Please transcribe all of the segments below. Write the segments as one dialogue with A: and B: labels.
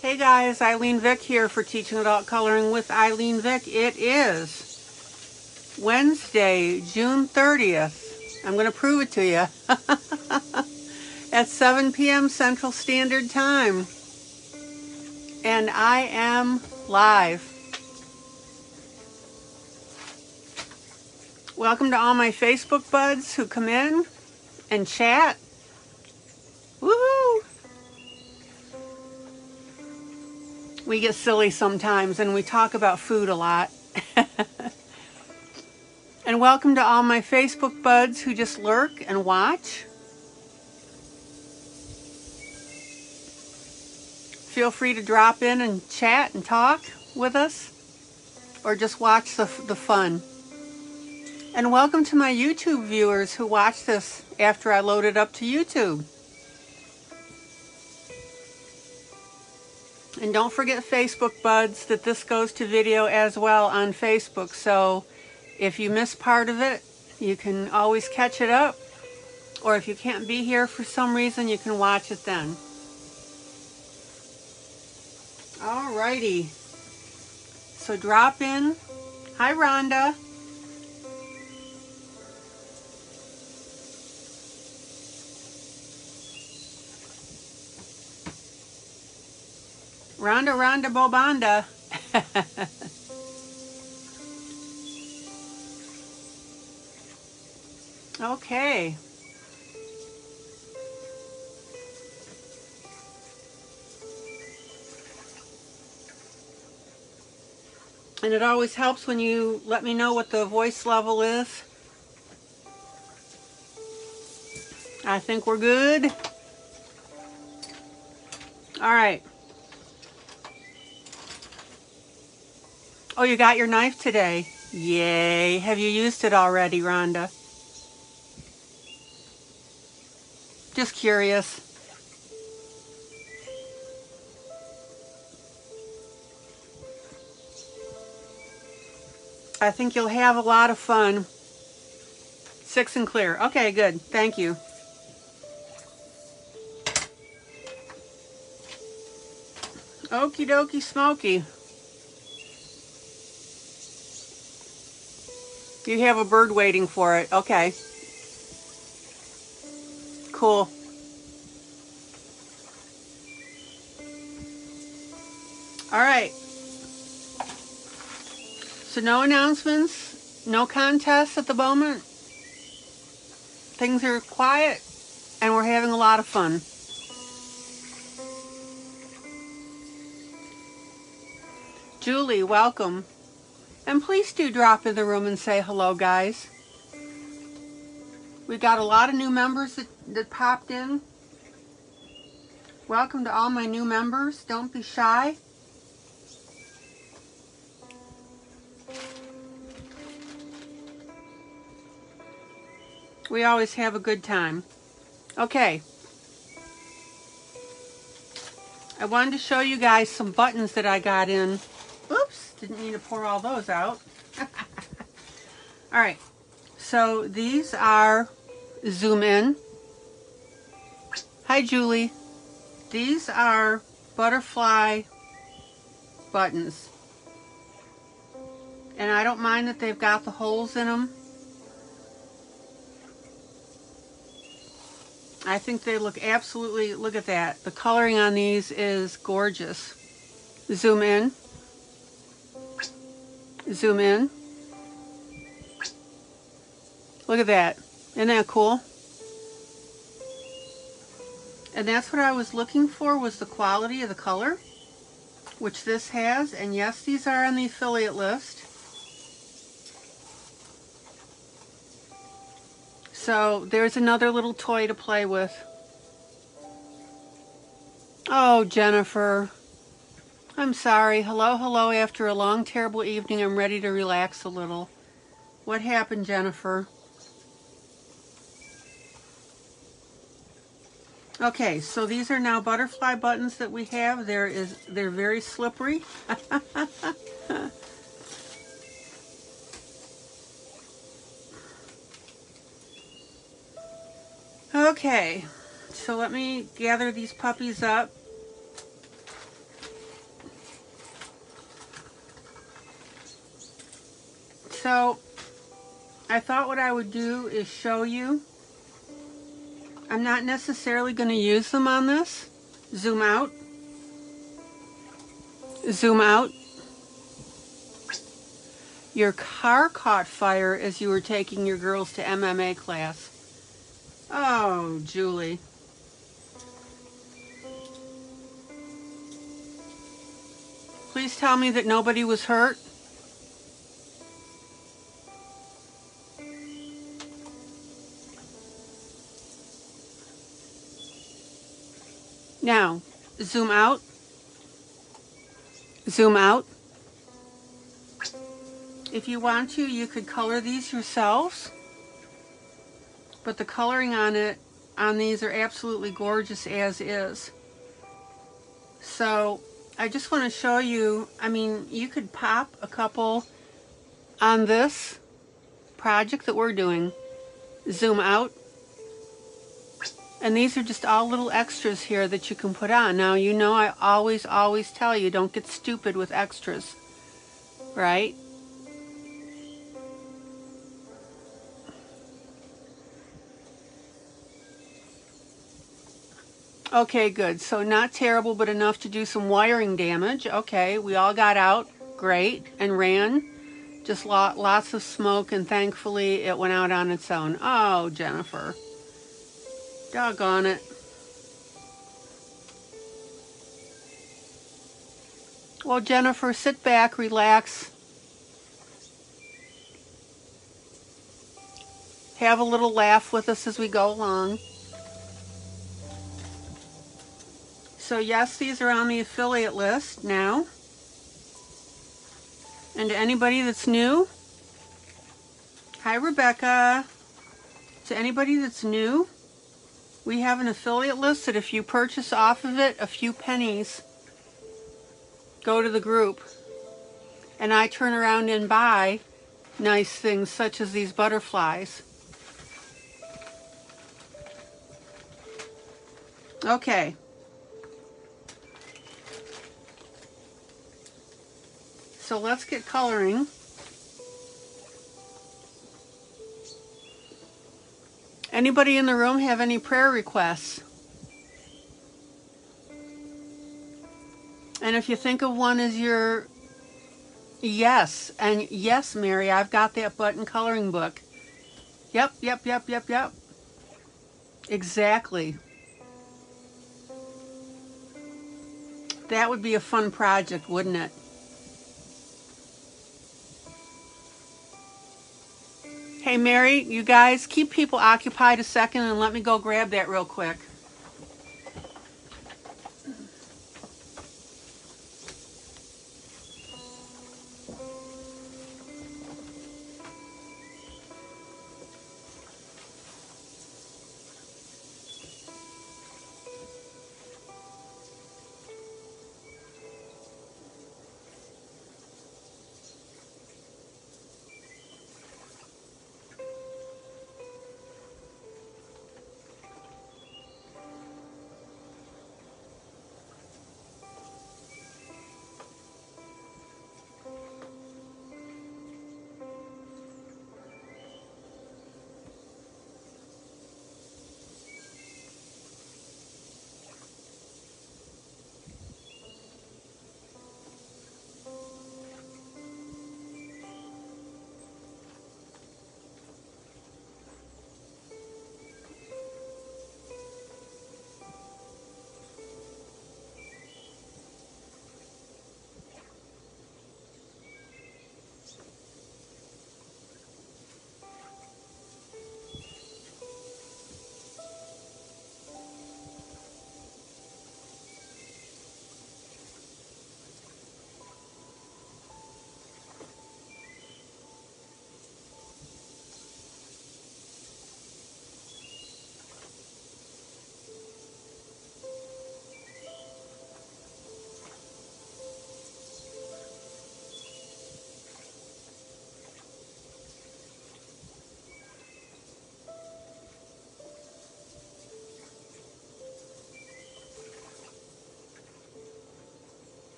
A: Hey guys, ILene Vick here for Teaching Adult Coloring with ILene Vick. It is Wednesday, June 30th. I'm going to prove it to you. At 7 p.m. Central Standard Time. And I am live. Welcome to all my Facebook buds who come in and chat. Woohoo! We get silly sometimes and we talk about food a lot. and welcome to all my Facebook buds who just lurk and watch. Feel free to drop in and chat and talk with us or just watch the, the fun. And welcome to my YouTube viewers who watch this after I load it up to YouTube. And don't forget Facebook buds that this goes to video as well on Facebook. So if you miss part of it, you can always catch it up. Or if you can't be here for some reason, you can watch it then. Alrighty. So drop in. Hi, Rhonda. Rhonda Ronda, Bobanda. okay. And it always helps when you let me know what the voice level is. I think we're good. All right. Oh, you got your knife today. Yay. Have you used it already, Rhonda? Just curious. I think you'll have a lot of fun. Six and clear. Okay, good. Thank you. Okie dokie smoky. You have a bird waiting for it. Okay. Cool. All right. So no announcements, no contests at the moment. Things are quiet and we're having a lot of fun. Julie, welcome. And please do drop in the room and say hello, guys. We've got a lot of new members that, that popped in. Welcome to all my new members. Don't be shy. We always have a good time. Okay. I wanted to show you guys some buttons that I got in. Oops, didn't mean to pour all those out. all right, so these are zoom in. Hi, Julie. These are butterfly buttons. And I don't mind that they've got the holes in them. I think they look absolutely, look at that. The coloring on these is gorgeous. Zoom in. Zoom in. Look at that. Isn't that cool? And that's what I was looking for was the quality of the color, which this has. And yes, these are on the affiliate list. So there's another little toy to play with. Oh, Jennifer. I'm sorry. Hello, hello. After a long, terrible evening, I'm ready to relax a little. What happened, Jennifer? Okay, so these are now butterfly buttons that we have. There is, they're very slippery. Okay, so let me gather these puppies up. So I thought what I would do is show you. I'm not necessarily going to use them on this. Zoom out. Zoom out. Your car caught fire as you were taking your girls to MMA class. Oh, Julie. Please tell me that nobody was hurt. Now, zoom out. Zoom out. If you want to, you could color these yourselves. But the coloring on it, on these are absolutely gorgeous as is. So, I just want to show you, I mean, you could pop a couple on this project that we're doing. Zoom out. And these are just all little extras here that you can put on. Now, you know I always, always tell you, don't get stupid with extras. Right? Okay, good. So not terrible, but enough to do some wiring damage. Okay, we all got out. Great. And ran. Just lot, lots of smoke, and thankfully it went out on its own. Oh, Jennifer. Doggone it. Well, Jennifer, sit back, relax. Have a little laugh with us as we go along. So yes, these are on the affiliate list now. And to anybody that's new, hi Rebecca. To anybody that's new, we have an affiliate list that if you purchase off of it a few pennies, go to the group. And I turn around and buy nice things such as these butterflies. Okay. So let's get coloring. Anybody in the room have any prayer requests? And if you think of one as your yes, and yes, Mary, I've got that button coloring book. Yep, yep, yep, yep, yep. Exactly. That would be a fun project, wouldn't it? Hey, Mary, you guys keep people occupied a second and let me go grab that real quick.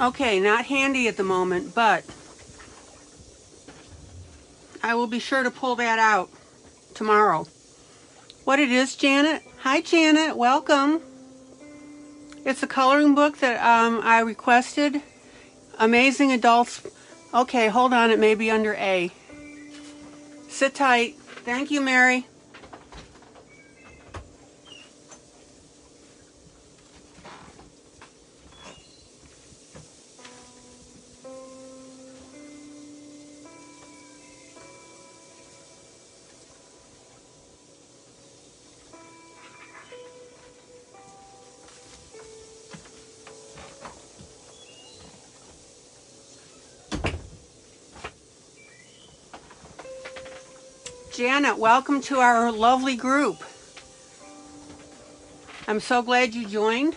A: Okay, not handy at the moment, but I will be sure to pull that out tomorrow. What it is, Janet? Hi, Janet. Welcome. It's a coloring book that um, I requested. Amazing Adults. Okay, hold on. It may be under A. Sit tight. Thank you, Mary. Janet, welcome to our lovely group. I'm so glad you joined.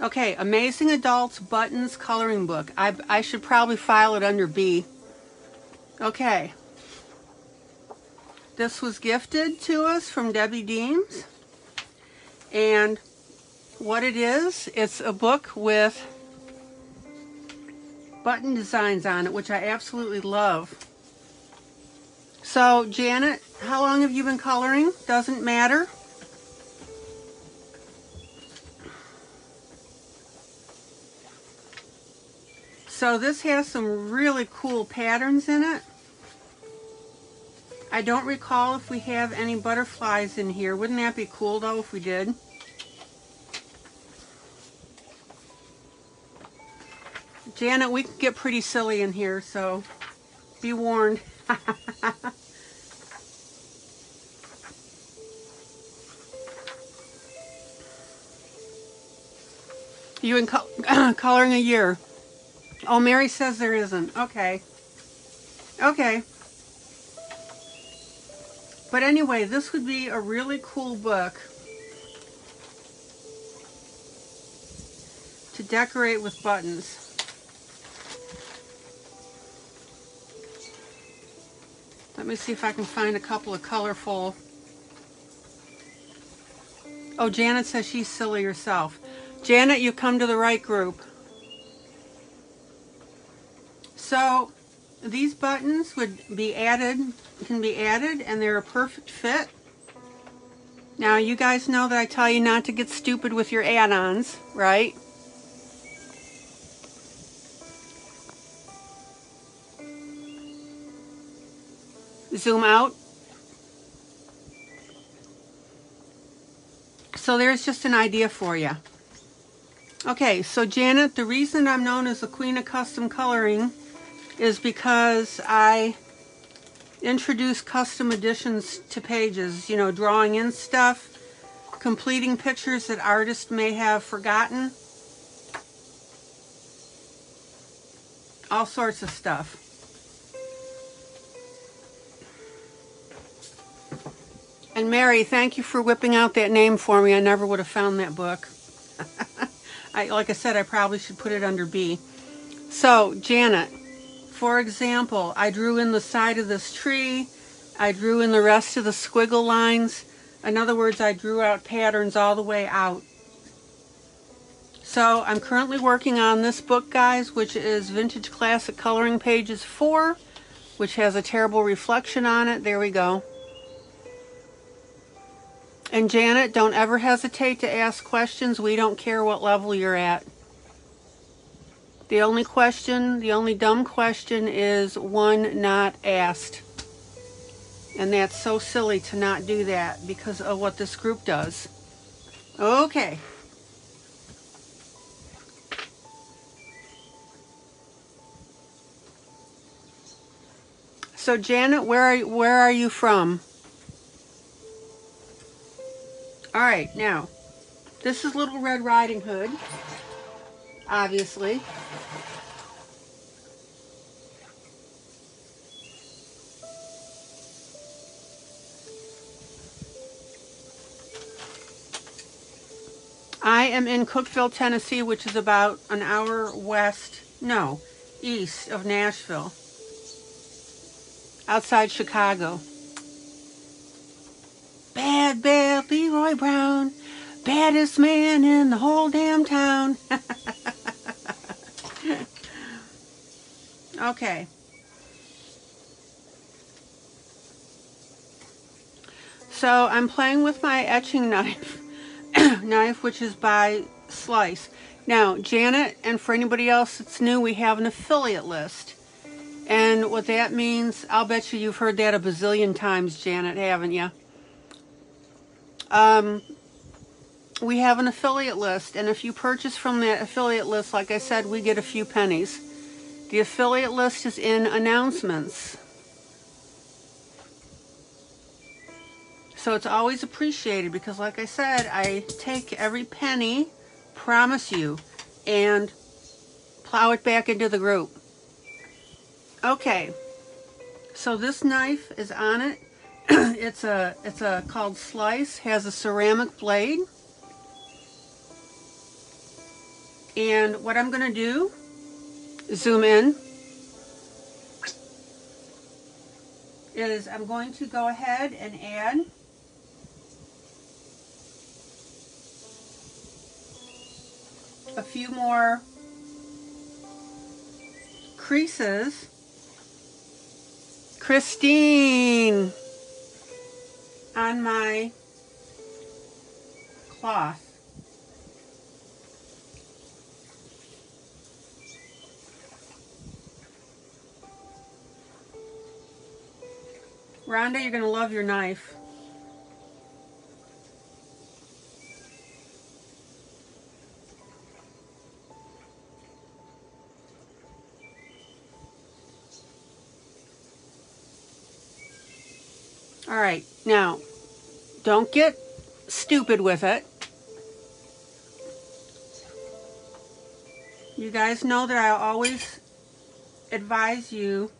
A: Okay, Amazing Adults Buttons Coloring Book. I, I should probably file it under B. Okay. This was gifted to us from Debbie Deems. And what it is, it's a book with button designs on it, which I absolutely love. So, Janet, how long have you been coloring? Doesn't matter. So this has some really cool patterns in it. I don't recall if we have any butterflies in here. Wouldn't that be cool though if we did? Janet, we can get pretty silly in here, so be warned. you in co coloring a year. Oh, Mary says there isn't. Okay. Okay. But anyway, this would be a really cool book to decorate with buttons. Let me see if I can find a couple of colorful. Oh, Janet says she's silly herself. Janet, you come to the right group. So these buttons would be added, can be added, and they're a perfect fit. Now you guys know that I tell you not to get stupid with your add-ons, right? zoom out. So there's just an idea for you. Okay, so Janet, the reason I'm known as the Queen of Custom Coloring is because I introduce custom additions to pages, you know, drawing in stuff, completing pictures that artists may have forgotten, all sorts of stuff. And Mary, thank you for whipping out that name for me. I never would have found that book. I, like I said, I probably should put it under B. So, Janet, for example, I drew in the side of this tree. I drew in the rest of the squiggle lines. In other words, I drew out patterns all the way out. So I'm currently working on this book, guys, which is Vintage Classic Coloring Pages 4, which has a terrible reflection on it. There we go. And Janet, don't ever hesitate to ask questions. We don't care what level you're at. The only question, the only dumb question is one not asked. And that's so silly to not do that because of what this group does. Okay. So Janet, where are, where are you from? All right, now, this is Little Red Riding Hood, obviously. I am in Cookeville, Tennessee, which is about an hour west, no, east of Nashville, outside Chicago. Bad Bad Leroy Brown, baddest man in the whole damn town. okay. So I'm playing with my etching knife, knife which is by Slice. Now, Janet, and for anybody else that's new, we have an affiliate list. And what that means, I'll bet you you've heard that a bazillion times, Janet, haven't you? Um, we have an affiliate list, and if you purchase from that affiliate list, like I said, we get a few pennies. The affiliate list is in announcements. So it's always appreciated because, like I said, I take every penny, promise you, and plow it back into the group. Okay, so this knife is on it. it's a it's a called Slice. Has a ceramic blade. And what I'm going to do, zoom in, is I'm going to go ahead and add a few more creases. Christine on my cloth. Rhonda, you're going to love your knife. All right, now, don't get stupid with it. You guys know that I always advise you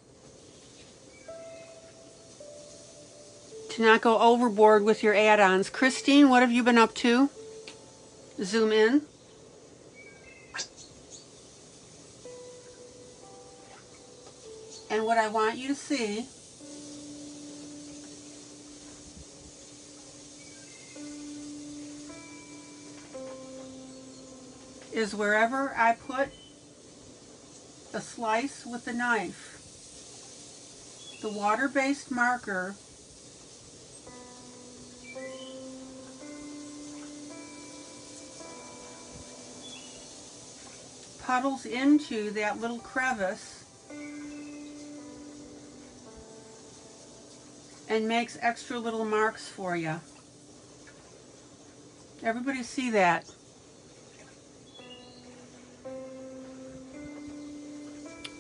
A: to not go overboard with your add-ons. Christine, what have you been up to? Zoom in. And what I want you to see is wherever I put a slice with the knife, the water-based marker puddles into that little crevice and makes extra little marks for you. Everybody see that?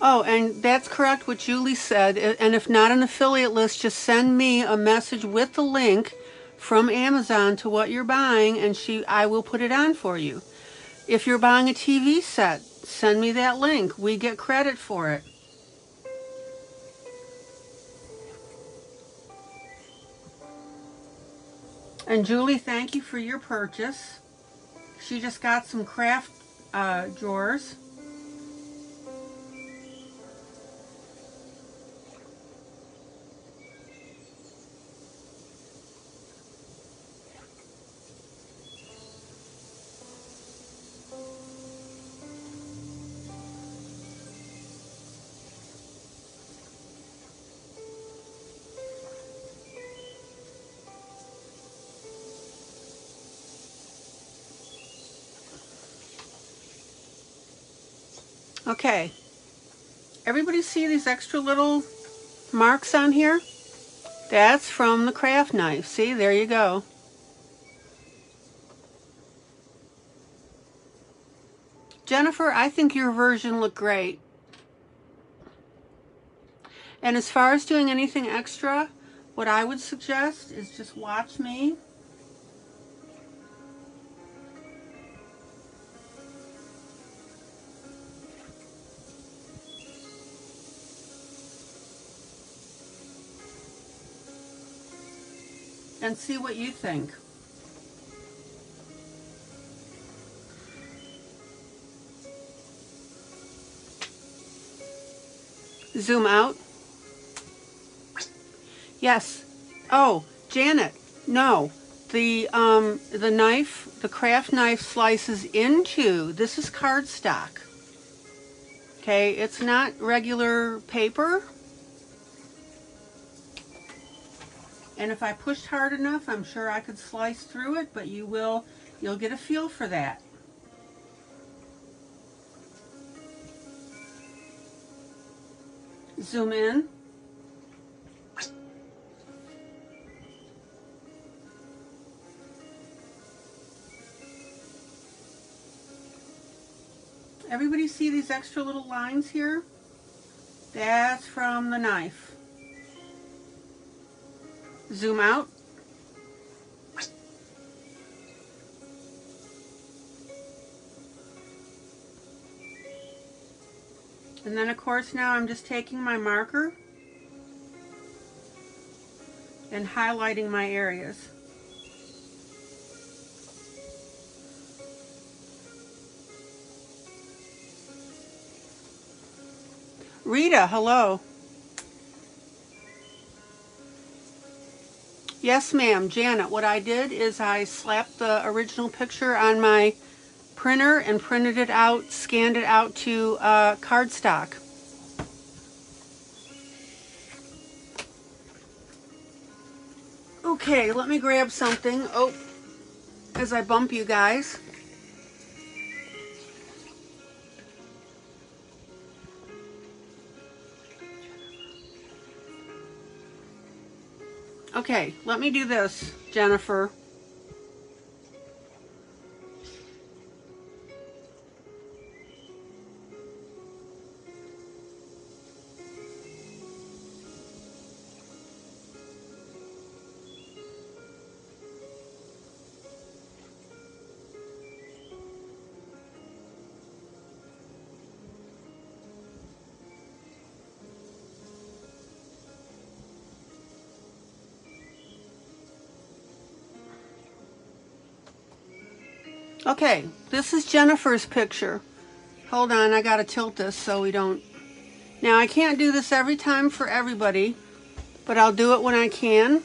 A: Oh, and that's correct what Julie said. And if not an affiliate list, just send me a message with the link from Amazon to what you're buying and she I will put it on for you. If you're buying a TV set, send me that link. We get credit for it. And Julie, thank you for your purchase. She just got some craft uh, drawers. Okay. Everybody see these extra little marks on here? That's from the craft knife. See, there you go. Jennifer, I think your version looked great. And as far as doing anything extra, what I would suggest is just watch me and see what you think. Zoom out. Yes. Oh, Janet, no. The, um, the knife, the craft knife slices into, this is cardstock. Okay, it's not regular paper. And if I pushed hard enough, I'm sure I could slice through it, but you will, you'll get a feel for that. Zoom in. Everybody see these extra little lines here? That's from the knife. Zoom out. And then of course now I'm just taking my marker and highlighting my areas. Rita, hello. Yes, ma'am. Janet, what I did is I slapped the original picture on my printer and printed it out, scanned it out to uh, cardstock. Okay, let me grab something. Oh, as I bump you guys. Okay, let me do this, Jennifer. Okay, this is Jennifer's picture. Hold on, I gotta tilt this so we don't... Now, I can't do this every time for everybody, but I'll do it when I can.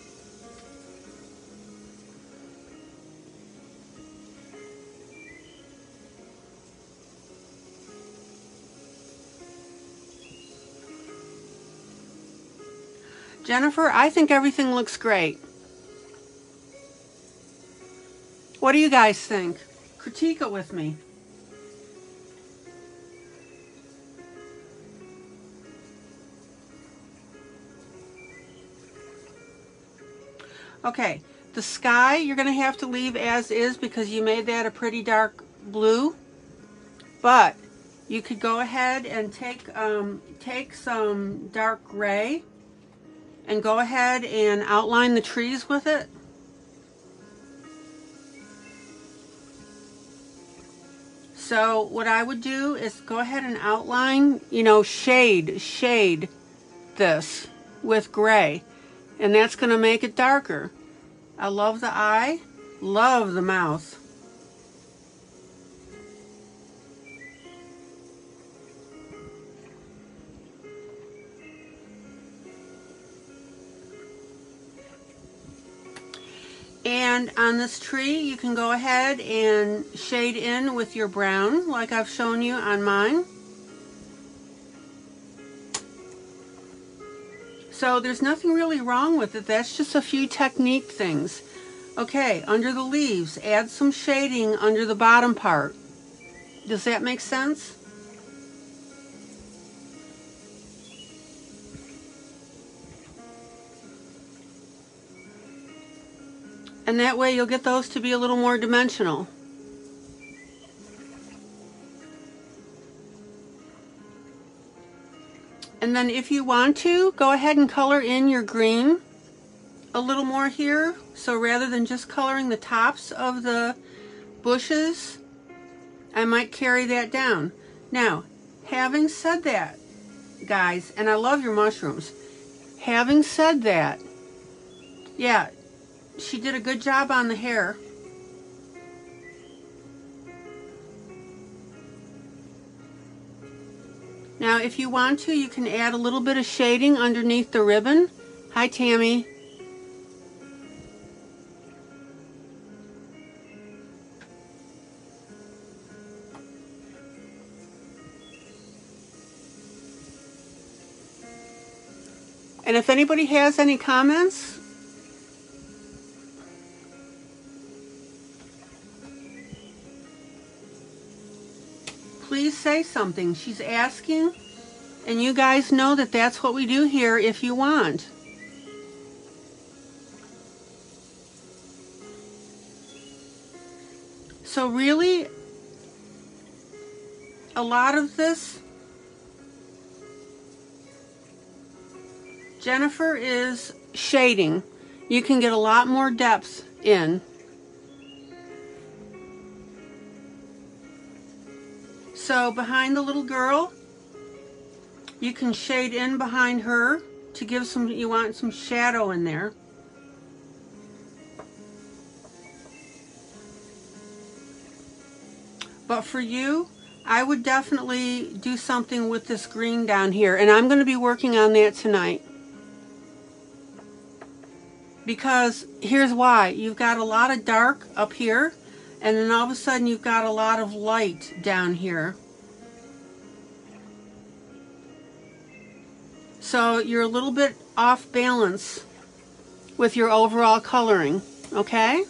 A: Jennifer, I think everything looks great. What do you guys think? Critique it with me. Okay, the sky you're going to have to leave as is because you made that a pretty dark blue. But you could go ahead and take um, take some dark gray and go ahead and outline the trees with it. So what I would do is go ahead and outline, you know, shade, shade this with gray. And that's going to make it darker. I love the eye, love the mouth. And on this tree, you can go ahead and shade in with your brown, like I've shown you on mine. So there's nothing really wrong with it. That's just a few technique things. Okay, under the leaves, add some shading under the bottom part. Does that make sense? And that way you'll get those to be a little more dimensional. And then if you want to, go ahead and color in your green a little more here. So rather than just coloring the tops of the bushes, I might carry that down. Now, having said that, guys, and I love your mushrooms, having said that, yeah, she did a good job on the hair. Now, if you want to, you can add a little bit of shading underneath the ribbon. Hi, Tammy. And if anybody has any comments, please say something. She's asking, and you guys know that that's what we do here if you want. So really, a lot of this, Jennifer is shading. You can get a lot more depth in. So behind the little girl, you can shade in behind her to give some, you want some shadow in there. But for you, I would definitely do something with this green down here. And I'm going to be working on that tonight. Because here's why. You've got a lot of dark up here. And then all of a sudden you've got a lot of light down here. So you're a little bit off balance with your overall coloring. Okay?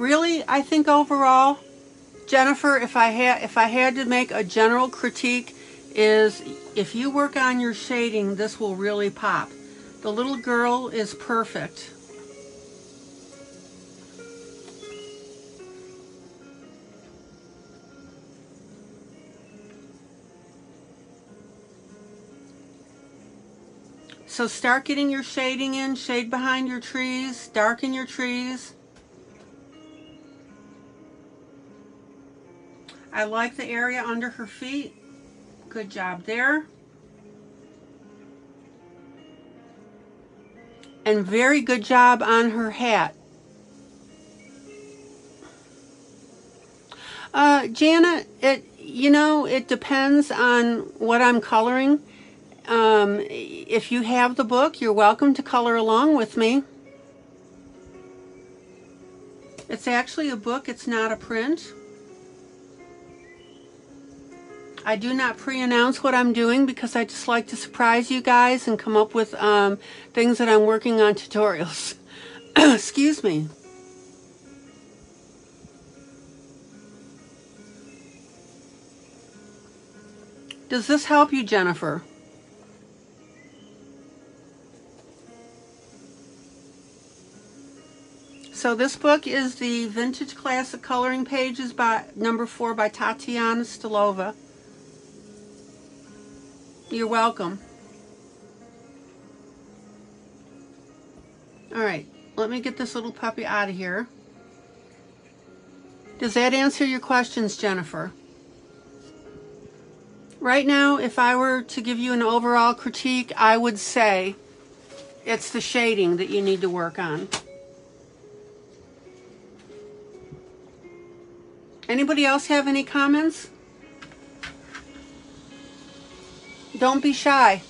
A: really, I think overall, Jennifer, if I had if I had to make a general critique, is if you work on your shading, this will really pop. The little girl is perfect. So start getting your shading in, shade behind your trees, darken your trees. I like the area under her feet. Good job there. And very good job on her hat. Uh, Jana, it you know, it depends on what I'm coloring. Um, if you have the book, you're welcome to color along with me. It's actually a book, it's not a print. I do not pre-announce what I'm doing because I just like to surprise you guys and come up with um, things that I'm working on tutorials. Excuse me. Does this help you, Jennifer? So this book is the Vintage Classic Coloring Pages by number four by Tatiana Stolova. You're welcome. All right, let me get this little puppy out of here. Does that answer your questions, Jennifer? Right now, if I were to give you an overall critique, I would say it's the shading that you need to work on. Anybody else have any comments? Don't be shy.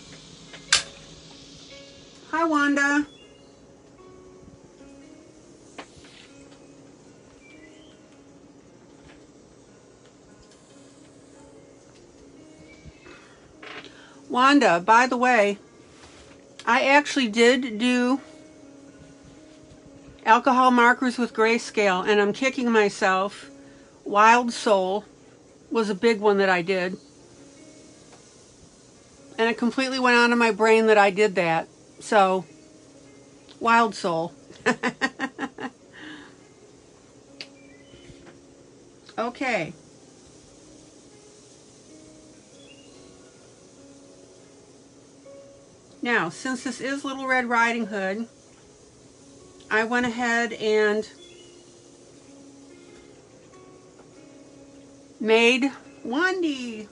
A: Hi, Wanda. Wanda, by the way, I actually did do alcohol markers with grayscale, and I'm kicking myself. Wild Soul was a big one that I did. And it completely went out of my brain that I did that. So, wild soul. okay. Now, since this is Little Red Riding Hood, I went ahead and made Wandy.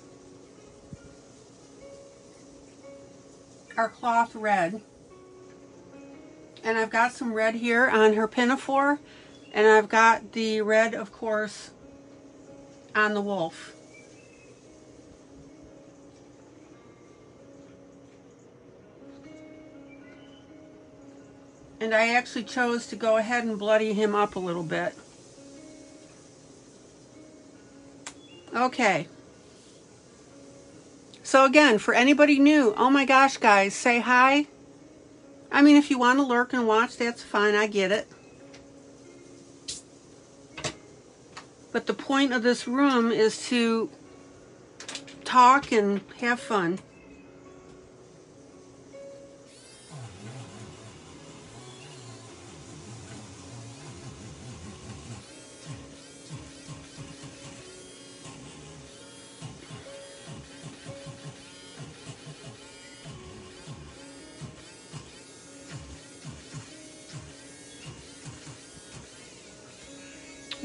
A: Our cloth red. And I've got some red here on her pinafore. And I've got the red, of course, on the wolf. And I actually chose to go ahead and bloody him up a little bit. Okay. So again, for anybody new, oh my gosh, guys, say hi. I mean, if you want to lurk and watch, that's fine. I get it. But the point of this room is to talk and have fun.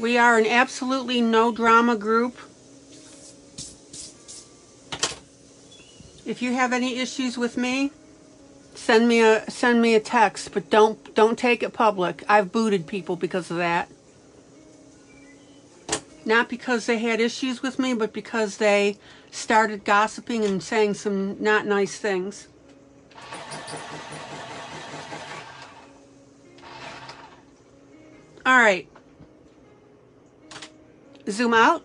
A: We are an absolutely no drama group. If you have any issues with me, send me a send me a text, but don't don't take it public. I've booted people because of that. Not because they had issues with me, but because they started gossiping and saying some not nice things. All right. Zoom out.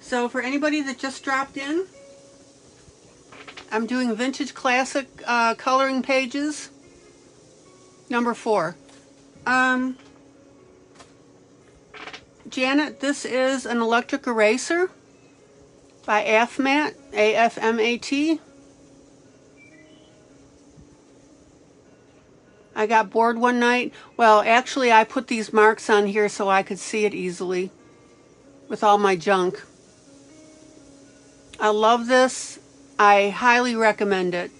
A: So for anybody that just dropped in, I'm doing vintage classic uh, coloring pages. Number four. Um, Janet, this is an electric eraser by AFMAT, A-F-M-A-T. I got bored one night. Well, actually, I put these marks on here so I could see it easily with all my junk. I love this. I highly recommend it.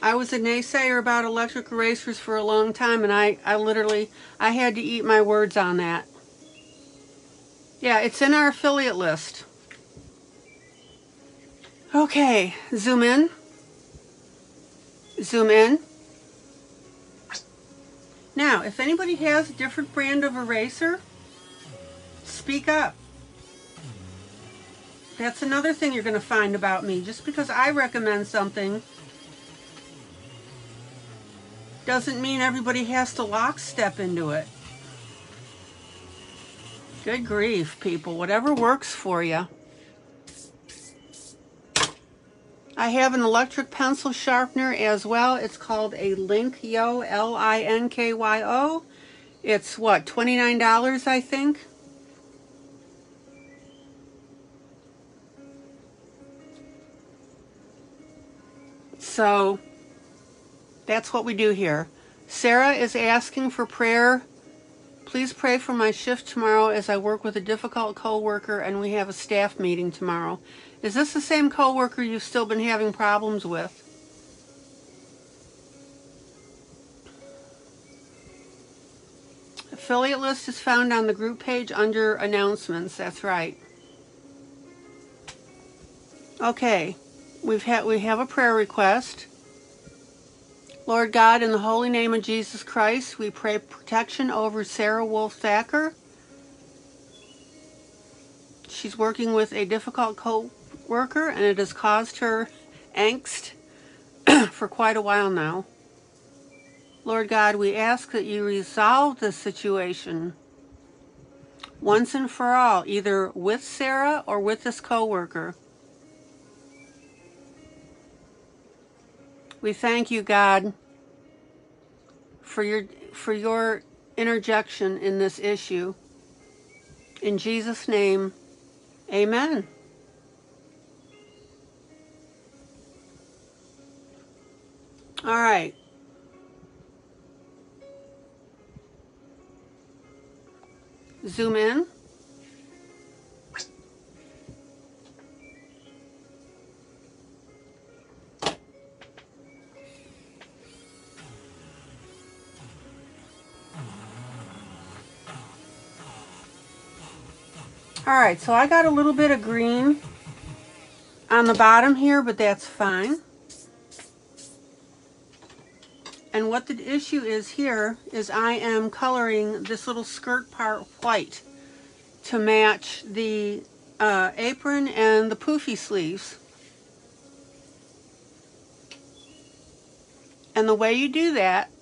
A: I was a naysayer about electric erasers for a long time and I, I literally, I had to eat my words on that. Yeah, it's in our affiliate list. Okay, zoom in. Zoom in. Now, if anybody has a different brand of eraser, speak up. That's another thing you're going to find about me. Just because I recommend something doesn't mean everybody has to lockstep into it. Good grief, people. Whatever works for you. I have an electric pencil sharpener as well. It's called a Linkyo, L-I-N-K-Y-O. It's what, $29 I think? So that's what we do here. Sarah is asking for prayer. Please pray for my shift tomorrow as I work with a difficult co-worker and we have a staff meeting tomorrow. Is this the same coworker you've still been having problems with? Affiliate list is found on the group page under announcements. That's right. Okay, we've had we have a prayer request. Lord God, in the holy name of Jesus Christ, we pray protection over Sarah Wolf Thacker. She's working with a difficult co worker and it has caused her angst for quite a while now. Lord God, we ask that you resolve this situation once and for all, either with Sarah or with this co-worker. We thank you, God, for your for your interjection in this issue. In Jesus' name, amen. All right. Zoom in. All right, so I got a little bit of green on the bottom here, but that's fine. And what the issue is here is I am coloring this little skirt part white to match the uh, apron and the poofy sleeves. And the way you do that,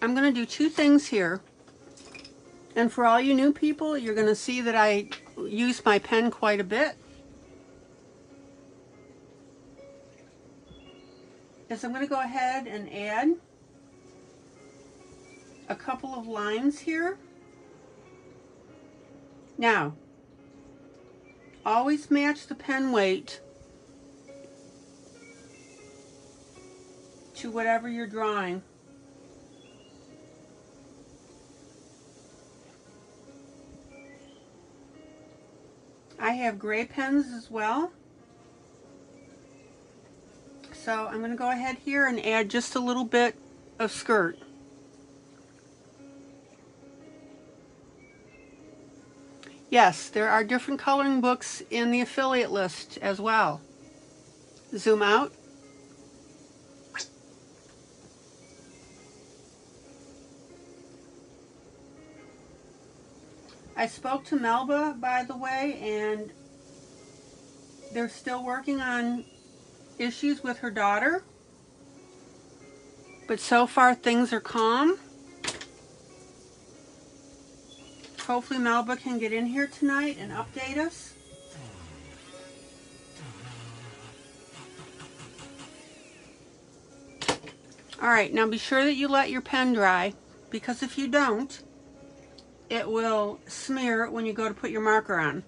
A: I'm going to do two things here. And for all you new people, you're going to see that I use my pen quite a bit. Is I'm going to go ahead and add a couple of lines here. Now, always match the pen weight to whatever you're drawing. I have gray pens as well. So I'm going to go ahead here and add just a little bit of skirt. Yes, there are different coloring books in the affiliate list as well. Zoom out. I spoke to Melba, by the way, and they're still working on issues with her daughter. But so far things are calm. Hopefully Melba can get in here tonight and update us. All right, now be sure that you let your pen dry because if you don't, it will smear when you go to put your marker on.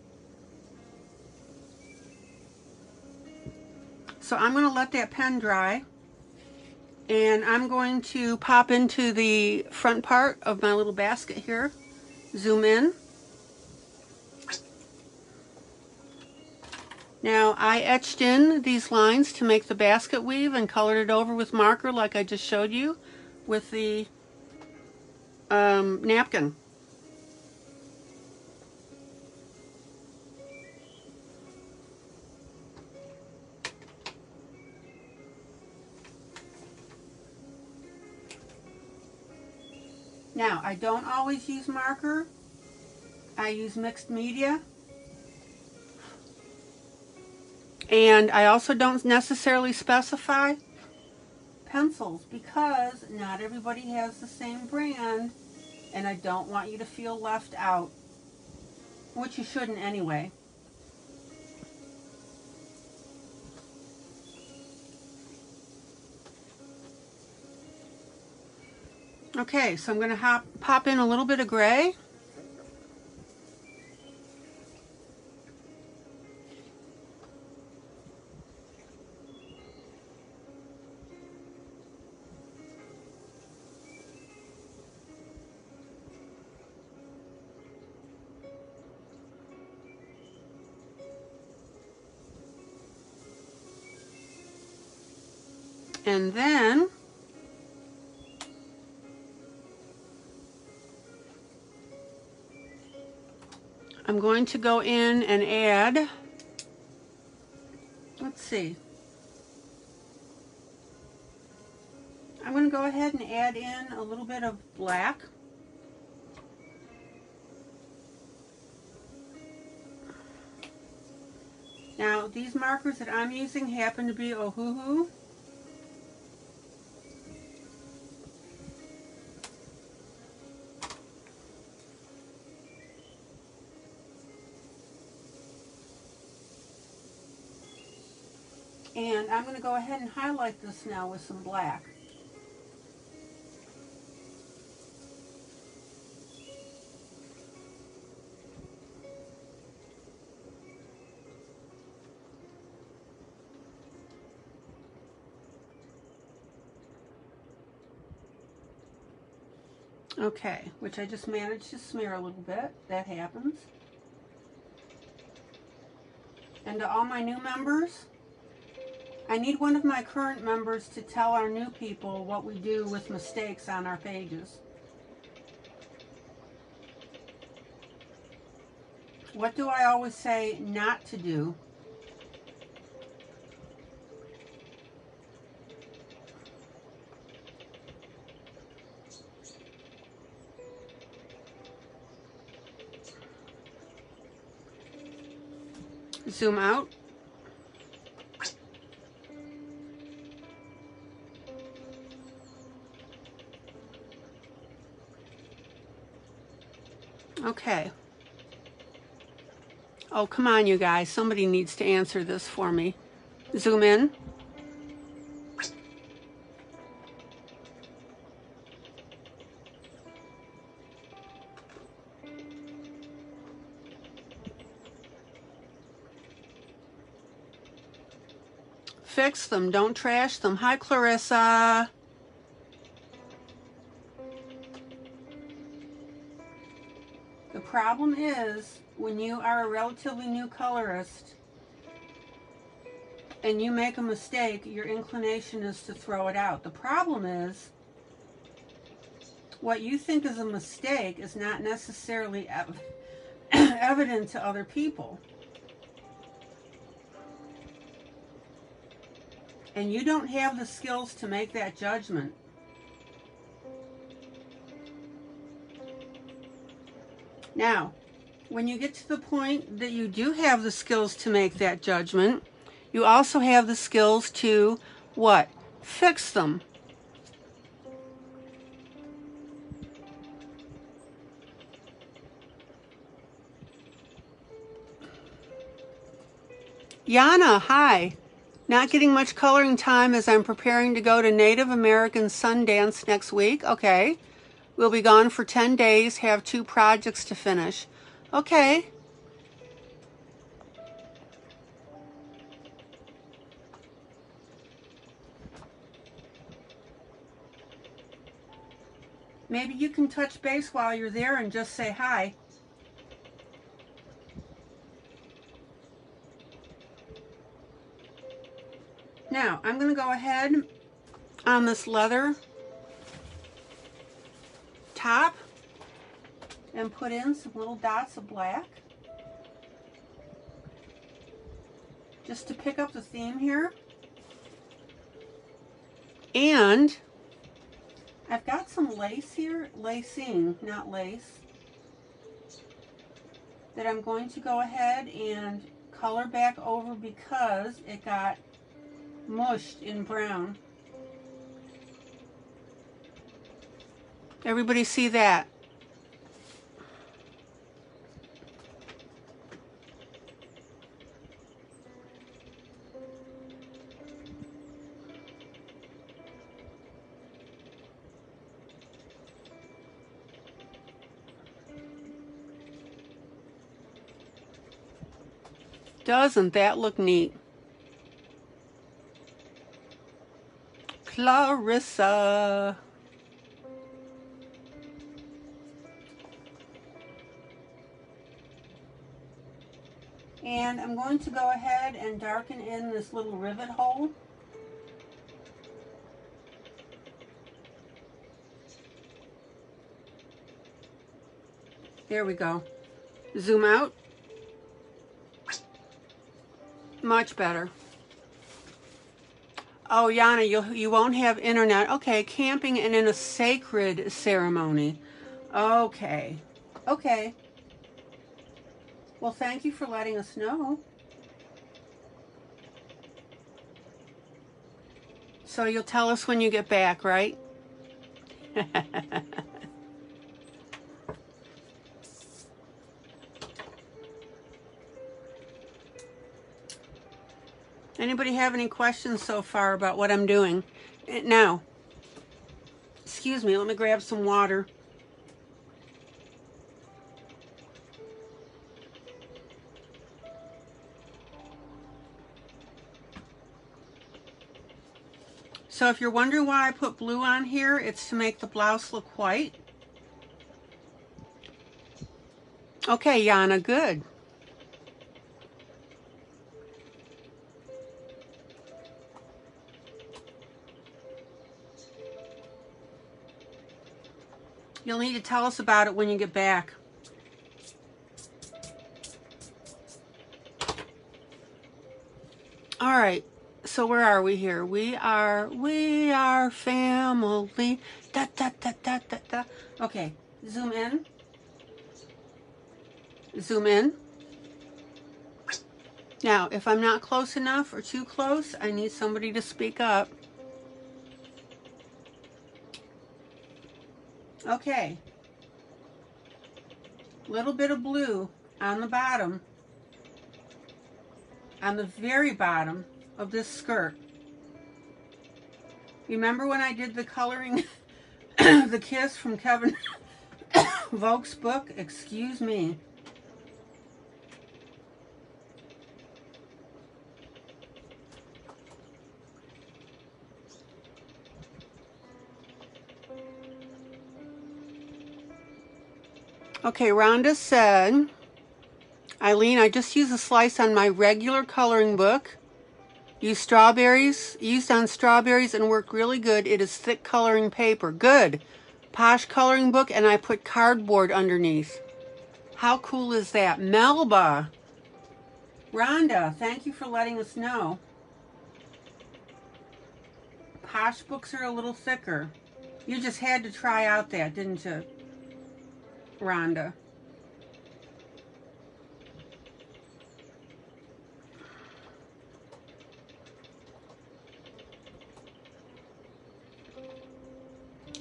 A: So I'm going to let that pen dry and I'm going to pop into the front part of my little basket here. Zoom in. Now I etched in these lines to make the basket weave and colored it over with marker like I just showed you with the um, napkin. Now, I don't always use marker. I use mixed media. And I also don't necessarily specify pencils because not everybody has the same brand and I don't want you to feel left out, which you shouldn't anyway. Okay, so I'm going to pop in a little bit of gray. And then I'm going to go in and add, let's see, I'm going to go ahead and add in a little bit of black. Now, these markers that I'm using happen to be Ohuhu. And I'm going to go ahead and highlight this now with some black. Okay, which I just managed to smear a little bit. That happens. And to all my new members, I need one of my current members to tell our new people what we do with mistakes on our pages. What do I always say not to do? Zoom out. Oh, come on, you guys. Somebody needs to answer this for me. Zoom in. Fix them. Don't trash them. Hi, Clarissa. The problem is when you are a relatively new colorist and you make a mistake, your inclination is to throw it out. The problem is what you think is a mistake is not necessarily ev evident to other people. And you don't have the skills to make that judgment. Now, when you get to the point that you do have the skills to make that judgment, you also have the skills to what? Fix them. Yana, hi. Not getting much coloring time as I'm preparing to go to Native American Sundance next week. Okay. We'll be gone for 10 days, have two projects to finish. Okay. Maybe you can touch base while you're there and just say hi. Now, I'm going to go ahead on this leather top and put in some little dots of black just to pick up the theme here. And I've got some lace here, lacing, not lace, that I'm going to go ahead and color back over because it got mushed in brown. Everybody see that? Doesn't that look neat? Clarissa. And I'm going to go ahead and darken in this little rivet hole. There we go. Zoom out. Much better. Oh, Yana, you you won't have internet. Okay, camping and in a sacred ceremony. Okay. Okay. Well, thank you for letting us know. So you'll tell us when you get back, right? Anybody have any questions so far about what I'm doing? Eh, now, excuse me, let me grab some water. So if you're wondering why I put blue on here, it's to make the blouse look white. Okay, Yana, good. You'll need to tell us about it when you get back. All right so where are we here? We are, we are family. Da, da, da, da, da, da. Okay, zoom in. Zoom in. Now, if I'm not close enough or too close, I need somebody to speak up. Okay. little bit of blue on the bottom, on the very bottom of this skirt. Remember when I did the coloring, the kiss from Kevin Volk's book? Excuse me. Okay, Rhonda said, ILene, I just use a slice on my regular coloring book. Use strawberries, used on strawberries and worked really good. It is thick coloring paper. Good. Posh coloring book and I put cardboard underneath. How cool is that? Melba. Rhonda, thank you for letting us know. Posh books are a little thicker. You just had to try out that, didn't you? Rhonda.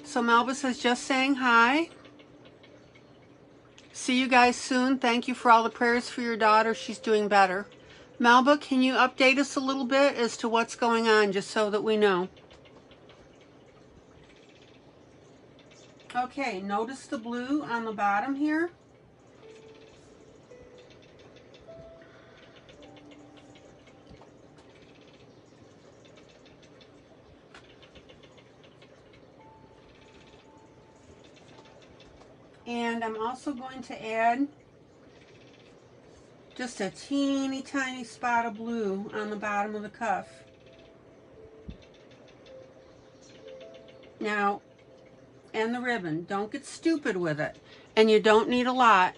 A: So Melba says, just saying hi. See you guys soon. Thank you for all the prayers for your daughter. She's doing better. Melba, can you update us a little bit as to what's going on, just so that we know? Okay, notice the blue on the bottom here. And I'm also going to add just a teeny tiny spot of blue on the bottom of the cuff. Now, and the ribbon. Don't get stupid with it. And you don't need a lot.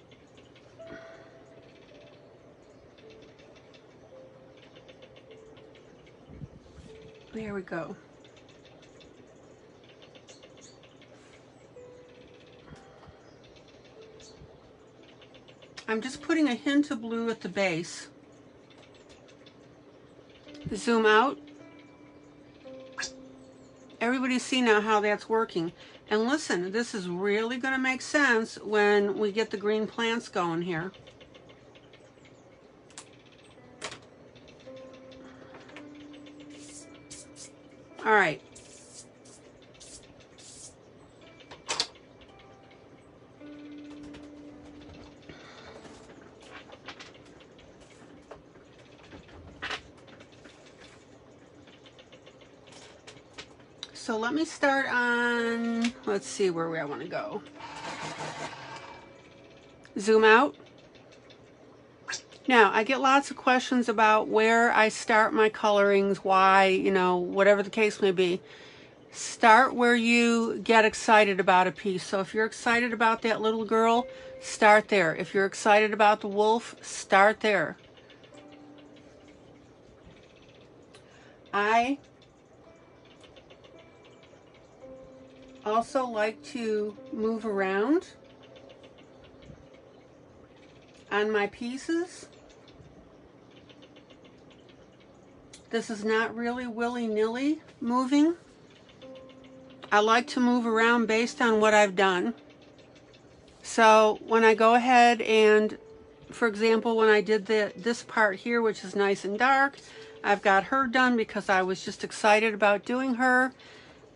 A: There we go. I'm just putting a hint of blue at the base. Zoom out. Everybody see now how that's working. And listen, this is really going to make sense when we get the green plants going here. All right. So let me start on, let's see where I want to go. Zoom out. Now, I get lots of questions about where I start my colorings, why, you know, whatever the case may be. Start where you get excited about a piece. So if you're excited about that little girl, start there. If you're excited about the wolf, start there. I also like to move around on my pieces. This is not really willy-nilly moving. I like to move around based on what I've done. So when I go ahead and, for example, when I did the, this part here, which is nice and dark, I've got her done because I was just excited about doing her.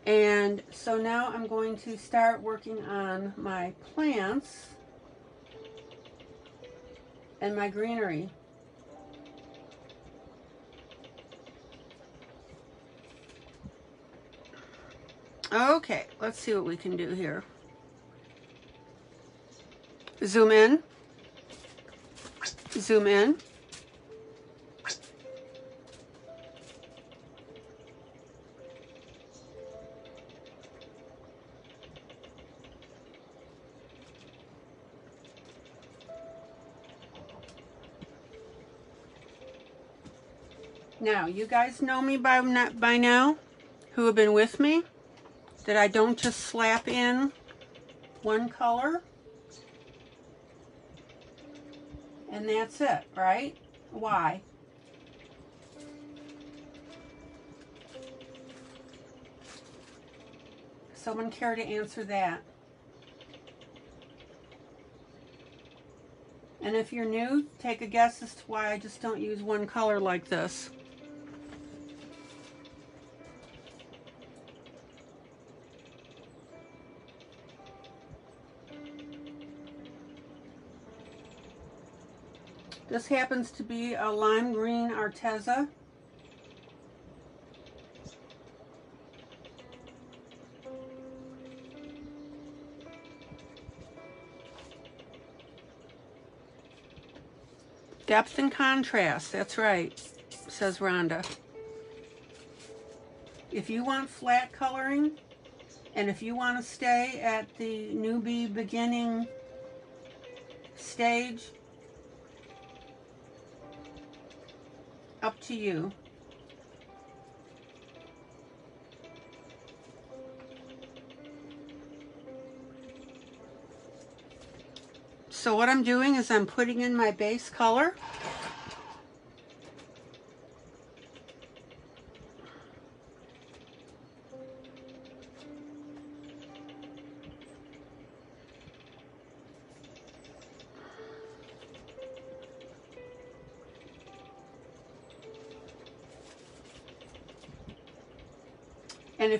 A: And so now I'm going to start working on my plants and my greenery. Okay, let's see what we can do here. Zoom in. Zoom in. Now, you guys know me by, by now, who have been with me, that I don't just slap in one color. And that's it, right? Why? Someone care to answer that? And if you're new, take a guess as to why I just don't use one color like this. This happens to be a lime green Arteza. Depth and contrast, that's right, says Rhonda. If you want flat coloring, and if you want to stay at the newbie beginning stage, up to you. So what I'm doing is I'm putting in my base color.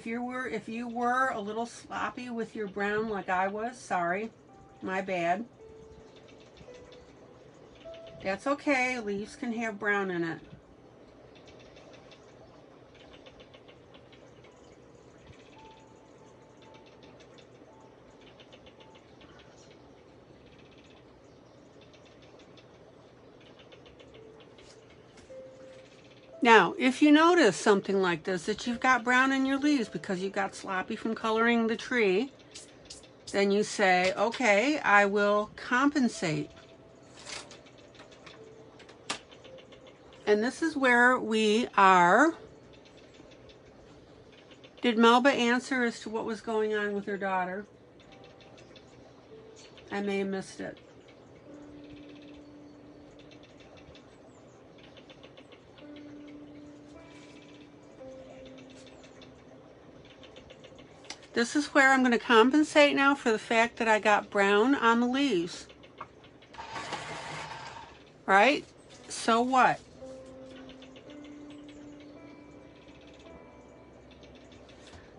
A: If you were if you were a little sloppy with your brown like I was, sorry, my bad. That's okay, leaves can have brown in it. Now, if you notice something like this, that you've got brown in your leaves because you got sloppy from coloring the tree, then you say, okay, I will compensate. And this is where we are. Did Melba answer as to what was going on with her daughter? I may have missed it. This is where I'm going to compensate now for the fact that I got brown on the leaves. Right? So what?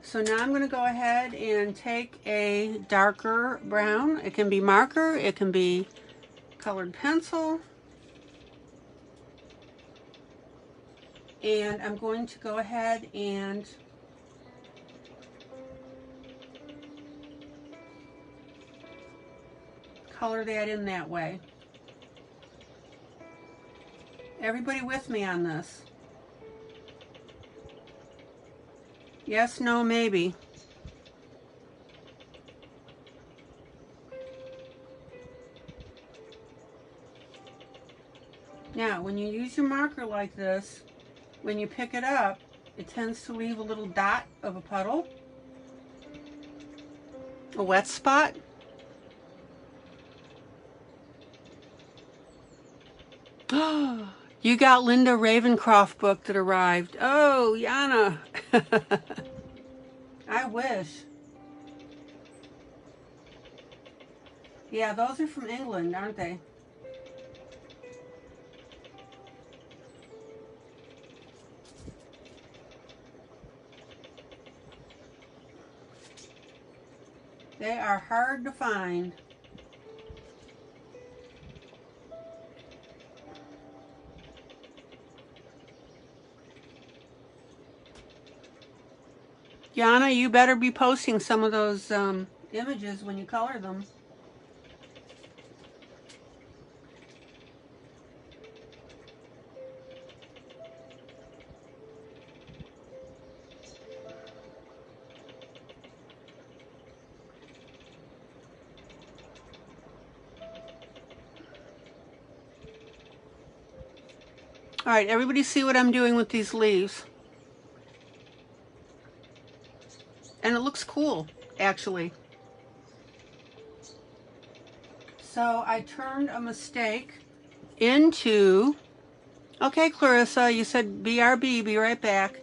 A: So now I'm going to go ahead and take a darker brown. It can be marker, it can be colored pencil. And I'm going to go ahead and color that in that way. Everybody with me on this? Yes, no, maybe. Now, when you use your marker like this, when you pick it up, it tends to leave a little dot of a puddle, a wet spot. you got Linda Ravenscroft book that arrived. Oh, Yana. I wish. Yeah, those are from England, aren't they? They are hard to find. Yana, you better be posting some of those um, images when you color them. All right, everybody see what I'm doing with these leaves? looks cool, actually. So I turned a mistake into, okay, Clarissa, you said BRB, be right back.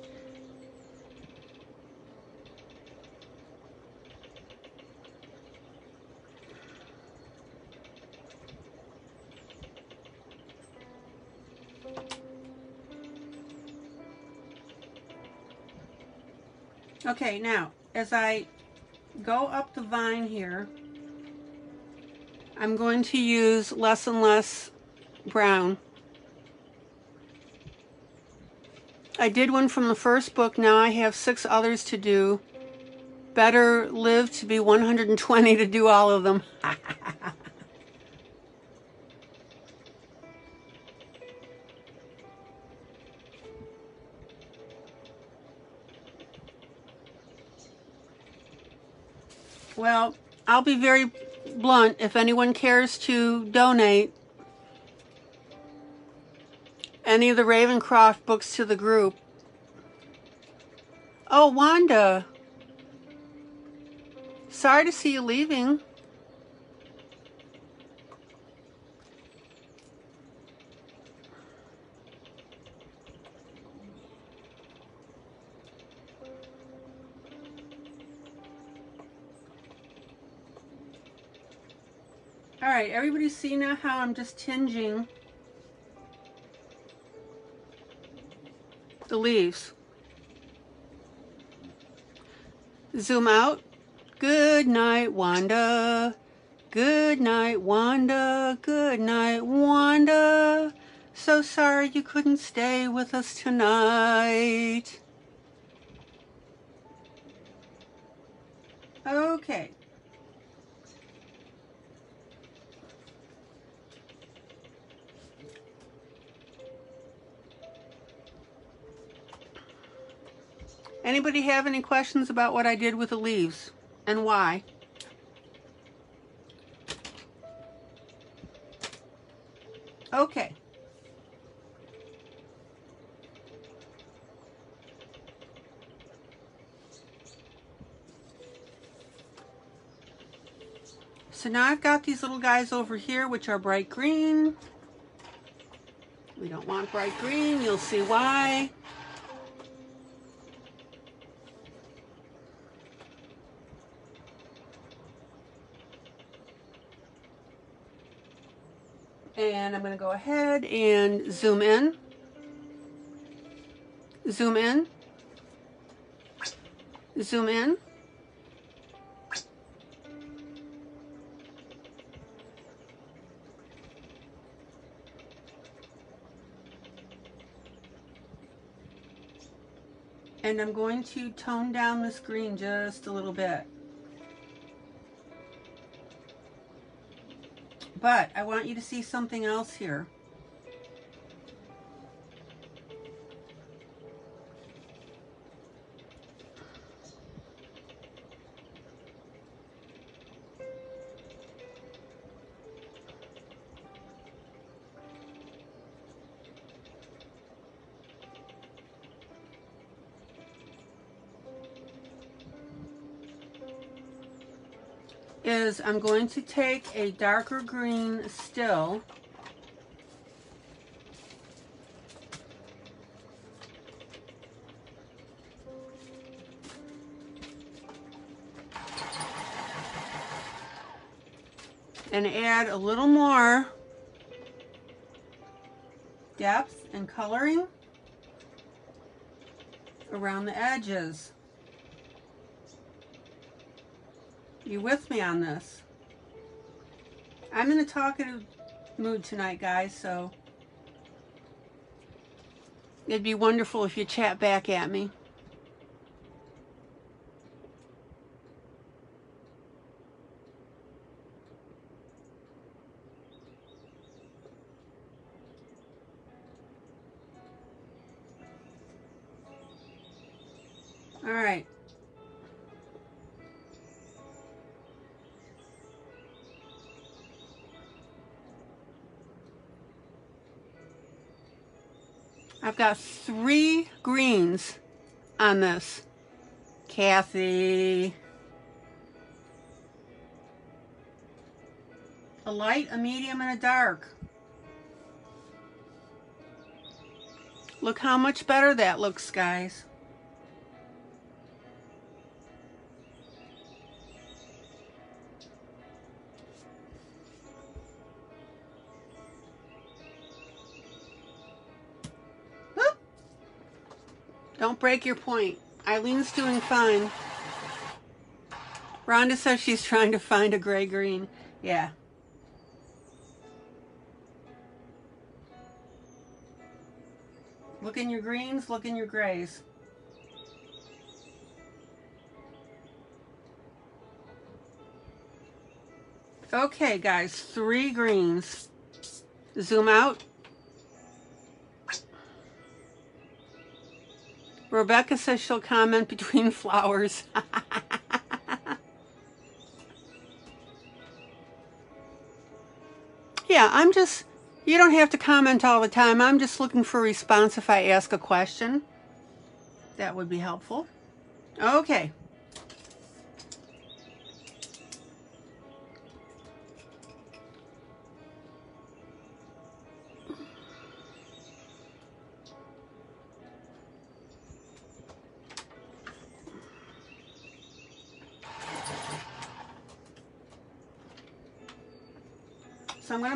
A: Okay, now as I go up the vine here, I'm going to use less and less brown. I did one from the first book. Now I have six others to do. Better live to be 120 to do all of them. well, I'll be very blunt. If anyone cares to donate any of the Ravenscroft books to the group. Oh, Wanda. Sorry to see you leaving. All right, everybody see now how I'm just tinging the leaves. Zoom out. Good night, Wanda. Good night, Wanda. Good night, Wanda. So sorry you couldn't stay with us tonight. Okay. Anybody have any questions about what I did with the leaves and why? Okay. So now I've got these little guys over here, which are bright green. We don't want bright green. You'll see why. And I'm going to go ahead and zoom in. Zoom in. Zoom in. And I'm going to tone down the screen just a little bit. But I want you to see something else here. Is I'm going to take a darker green still and add a little more depth and coloring around the edges. You with me on this? I'm in a talkative mood tonight, guys, so it'd be wonderful if you chat back at me. I've got three greens on this. Kathy. A light, a medium, and a dark. Look how much better that looks, guys. Break your point. Eileen's doing fine. Rhonda says she's trying to find a gray green. Yeah. Look in your greens, look in your grays. Okay, guys, three greens. Zoom out. Rebecca says she'll comment between flowers. yeah, I'm just, you don't have to comment all the time. I'm just looking for a response if I ask a question. That would be helpful. Okay.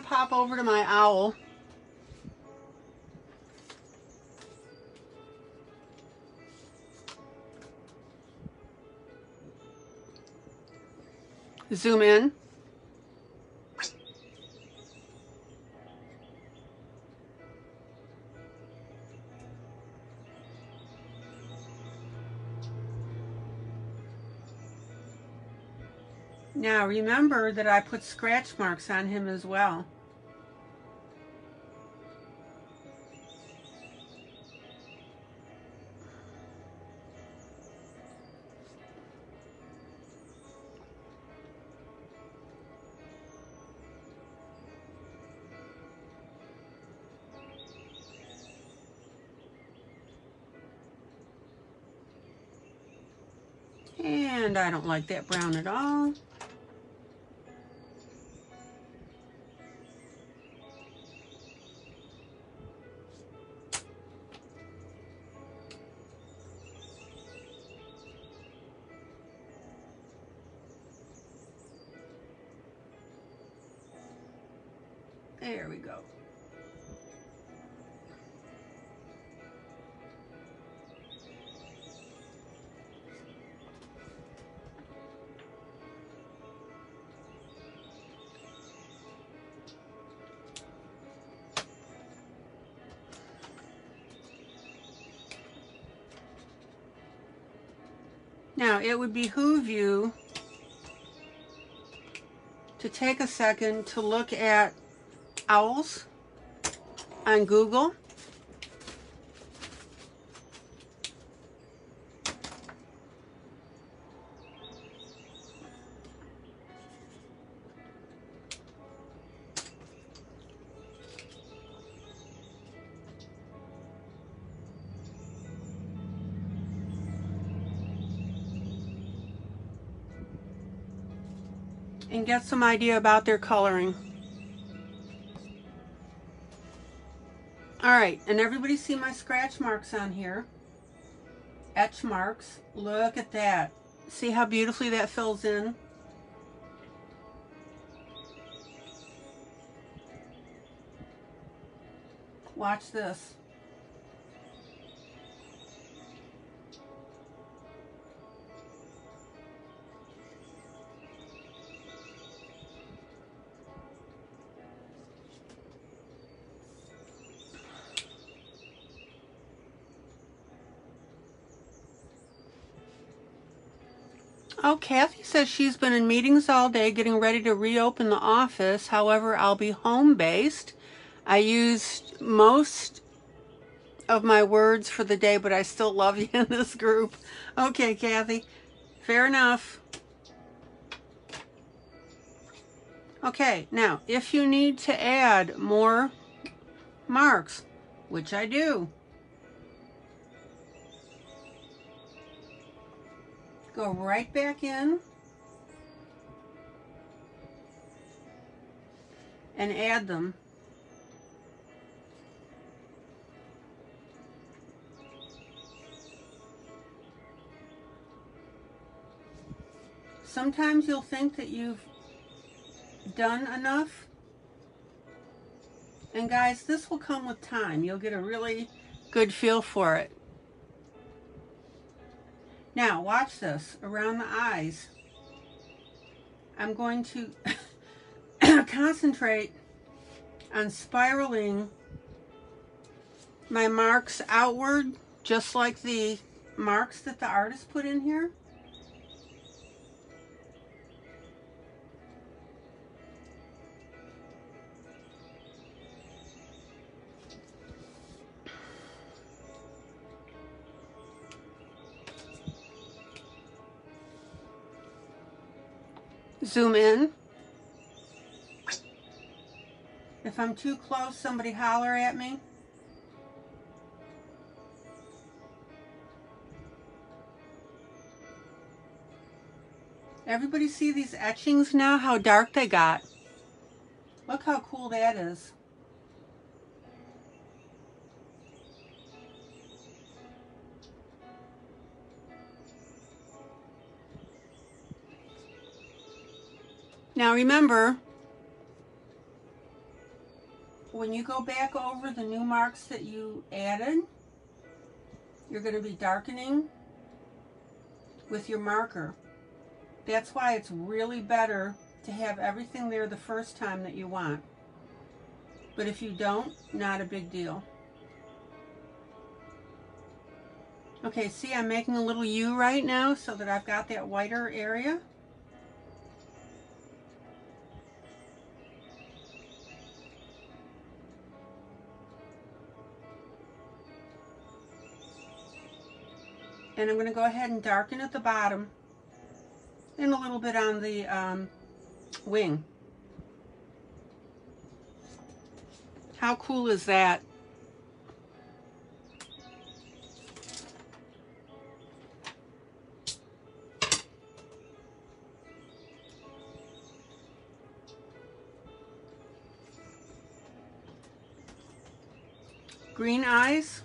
A: Pop over to my owl. Zoom in. Now remember that I put scratch marks on him as well. I don't like that brown at all. Now, it would behoove you to take a second to look at owls on Google. Get some idea about their coloring. All right, and everybody see my scratch marks on here? Etch marks. Look at that. See how beautifully that fills in? Watch this. Kathy says she's been in meetings all day getting ready to reopen the office. However, I'll be home based. I used most of my words for the day, but I still love you in this group. Okay, Kathy. Fair enough. Okay, now, if you need to add more marks, which I do, Go right back in and add them. Sometimes you'll think that you've done enough. And guys, this will come with time. You'll get a really good feel for it. Now, watch this. Around the eyes. I'm going to concentrate on spiraling my marks outward, just like the marks that the artist put in here. Zoom in. If I'm too close, somebody holler at me. Everybody see these etchings now? How dark they got. Look how cool that is. Now remember, when you go back over the new marks that you added, you're going to be darkening with your marker. That's why it's really better to have everything there the first time that you want. But if you don't, not a big deal. Okay, see I'm making a little U right now so that I've got that whiter area. And I'm going to go ahead and darken at the bottom and a little bit on the um, wing. How cool is that? Green eyes.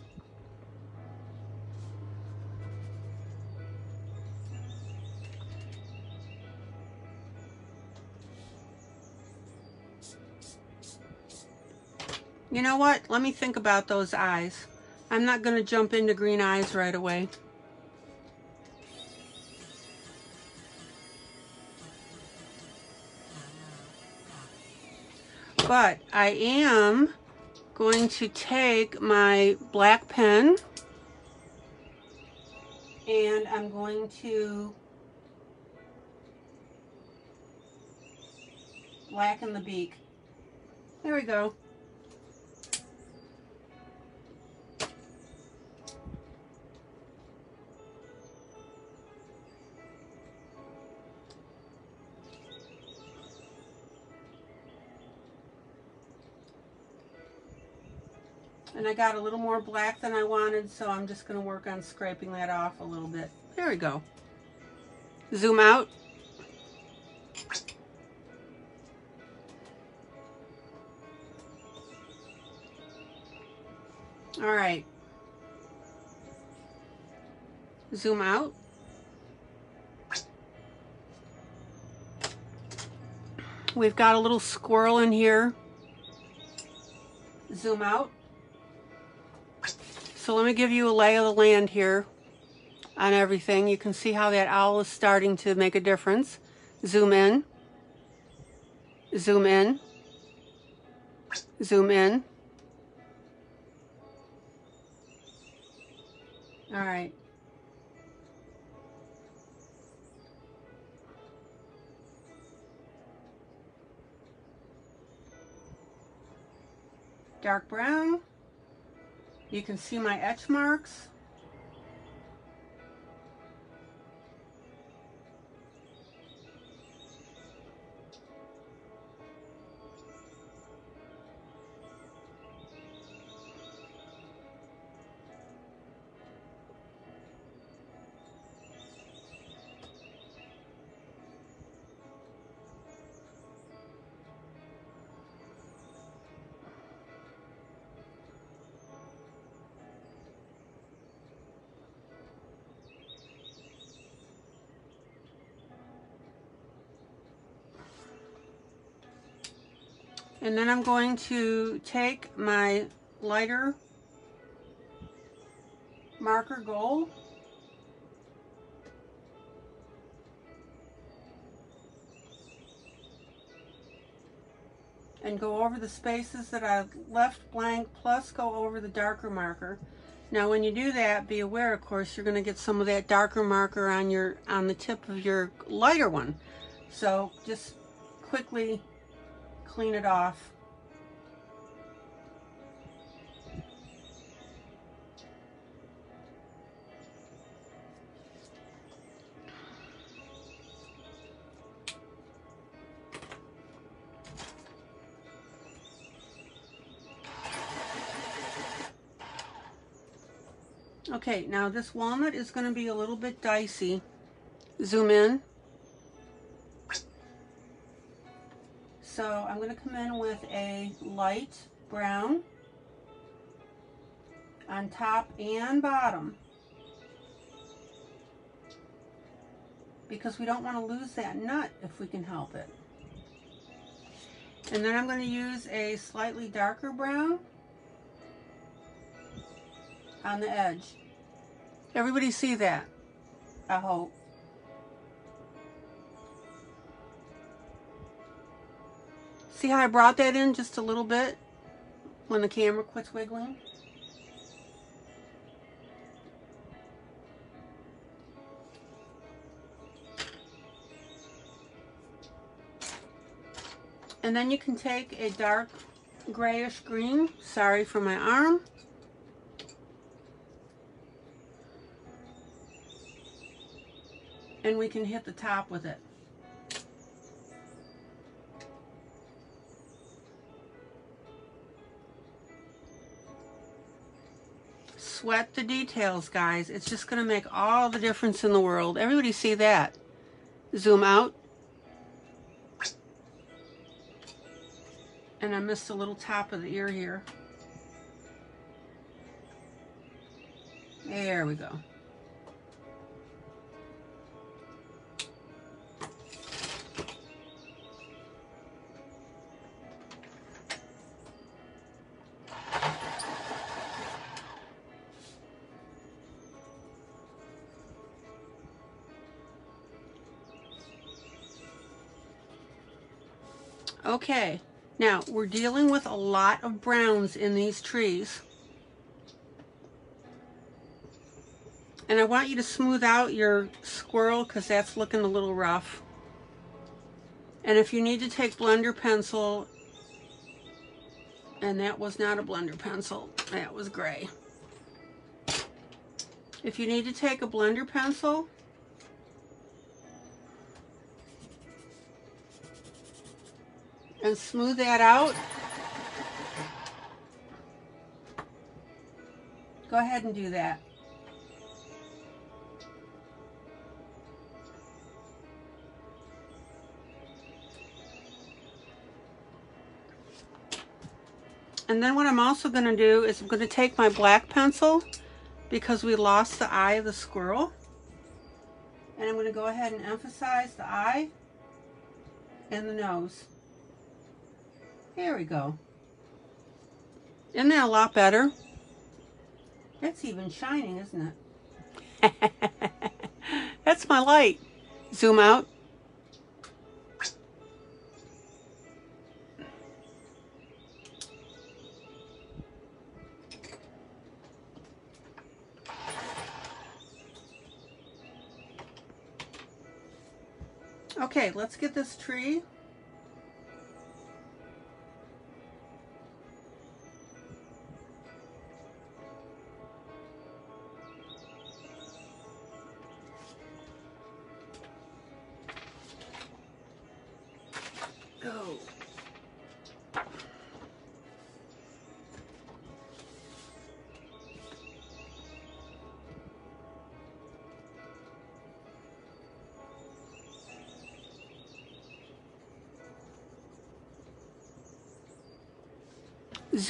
A: You know what? Let me think about those eyes. I'm not going to jump into green eyes right away. But I am going to take my black pen and I'm going to blacken the beak. There we go. And I got a little more black than I wanted, so I'm just going to work on scraping that off a little bit. There we go. Zoom out. All right. Zoom out. We've got a little squirrel in here. Zoom out. So let me give you a lay of the land here on everything. You can see how that owl is starting to make a difference. Zoom in. Zoom in. Zoom in. All right. Dark brown. You can see my etch marks. And then I'm going to take my lighter marker gold and go over the spaces that I've left blank plus go over the darker marker. Now when you do that, be aware of course you're going to get some of that darker marker on your on the tip of your lighter one. So just quickly clean it off Okay, now this walnut is going to be a little bit dicey. Zoom in. I'm going to come in with a light brown on top and bottom. Because we don't want to lose that nut if we can help it. And then I'm going to use a slightly darker brown on the edge. Everybody see that? I hope. See how I brought that in just a little bit when the camera quits wiggling? And then you can take a dark grayish green, sorry for my arm, and we can hit the top with it. Sweat the details, guys. It's just going to make all the difference in the world. Everybody see that? Zoom out. And I missed a little top of the ear here. There we go. Okay, now we're dealing with a lot of browns in these trees. And I want you to smooth out your squirrel because that's looking a little rough. And if you need to take blender pencil, and that was not a blender pencil, that was gray. If you need to take a blender pencil, and smooth that out. Go ahead and do that. And then what I'm also going to do is I'm going to take my black pencil because we lost the eye of the squirrel. And I'm going to go ahead and emphasize the eye and the nose. There we go. Isn't that a lot better? That's even shining, isn't it? That's my light. Zoom out. Okay, let's get this tree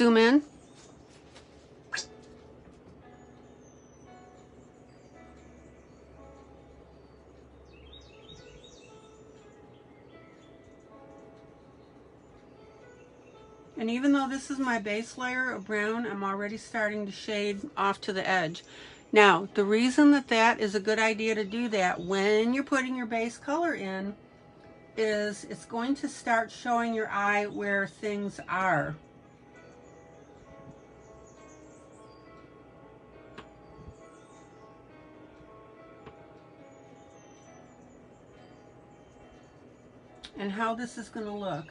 A: Zoom in. And even though this is my base layer of brown, I'm already starting to shade off to the edge. Now, the reason that that is a good idea to do that when you're putting your base color in is it's going to start showing your eye where things are. And how this is going to look.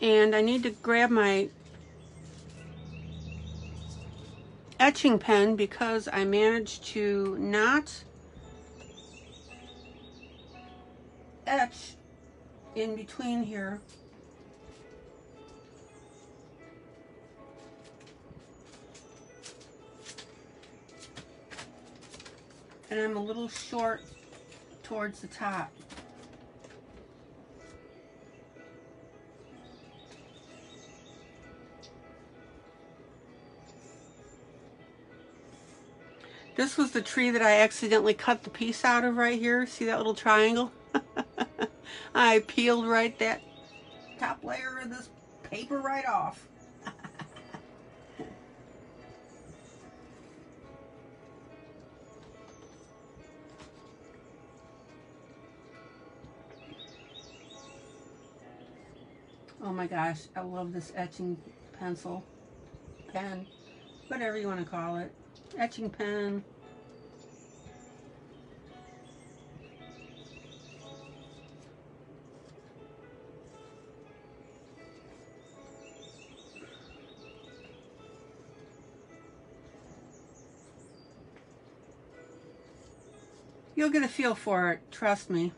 A: And I need to grab my etching pen because I managed to not etch in between here. And I'm a little short towards the top. This was the tree that I accidentally cut the piece out of right here. See that little triangle? I peeled right that top layer of this paper right off. Oh my gosh, I love this etching pencil, pen, whatever you want to call it etching pen. You'll get a feel for it, trust me.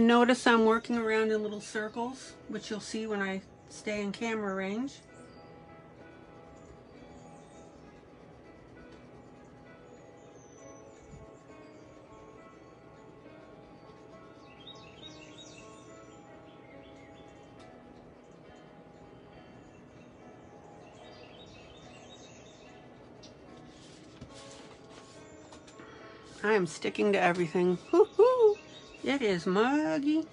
A: And notice I'm working around in little circles, which you'll see when I stay in camera range. I am sticking to everything. It is muggy.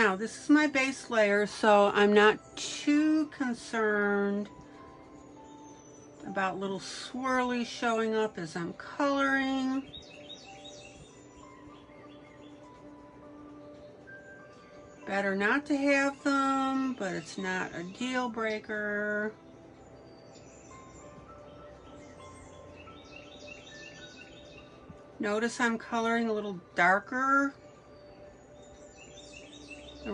A: Now, this is my base layer, so I'm not too concerned about little swirlies showing up as I'm coloring. Better not to have them, but it's not a deal breaker. Notice I'm coloring a little darker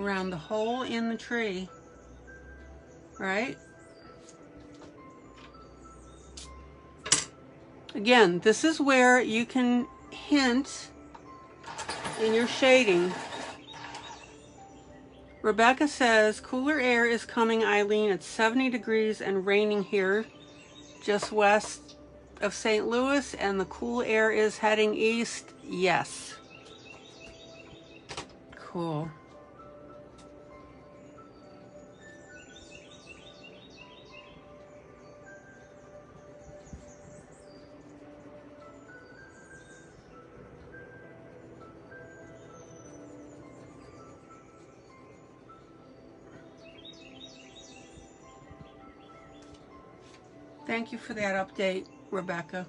A: around the hole in the tree. right? Again, this is where you can hint in your shading. Rebecca says, cooler air is coming, ILene. It's 70 degrees and raining here just west of St. Louis, and the cool air is heading east. Yes. Cool. Thank you for that update, Rebecca.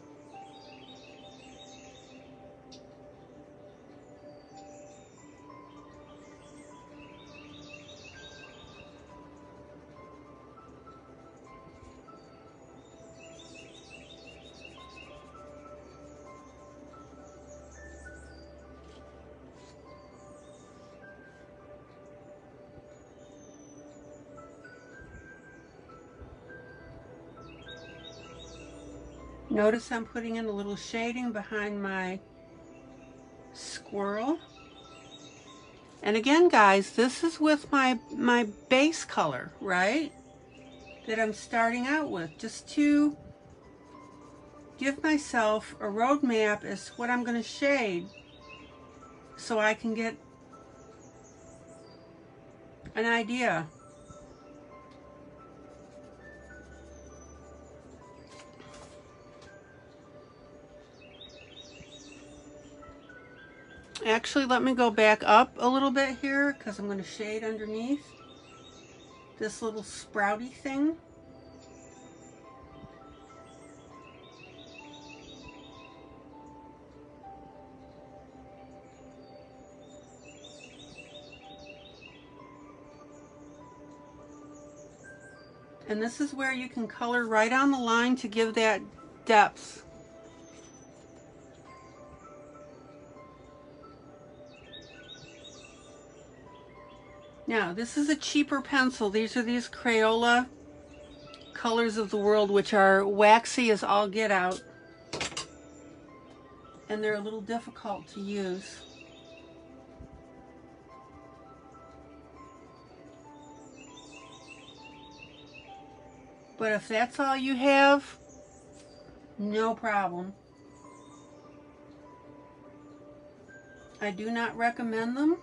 A: Notice I'm putting in a little shading behind my squirrel. And again, guys, this is with my, my base color, right? That I'm starting out with, just to give myself a roadmap as what I'm going to shade so I can get an idea Actually, let me go back up a little bit here because I'm going to shade underneath this little sprouty thing. And this is where you can color right on the line to give that depth. Now, this is a cheaper pencil. These are these Crayola Colors of the World, which are waxy as all get out. And they're a little difficult to use. But if that's all you have, no problem. I do not recommend them.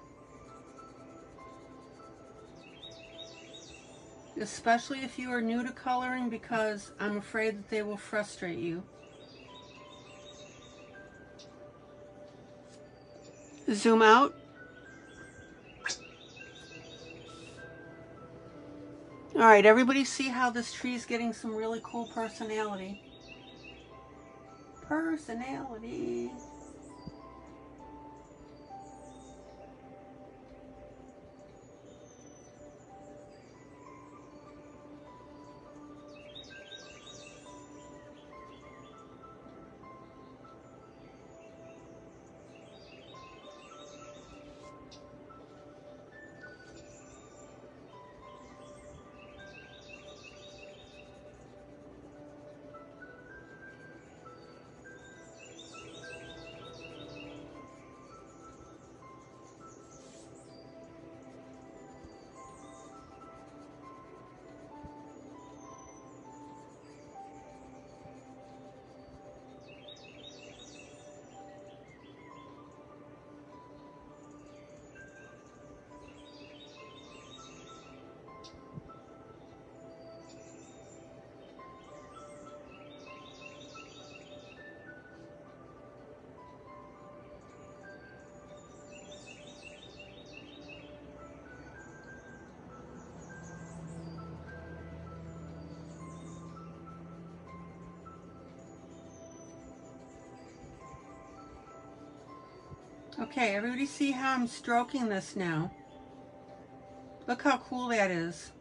A: Especially if you are new to coloring because I'm afraid that they will frustrate you. Zoom out. All right, everybody see how this tree is getting some really cool personality. Personality. Okay, everybody see how I'm stroking this now? Look how cool that is.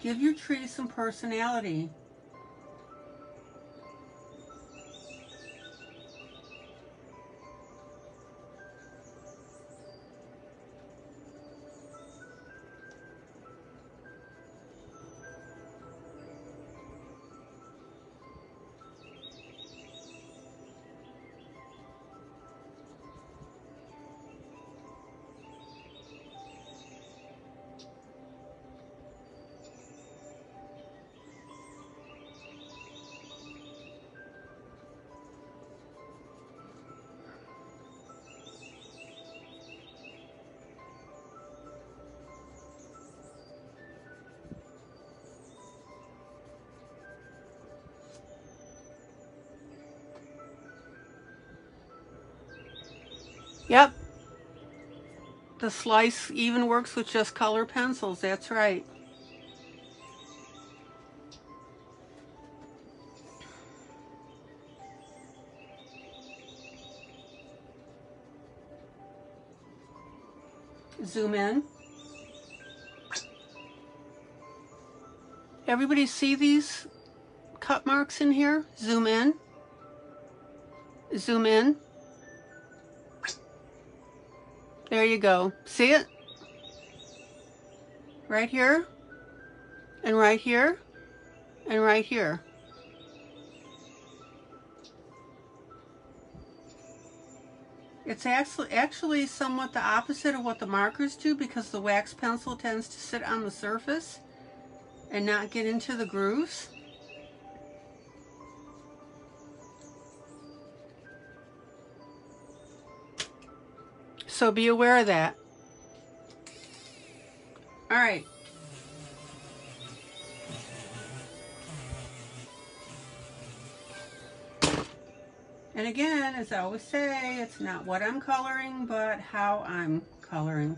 A: Give your tree some personality. The slice even works with just color pencils. That's right. Zoom in. Everybody see these cut marks in here? Zoom in. Zoom in. There you go. See it? Right here, and right here, and right here. It's actually, actually somewhat the opposite of what the markers do because the wax pencil tends to sit on the surface and not get into the grooves. So be aware of that. All right. And again, as I always say, it's not what I'm coloring, but how I'm coloring.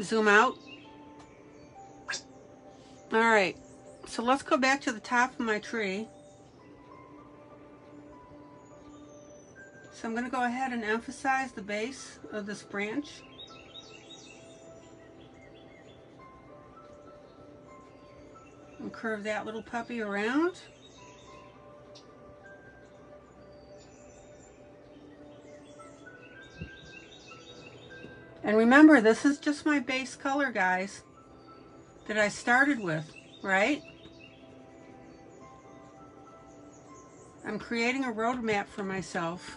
A: Zoom out. All right, so let's go back to the top of my tree. So I'm going to go ahead and emphasize the base of this branch. And curve that little puppy around. And remember, this is just my base color, guys, that I started with, right? I'm creating a roadmap for myself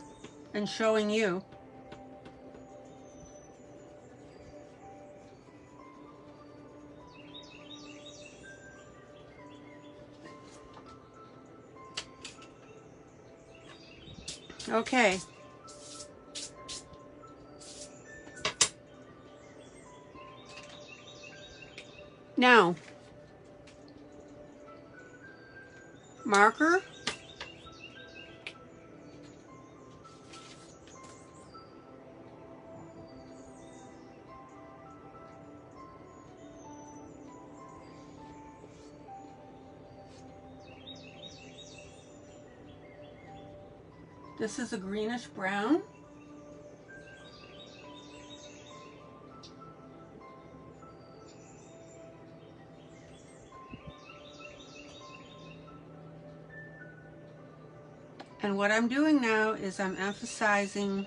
A: and showing you. Okay. Now, marker. This is a greenish brown. And what I'm doing now is I'm emphasizing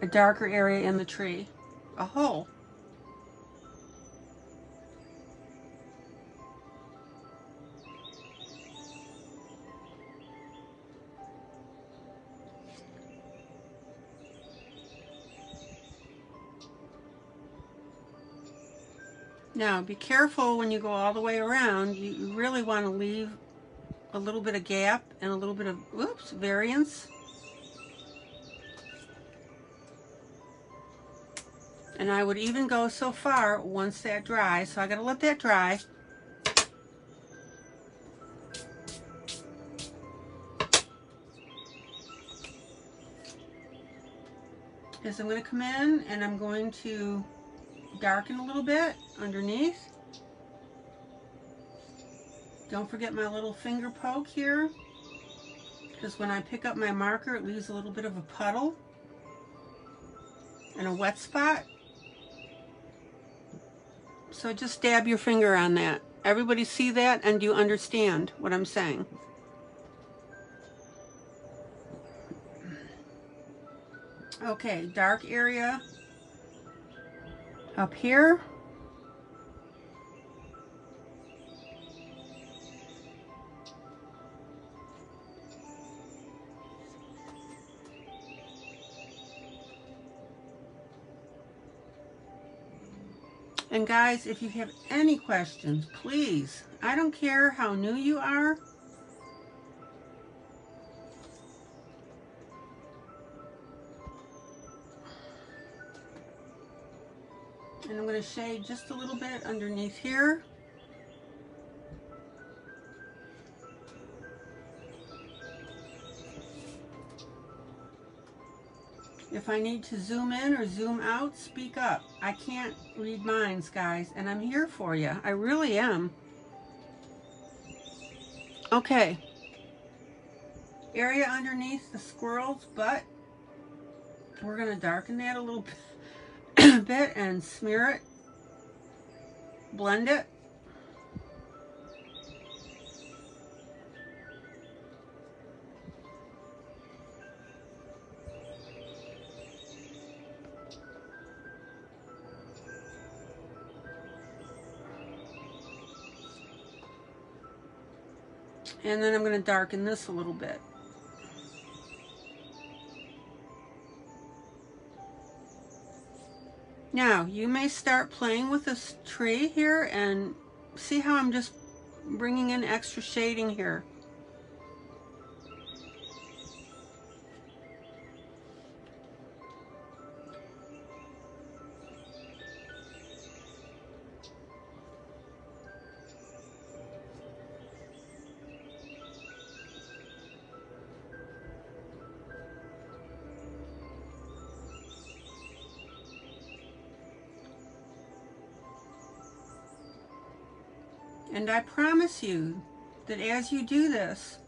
A: a darker area in the tree, a hole. Now be careful when you go all the way around. You really want to leave a little bit of gap and a little bit of, oops, variance. And I would even go so far once that dries. So I got to let that dry. Is I'm going to come in and I'm going to darken a little bit underneath. Don't forget my little finger poke here because when I pick up my marker it leaves a little bit of a puddle and a wet spot. So just dab your finger on that. Everybody see that and you understand what I'm saying. Okay, dark area up here. And guys, if you have any questions, please, I don't care how new you are, And I'm going to shade just a little bit underneath here. If I need to zoom in or zoom out, speak up. I can't read minds, guys, and I'm here for you. I really am. Okay. Area underneath the squirrel's butt. We're going to darken that a little bit and smear it. Blend it. And then I'm going to darken this a little bit. Now, you may start playing with this tree here and see how I'm just bringing in extra shading here. And I promise you that as you do this,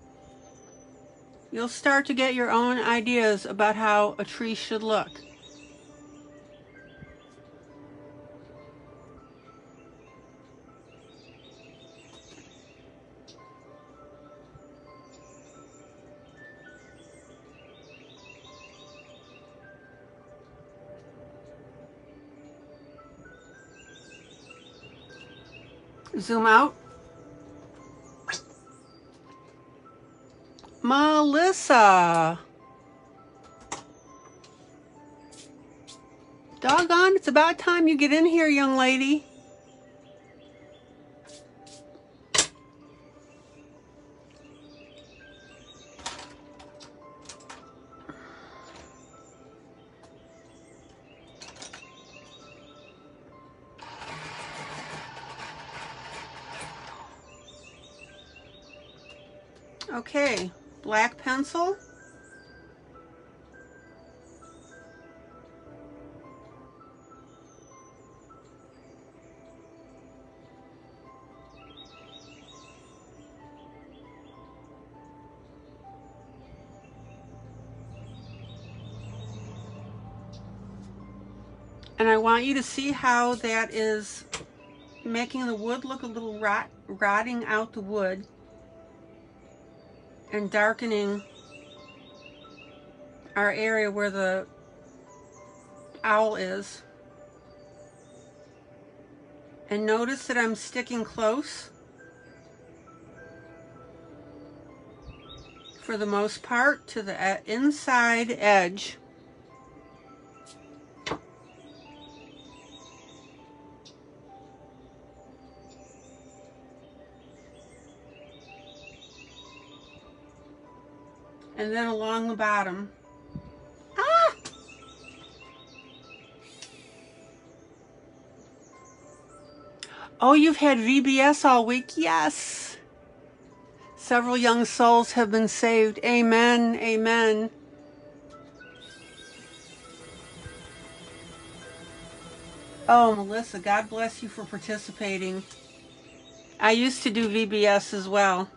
A: you'll start to get your own ideas about how a tree should look. Zoom out. Melissa. Doggone, it's about time you get in here, young lady. Okay, black pencil. And I want you to see how that is making the wood look a little rot, rotting out the wood and darkening our area where the owl is. And notice that I'm sticking close for the most part to the uh, inside edge. And then along the bottom. Ah! Oh, you've had VBS all week? Yes. Several young souls have been saved. Amen. Amen. Oh, Melissa, God bless you for participating. I used to do VBS as well.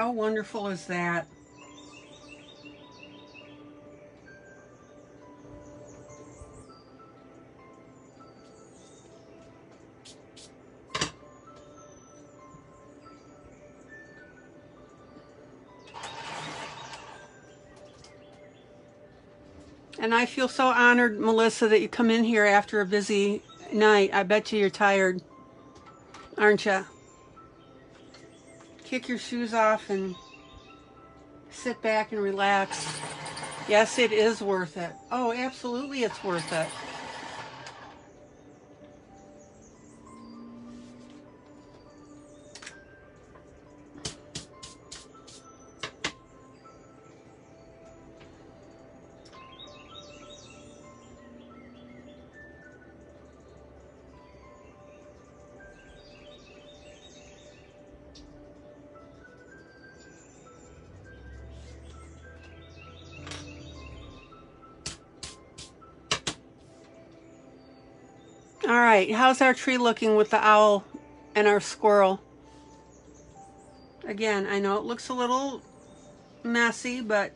A: How wonderful is that? And I feel so honored, Melissa, that you come in here after a busy night. I bet you you're tired, aren't you? Kick your shoes off and sit back and relax. Yes, it is worth it. Oh, absolutely it's worth it. Right, how's our tree looking with the owl and our squirrel? Again, I know it looks a little messy, but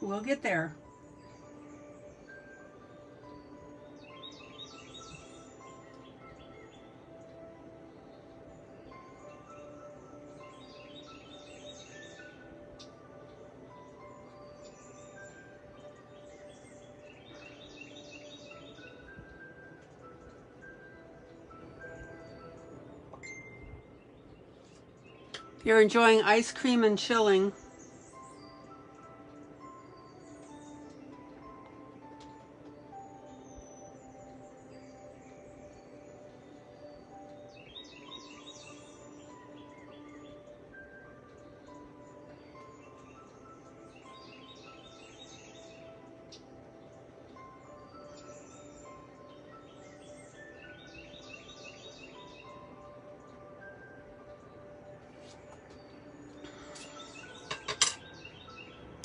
A: we'll get there. You're enjoying ice cream and chilling.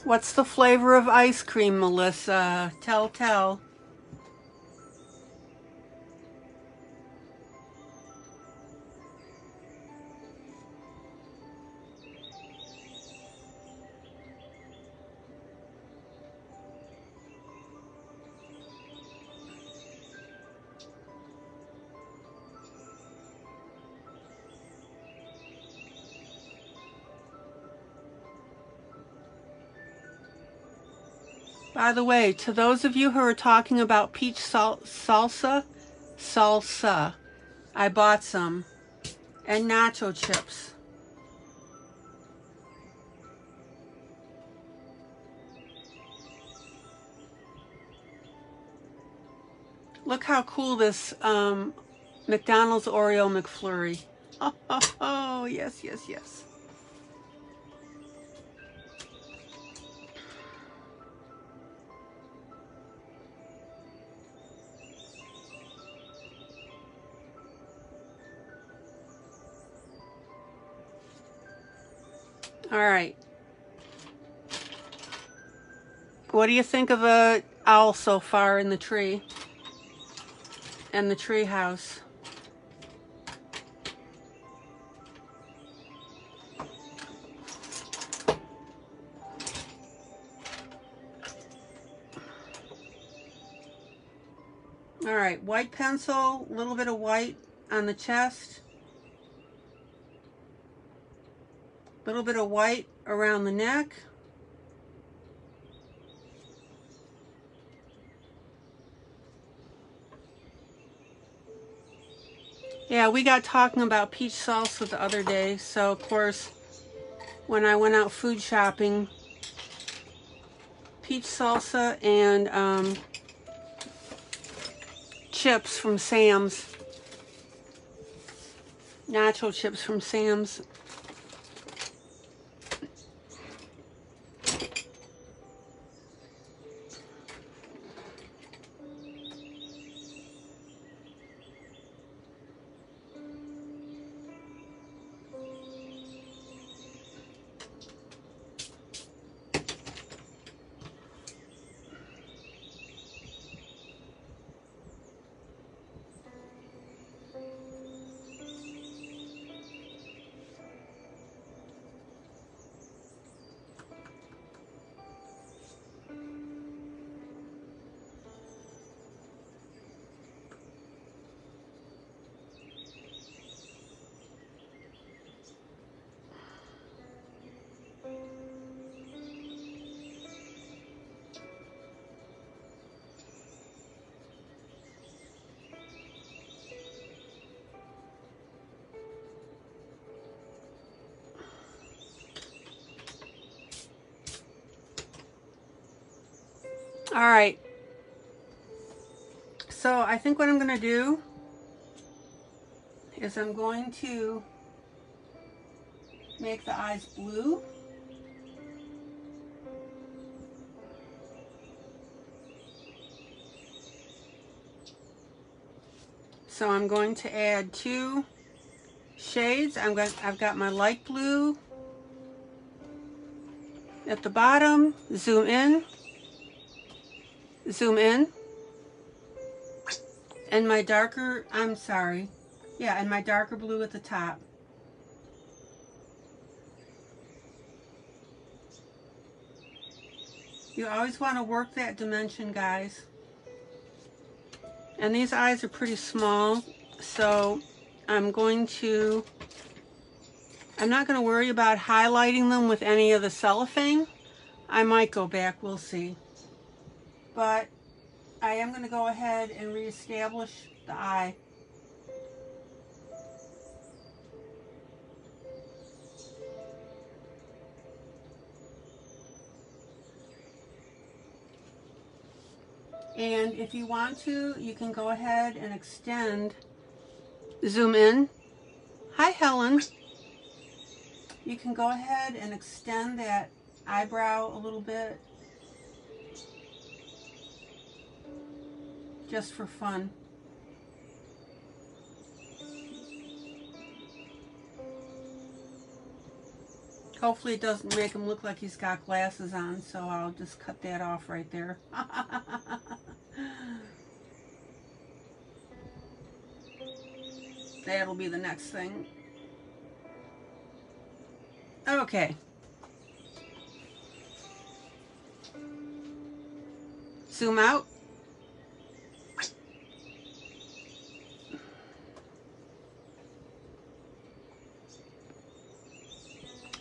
A: What's the flavor of ice cream, Melissa? Tell, tell. By the way, to those of you who are talking about peach sal salsa, salsa, I bought some, and nacho chips. Look how cool this um, McDonald's Oreo McFlurry. Oh, oh, oh, yes, yes, yes. All right. What do you think of the owl so far in the tree? And the tree house? All right, white pencil, a little bit of white on the chest. Little bit of white around the neck. Yeah, we got talking about peach salsa the other day. So, of course, when I went out food shopping, peach salsa and um, chips from Sam's. Nacho chips from Sam's. All right. So I think what I'm going to do is I'm going to make the eyes blue. So I'm going to add two shades. I'm going, I've got my light blue at the bottom, zoom in zoom in, And my darker, I'm sorry. Yeah, and my darker blue at the top. You always want to work that dimension, guys. And these eyes are pretty small, so I'm going to, I'm not going to worry about highlighting them with any of the cellophane. I might go back, we'll see. But I am going to go ahead and reestablish the eye. And if you want to, you can go ahead and extend, zoom in. Hi, Helen. You can go ahead and extend that eyebrow a little bit. Just for fun. Hopefully it doesn't make him look like he's got glasses on, so I'll just cut that off right there. That'll be the next thing. Okay. Zoom out.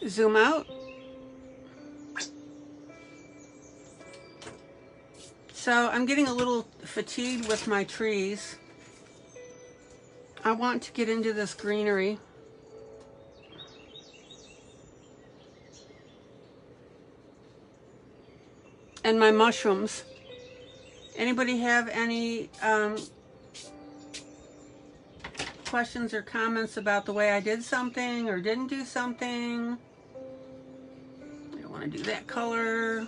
A: Zoom out. So I'm getting a little fatigued with my trees. I want to get into this greenery. And my mushrooms. Anybody have any um, questions or comments about the way I did something or didn't do something? To do that color.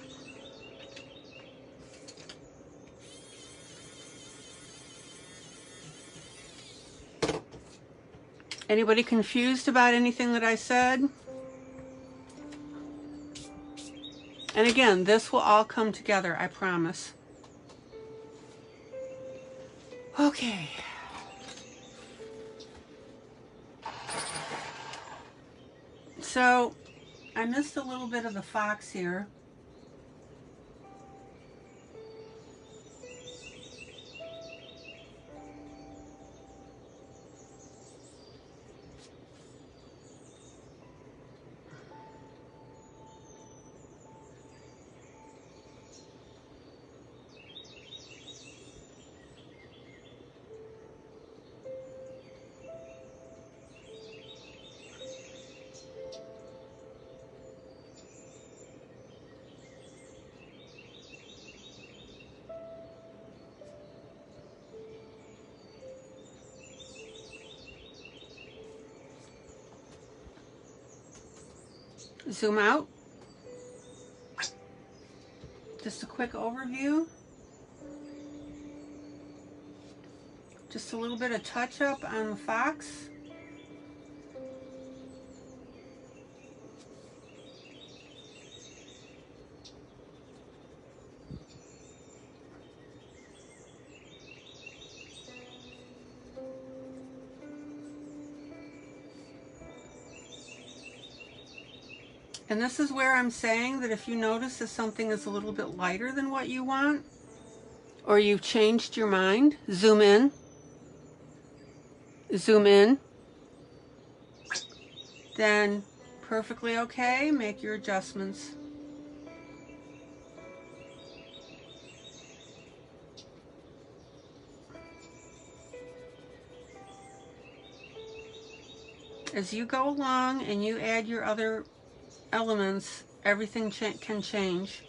A: Anybody confused about anything that I said? And again, this will all come together, I promise. Okay. So, I missed a little bit of the fox here. Zoom out. Just a quick overview. Just a little bit of touch up on the fox. And this is where I'm saying that if you notice that something is a little bit lighter than what you want, or you've changed your mind, zoom in, zoom in, then perfectly okay, make your adjustments. As you go along and you add your other elements, everything cha can change.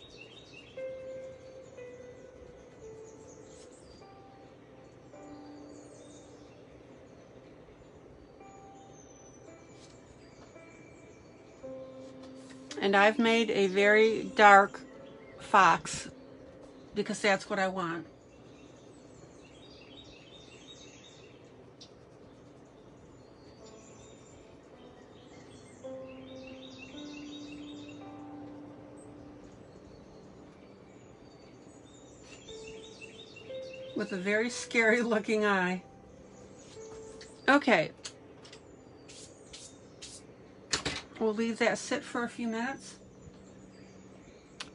A: And I've made a very dark fox because that's what I want. With a very scary looking eye. Okay. We'll leave that sit for a few minutes.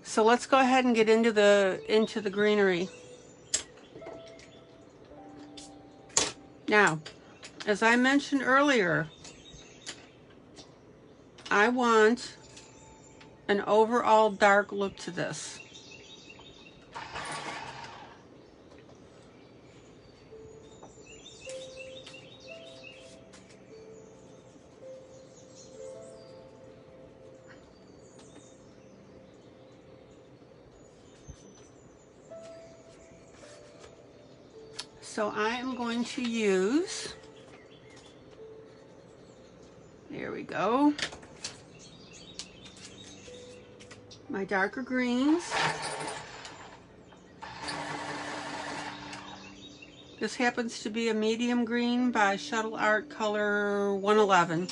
A: So let's go ahead and get into the into the greenery. Now, as I mentioned earlier, I want an overall dark look to this. So I am going to use, there we go, my darker greens. This happens to be a medium green by Shuttle Art color 111.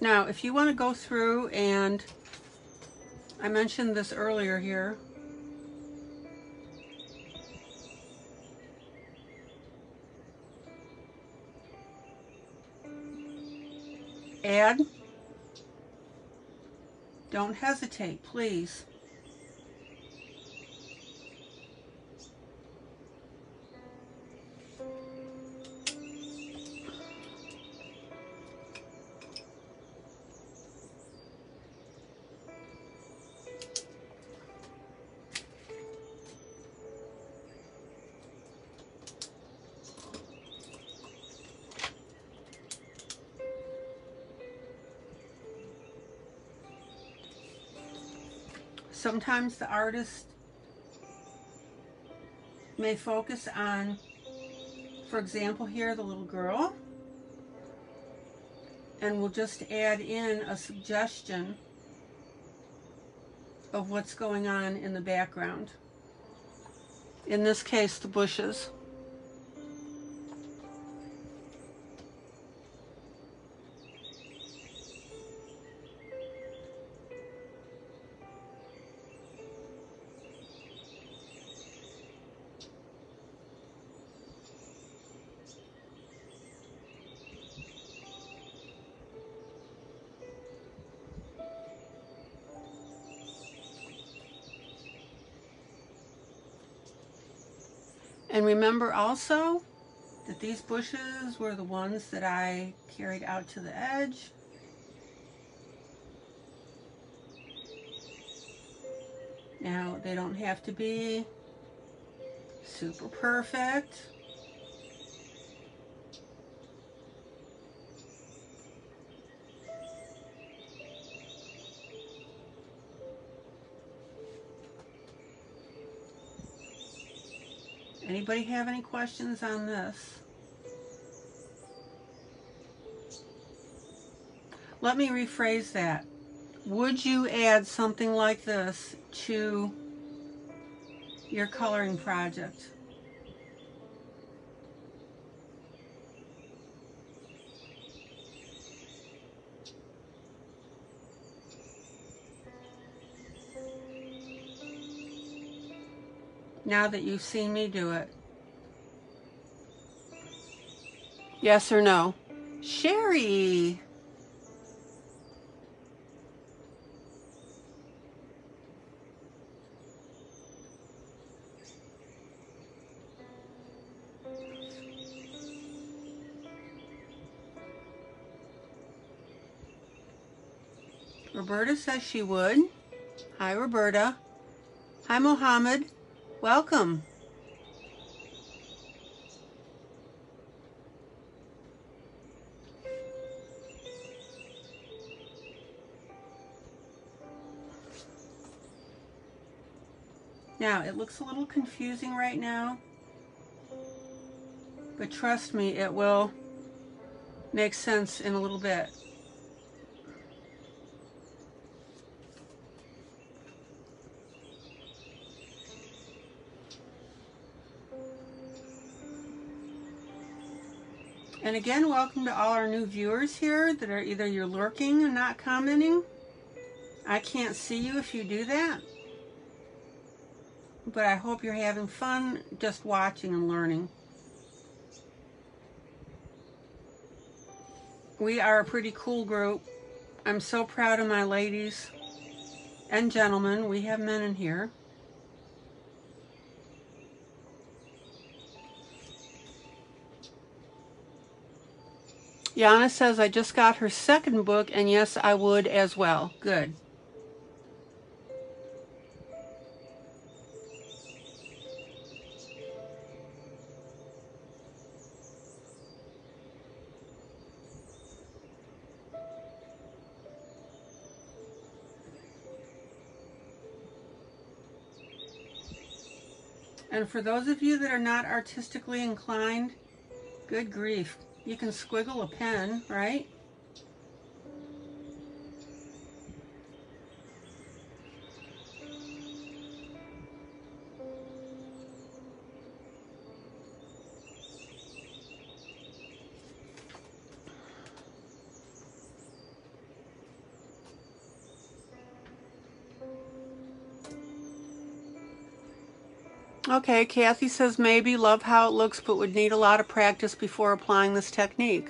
A: Now, if you want to go through and I mentioned this earlier here. Add. Don't hesitate, please. Sometimes the artist may focus on, for example here, the little girl, and we'll just add in a suggestion of what's going on in the background. In this case, the bushes. And remember also that these bushes were the ones that I carried out to the edge. Now, they don't have to be super perfect. Anybody have any questions on this? Let me rephrase that. Would you add something like this to your coloring project? Now that you've seen me do it? Yes or no? Sherry! Roberta says she would. Hi, Roberta. Hi, Mohammed. Welcome. Now, it looks a little confusing right now, but trust me, it will make sense in a little bit. And again, welcome to all our new viewers here that are either you're lurking and not commenting. I can't see you if you do that. But I hope you're having fun just watching and learning. We are a pretty cool group. I'm so proud of my ladies and gentlemen. We have men in here. Yana says, I just got her second book, and yes, I would as well. Good. And for those of you that are not artistically inclined, good grief, you can squiggle a pen, right? Okay, Kathy says maybe love how it looks, but would need a lot of practice before applying this technique.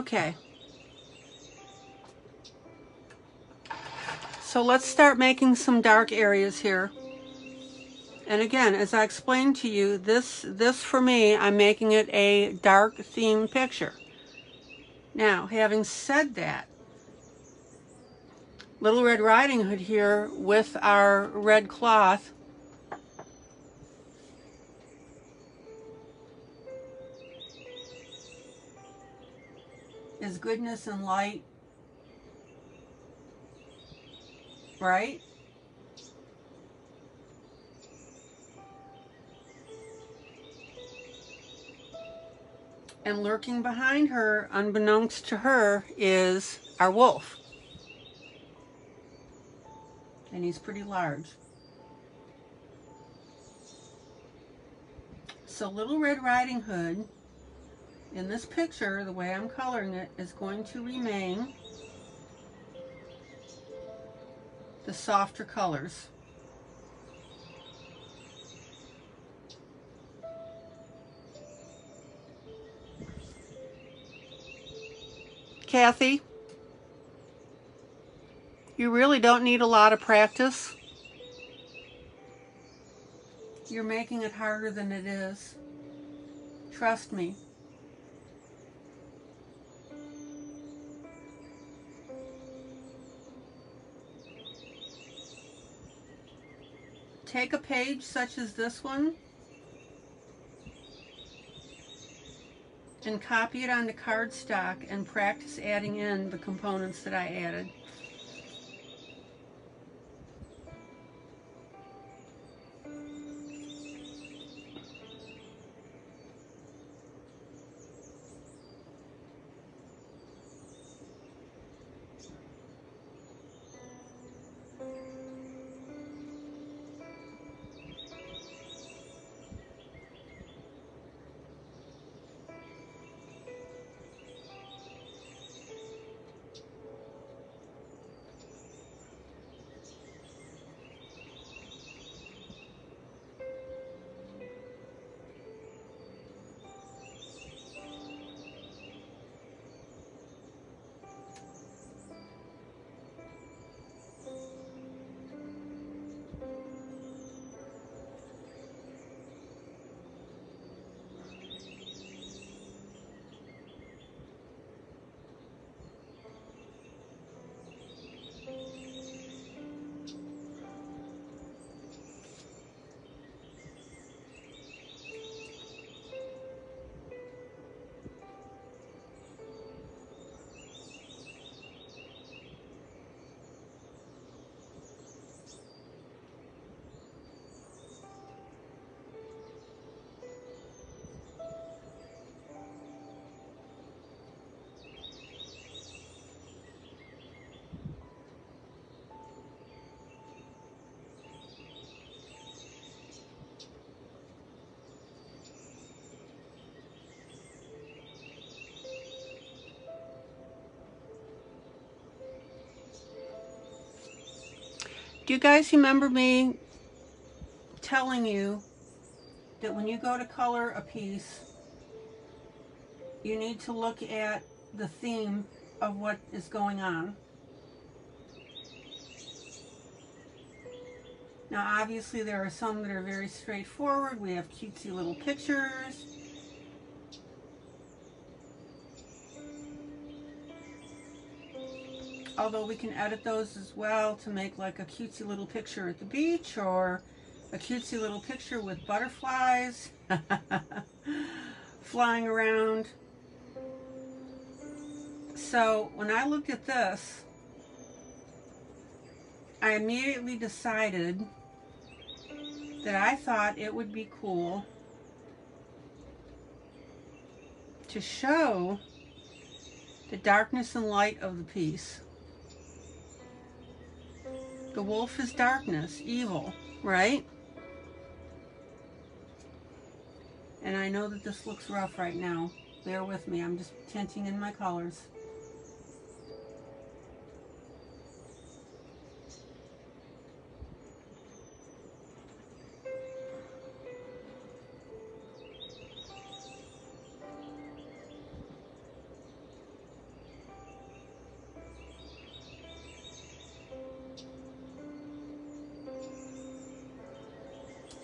A: Okay. So let's start making some dark areas here. And again, as I explained to you, this, this for me, I'm making it a dark theme picture. Now, having said that, Little Red Riding Hood here with our red cloth goodness and light. Right? And lurking behind her, unbeknownst to her, is our wolf. And he's pretty large. So Little Red Riding Hood in this picture, the way I'm coloring it, is going to remain the softer colors. Kathy, you really don't need a lot of practice. You're making it harder than it is. Trust me. Take a page such as this one and copy it onto cardstock and practice adding in the components that I added. Do you guys remember me telling you that when you go to color a piece, you need to look at the theme of what is going on? Now obviously there are some that are very straightforward. We have cutesy little pictures. Although we can edit those as well to make like a cutesy little picture at the beach or a cutesy little picture with butterflies flying around. So when I looked at this, I immediately decided that I thought it would be cool to show the darkness and light of the piece. The wolf is darkness, evil, right? And I know that this looks rough right now. Bear with me, I'm just tinting in my colors.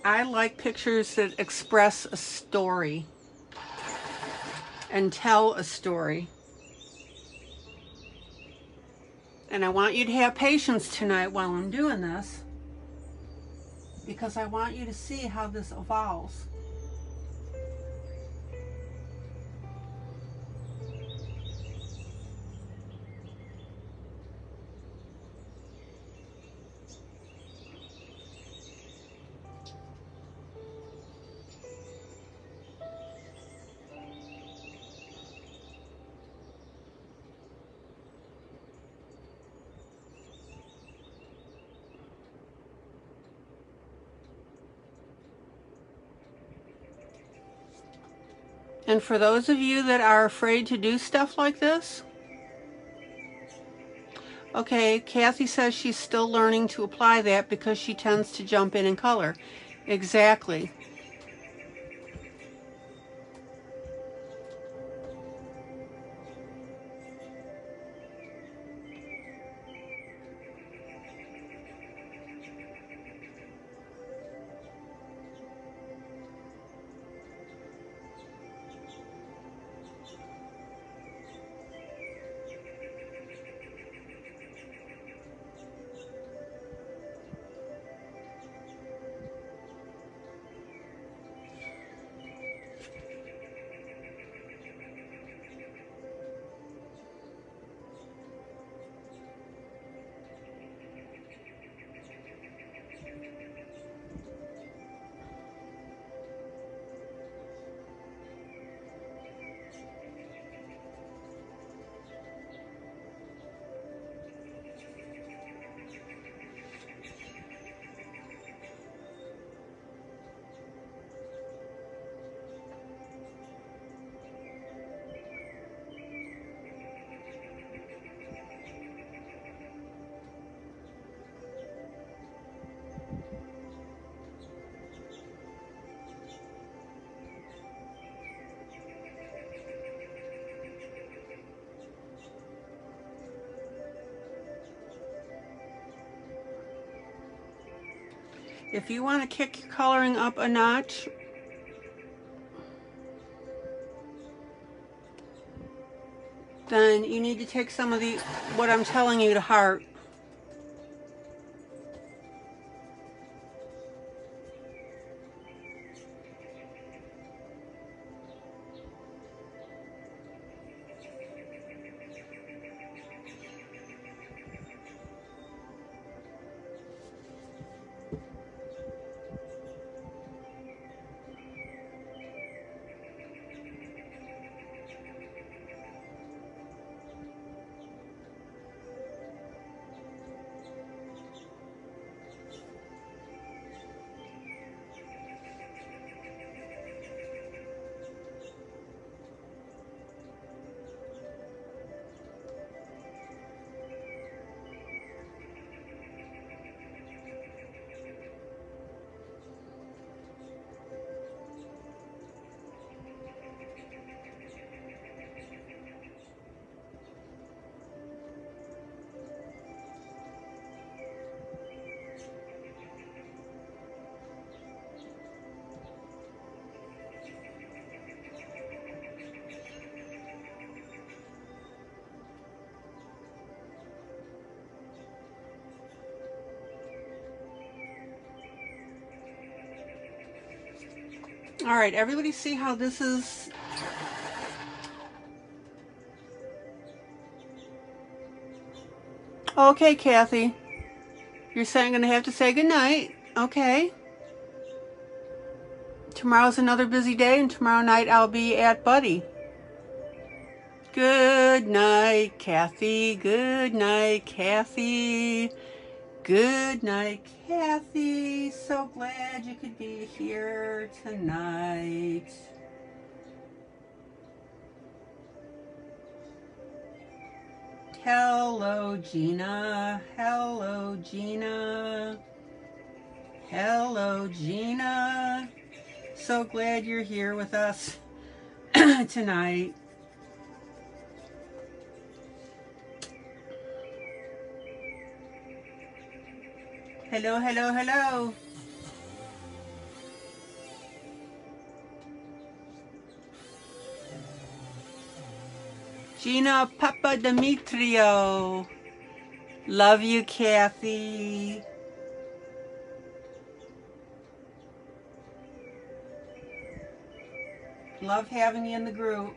A: I like pictures that express a story and tell a story. And I want you to have patience tonight while I'm doing this because I want you to see how this evolves. And for those of you that are afraid to do stuff like this, okay, Kathy says she's still learning to apply that because she tends to jump in and color. Exactly. If you want to kick your coloring up a notch, then you need to take some of the, what I'm telling you to heart. All right, everybody see how this is Okay, Kathy. You're saying I'm going to have to say goodnight. Okay. Tomorrow's another busy day, and tomorrow night I'll be at Buddy. Good night, Kathy. Good night, Kathy. Good night, Kathy. Glad you could be here tonight. Hello, Gina. Hello, Gina. Hello, Gina. So glad you're here with us tonight. Hello, hello, hello. Gina Papa Demetrio. Love you, Kathy. Love having you in the group.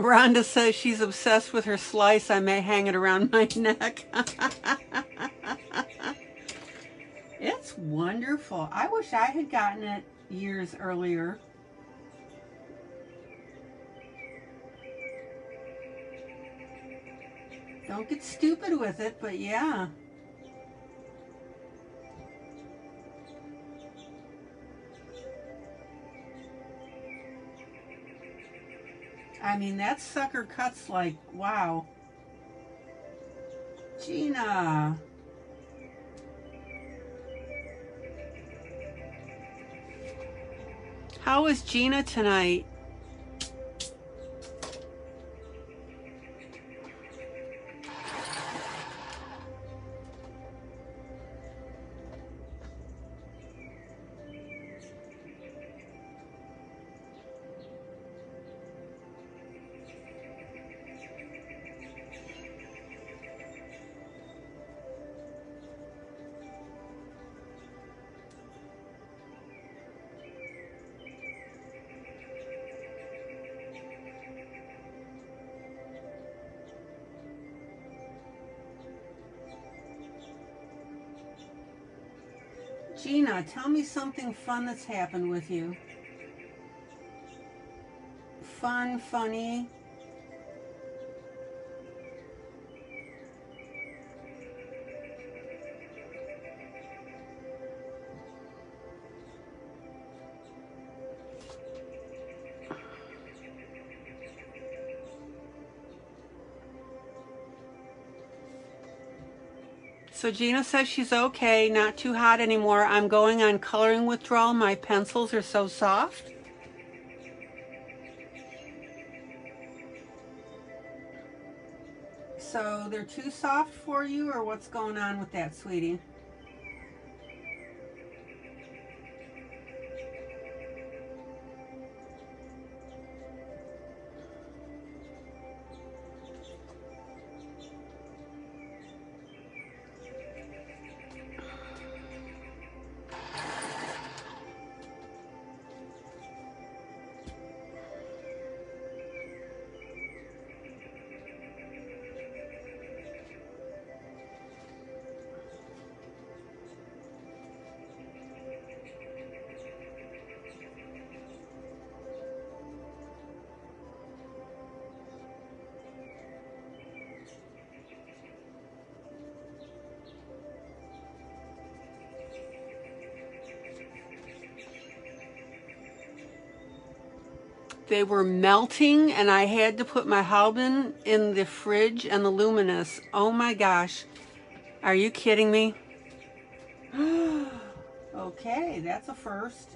A: Rhonda says she's obsessed with her slice. I may hang it around my neck. it's wonderful. I wish I had gotten it years earlier. Don't get stupid with it, but yeah. I mean, that sucker cuts like, wow. Gina. How is Gina tonight? Tell me something fun that's happened with you. Fun, funny. Gina says she's okay, not too hot anymore. I'm going on coloring withdrawal. My pencils are so soft. So they're too soft for you or what's going on with that, sweetie? They were melting and I had to put my Holbein in the fridge and the Luminance. Oh my gosh. Are you kidding me? okay, that's a first.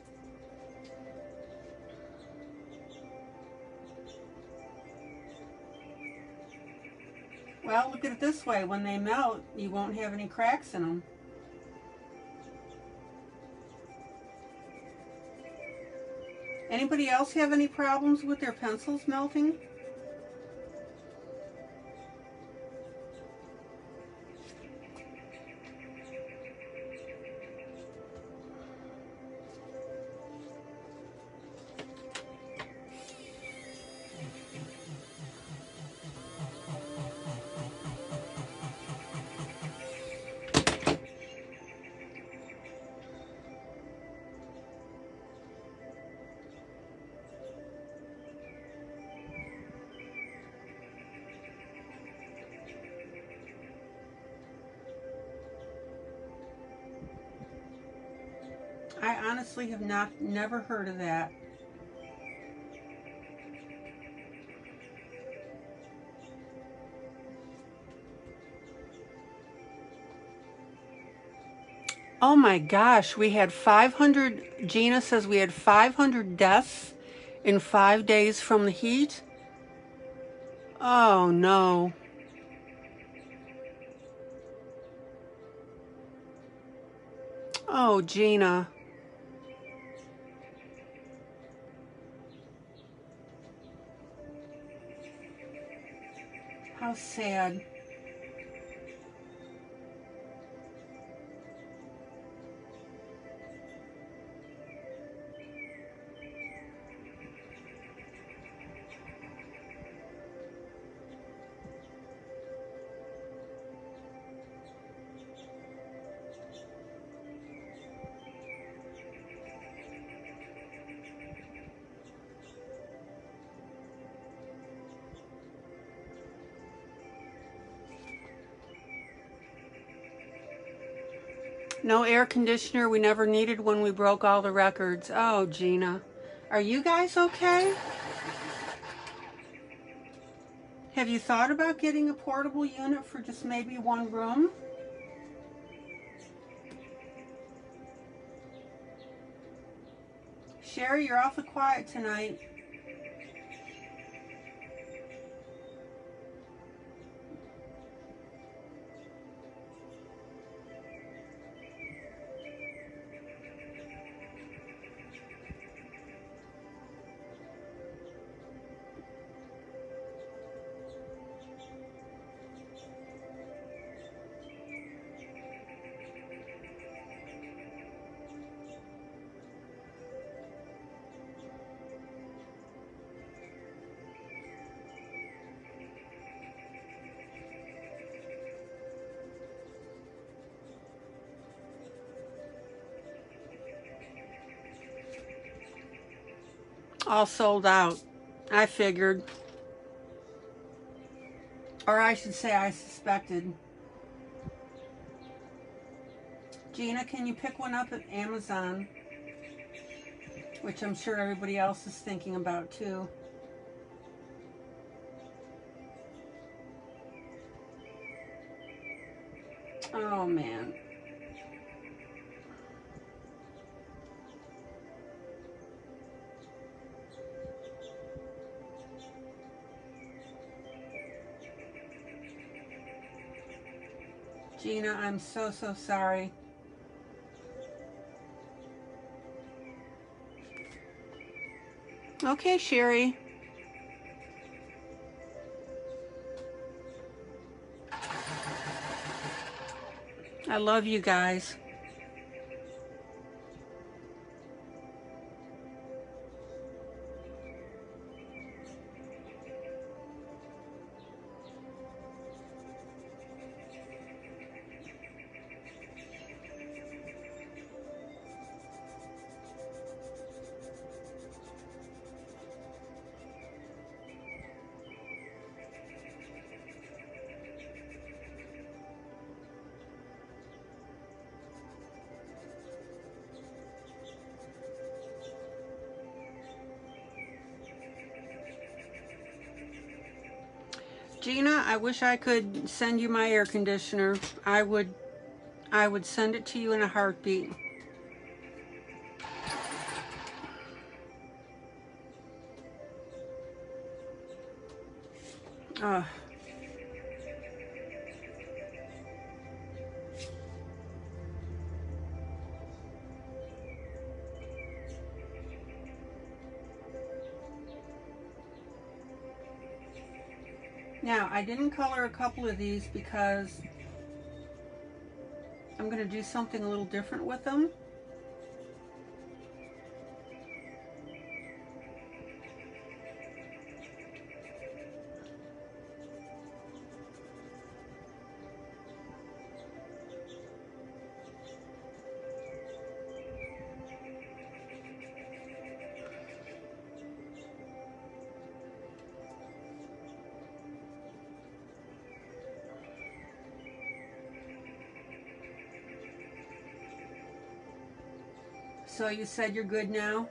A: Well, look at it this way. When they melt, you won't have any cracks in them. Anybody else have any problems with their pencils melting? Honestly have not never heard of that. Oh my gosh, we had 500, Gina says we had 500 deaths in five days from the heat. Oh no. Oh, Gina. Sad. No air conditioner. We never needed when we broke all the records. Oh, Gina. Are you guys okay? Have you thought about getting a portable unit for just maybe one room? Sherry, you're awfully quiet tonight. All sold out. I figured. Or I should say I suspected. Gina, can you pick one up at Amazon? Which I'm sure everybody else is thinking about too. I'm so, so sorry. Okay, Sherry. I love you guys. I wish I could send you my air conditioner. I would I would send it to you in a heartbeat. I didn't color a couple of these because I'm going to do something a little different with them. So you said you're good now?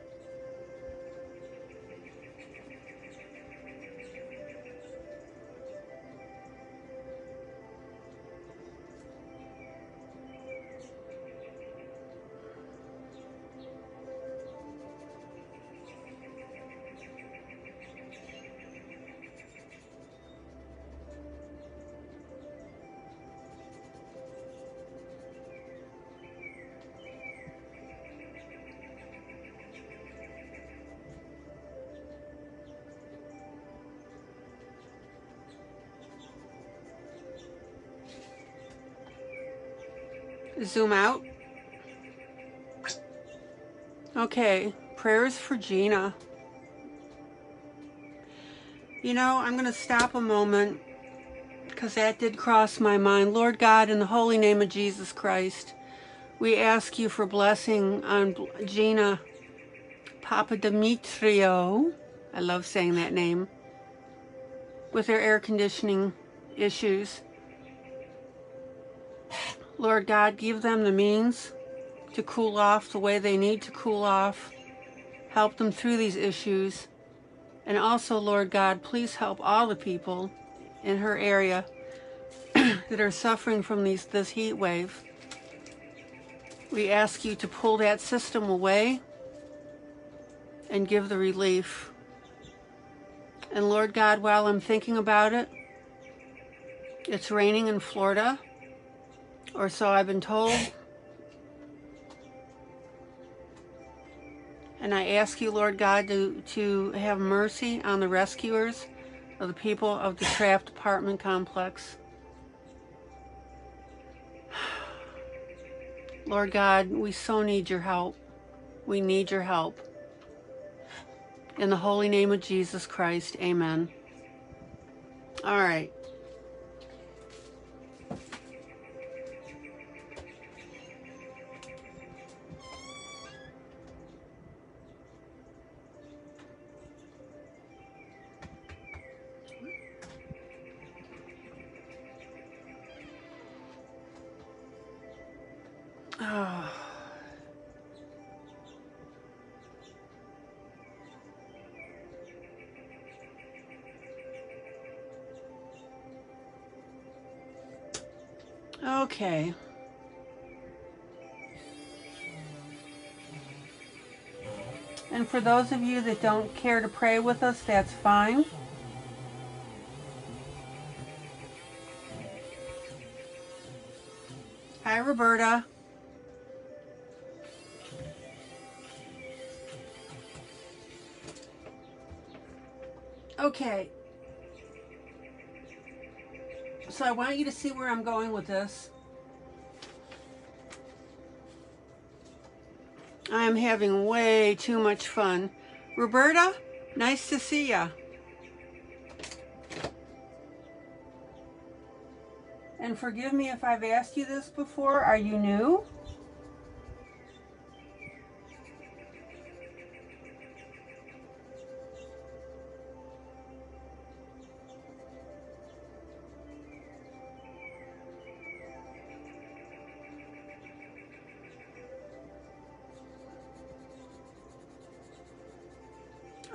A: Zoom out. Okay, prayers for Gina. You know, I'm going to stop a moment because that did cross my mind. Lord God, in the holy name of Jesus Christ, we ask you for blessing on Gina Papa Demetrio. I love saying that name. With her air conditioning issues. Lord God, give them the means to cool off the way they need to cool off. Help them through these issues. And also, Lord God, please help all the people in her area that are suffering from these, this heat wave. We ask you to pull that system away and give the relief. And Lord God, while I'm thinking about it, it's raining in Florida or so I've been told. And I ask you, Lord God, to, to have mercy on the rescuers of the people of the Traft apartment complex. Lord God, we so need your help. We need your help. In the holy name of Jesus Christ, amen. All right. Okay. And for those of you that don't care to pray with us, that's fine. Hi, Roberta. Okay. So I want you to see where I'm going with this. I am having way too much fun. Roberta, nice to see ya. And forgive me if I've asked you this before. Are you new?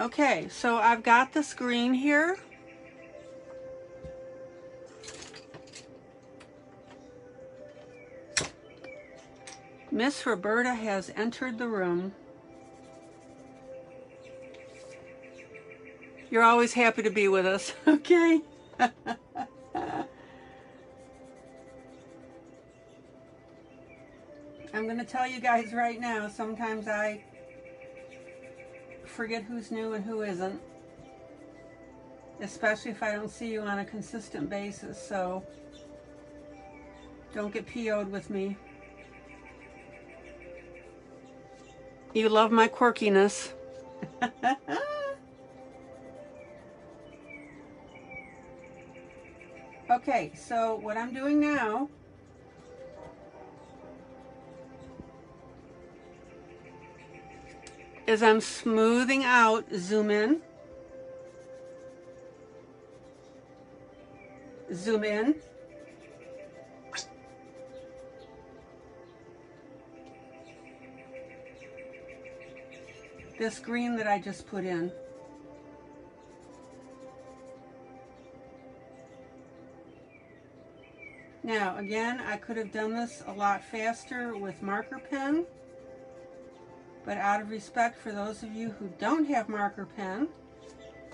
A: Okay, so I've got the screen here. Miss Roberta has entered the room. You're always happy to be with us, okay? I'm going to tell you guys right now, sometimes I forget who's new and who isn't. especially if I don't see you on a consistent basis. So don't get PO'd with me. You love my quirkiness. okay, so what I'm doing now is I'm smoothing out, zoom in, zoom in, this green that I just put in. Now, again, I could have done this a lot faster with marker pen, but out of respect for those of you who don't have marker pen,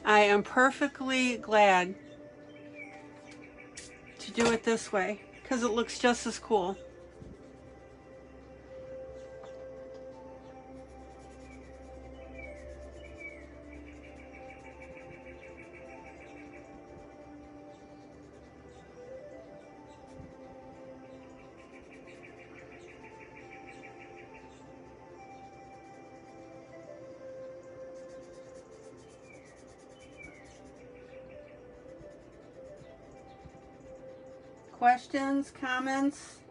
A: I am perfectly glad to do it this way because it looks just as cool. Questions, comments?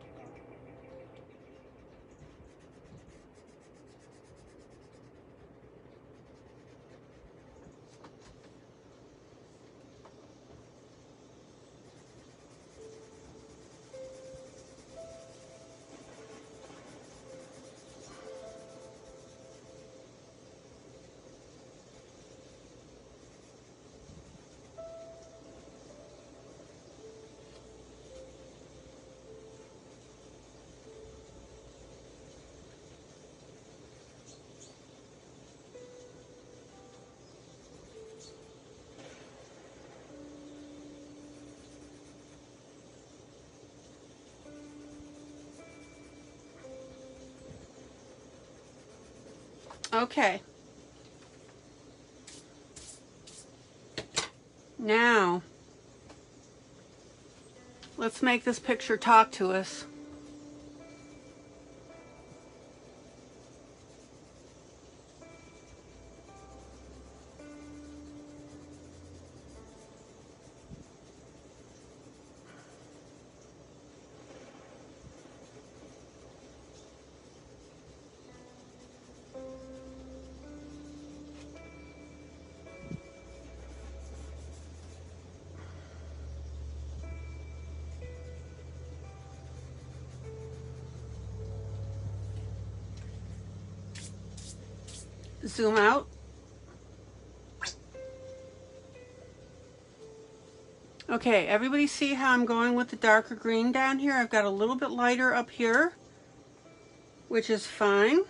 A: Okay. Now, let's make this picture talk to us. Zoom out. Okay, everybody see how I'm going with the darker green down here? I've got a little bit lighter up here, which is fine.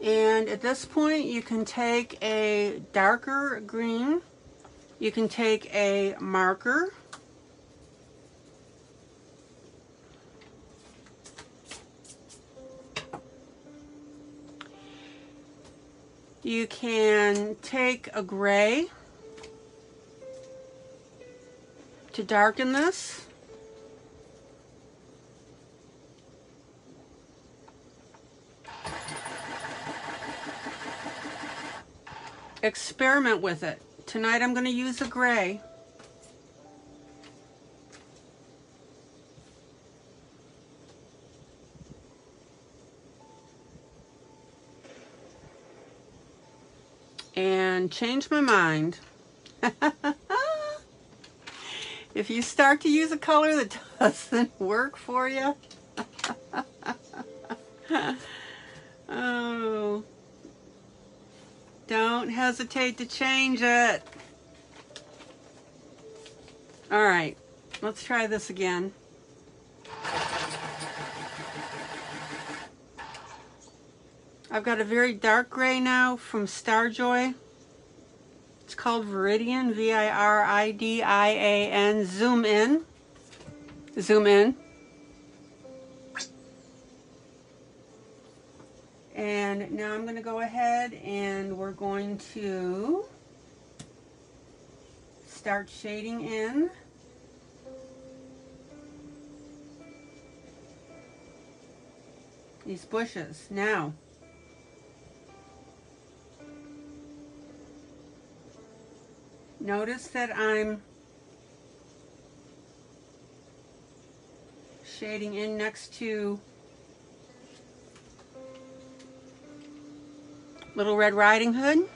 A: And at this point, you can take a darker green, you can take a marker, You can take a gray to darken this. Experiment with it. Tonight I'm going to use a gray. And change my mind. if you start to use a color that doesn't work for you, oh, don't hesitate to change it. All right, let's try this again. I've got a very dark gray now from Starjoy. Called Viridian, V-I-R-I-D-I-A-N. Zoom in. Zoom in. And now I'm going to go ahead and we're going to start shading in. These bushes. Now, notice that I'm shading in next to Little Red Riding Hood.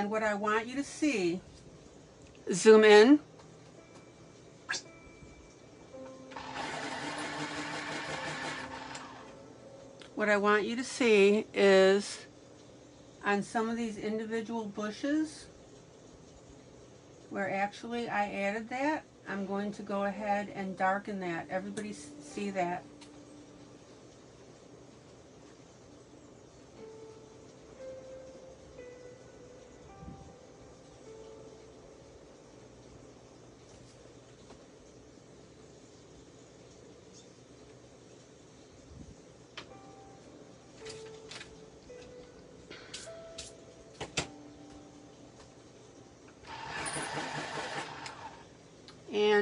A: And what I want you to see, zoom in. What I want you to see is on some of these individual bushes where actually I added that, I'm going to go ahead and darken that. Everybody see that?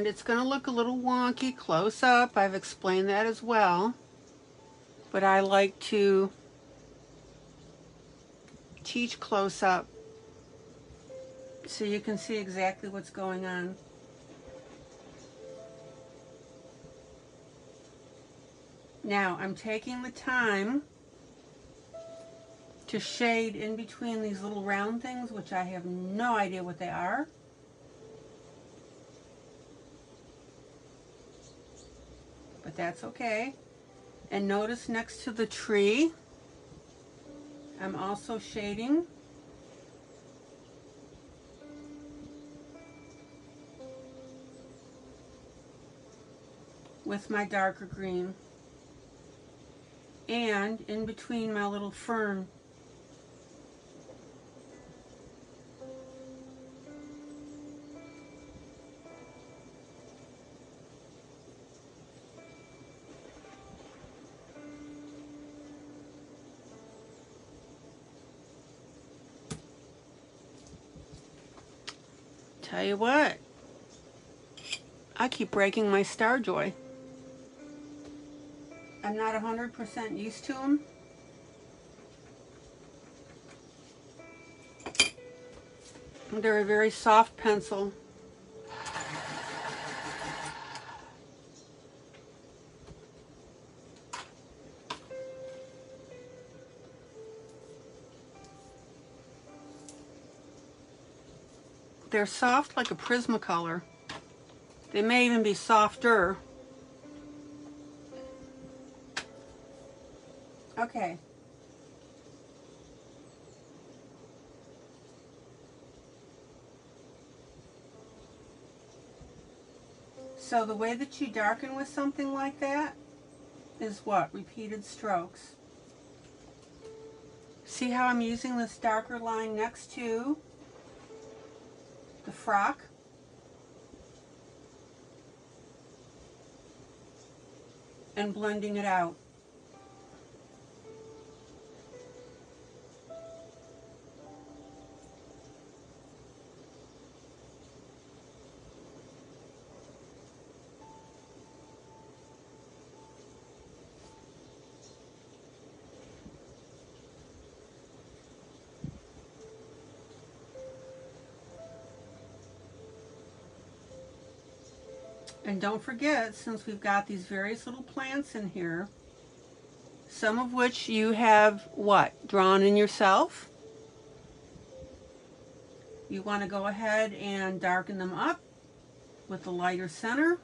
A: It's going to look a little wonky close up. I've explained that as well. But I like to teach close up so you can see exactly what's going on. Now I'm taking the time to shade in between these little round things, which I have no idea what they are. That's okay. And notice next to the tree, I'm also shading with my darker green. And in between my little fern Tell you what, I keep breaking my Starjoy. I'm not 100% used to them. They're a very soft pencil. They're soft like a Prismacolor. They may even be softer. Okay. So the way that you darken with something like that is what? Repeated strokes. See how I'm using this darker line next to frock. And blending it out. And don't forget, since we've got these various little plants in here, some of which you have, what, drawn in yourself? You want to go ahead and darken them up with the lighter center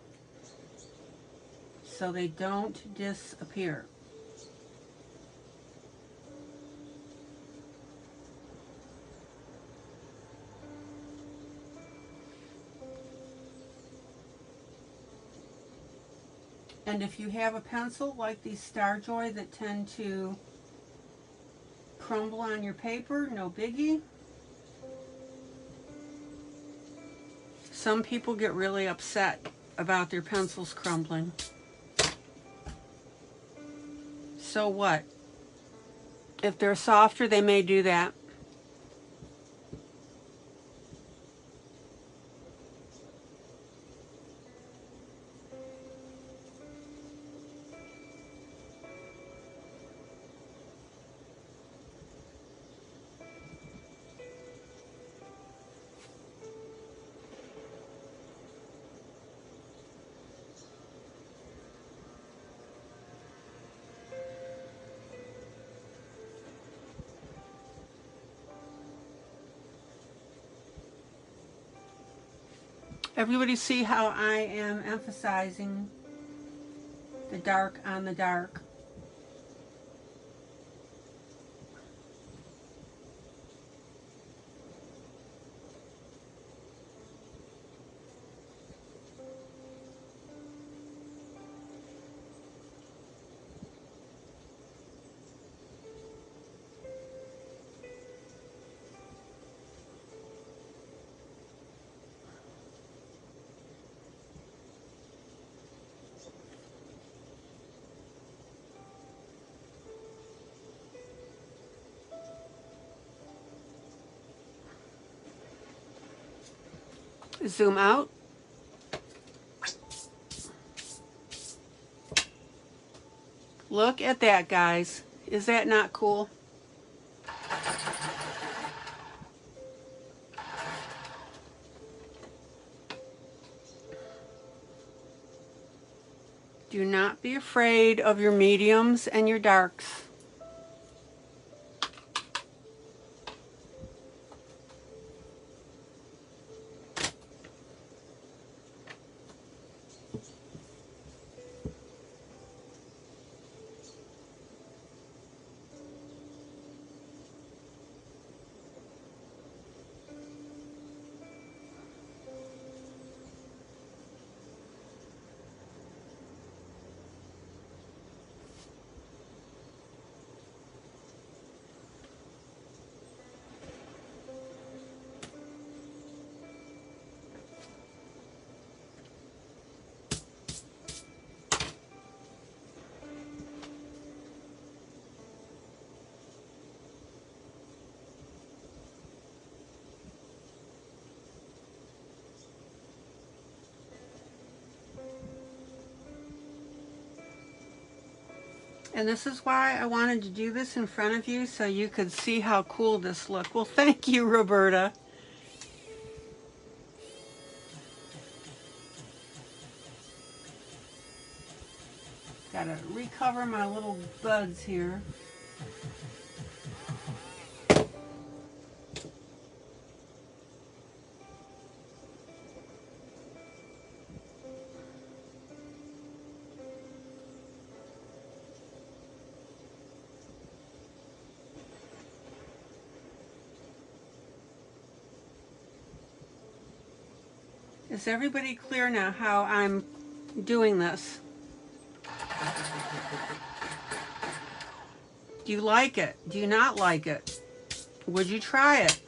A: so they don't disappear. And if you have a pencil like these Starjoy that tend to crumble on your paper, no biggie. Some people get really upset about their pencils crumbling. So what? If they're softer, they may do that. Everybody see how I am emphasizing the dark on the dark? Zoom out. Look at that, guys. Is that not cool? Do not be afraid of your mediums and your darks. And this is why I wanted to do this in front of you so you could see how cool this looked. Well, thank you, Roberta. Gotta recover my little buds here. Is everybody clear now how I'm doing this? Do you like it? Do you not like it? Would you try it?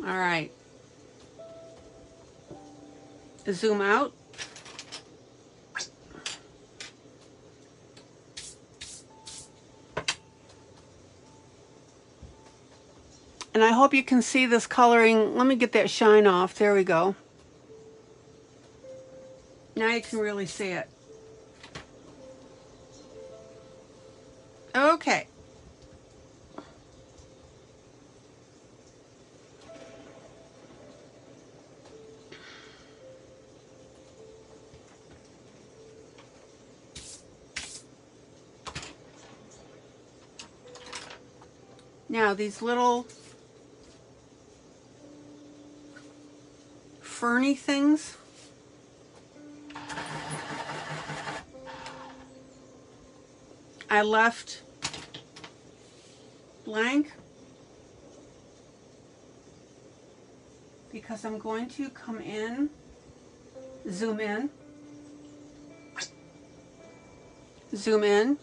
A: All right. Zoom out. And I hope you can see this coloring. Let me get that shine off. There we go. Now you can really see it. Okay. Now these little ferny things. I left blank because I'm going to come in, zoom in, zoom in.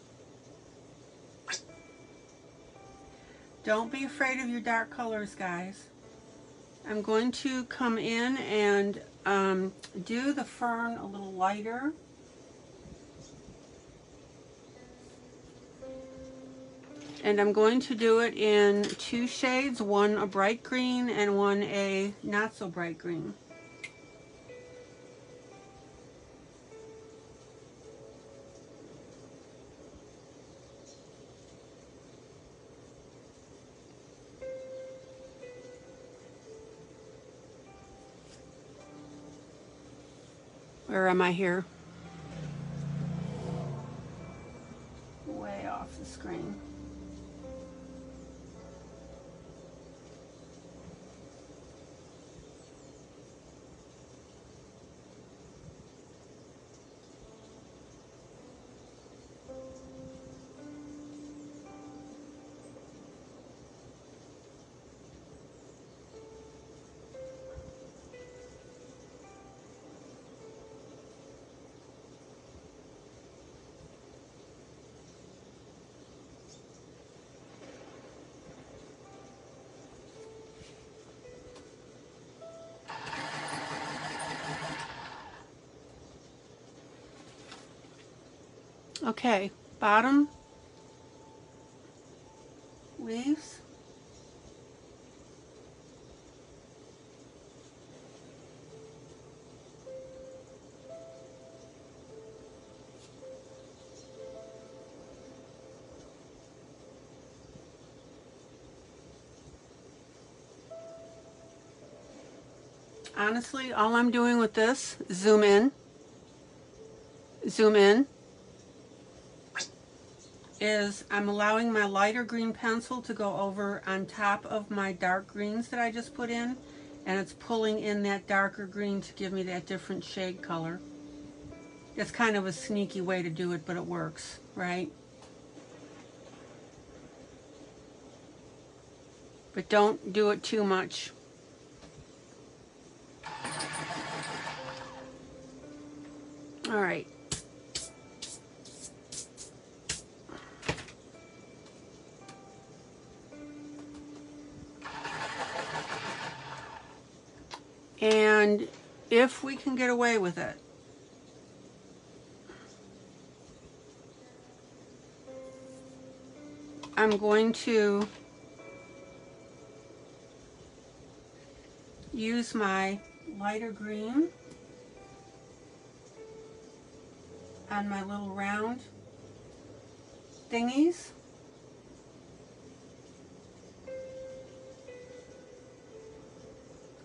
A: Don't be afraid of your dark colors, guys. I'm going to come in and um, do the fern a little lighter. And I'm going to do it in two shades, one a bright green and one a not so bright green. Where am I here? Way off the screen. Okay, bottom. Leaves. Honestly, all I'm doing with this, zoom in, zoom in, is I'm allowing my lighter green pencil to go over on top of my dark greens that I just put in and it's pulling in that darker green to give me that different shade color. It's kind of a sneaky way to do it, but it works, right? But don't do it too much. All right. If we can get away with it, I'm going to use my lighter green on my little round thingies.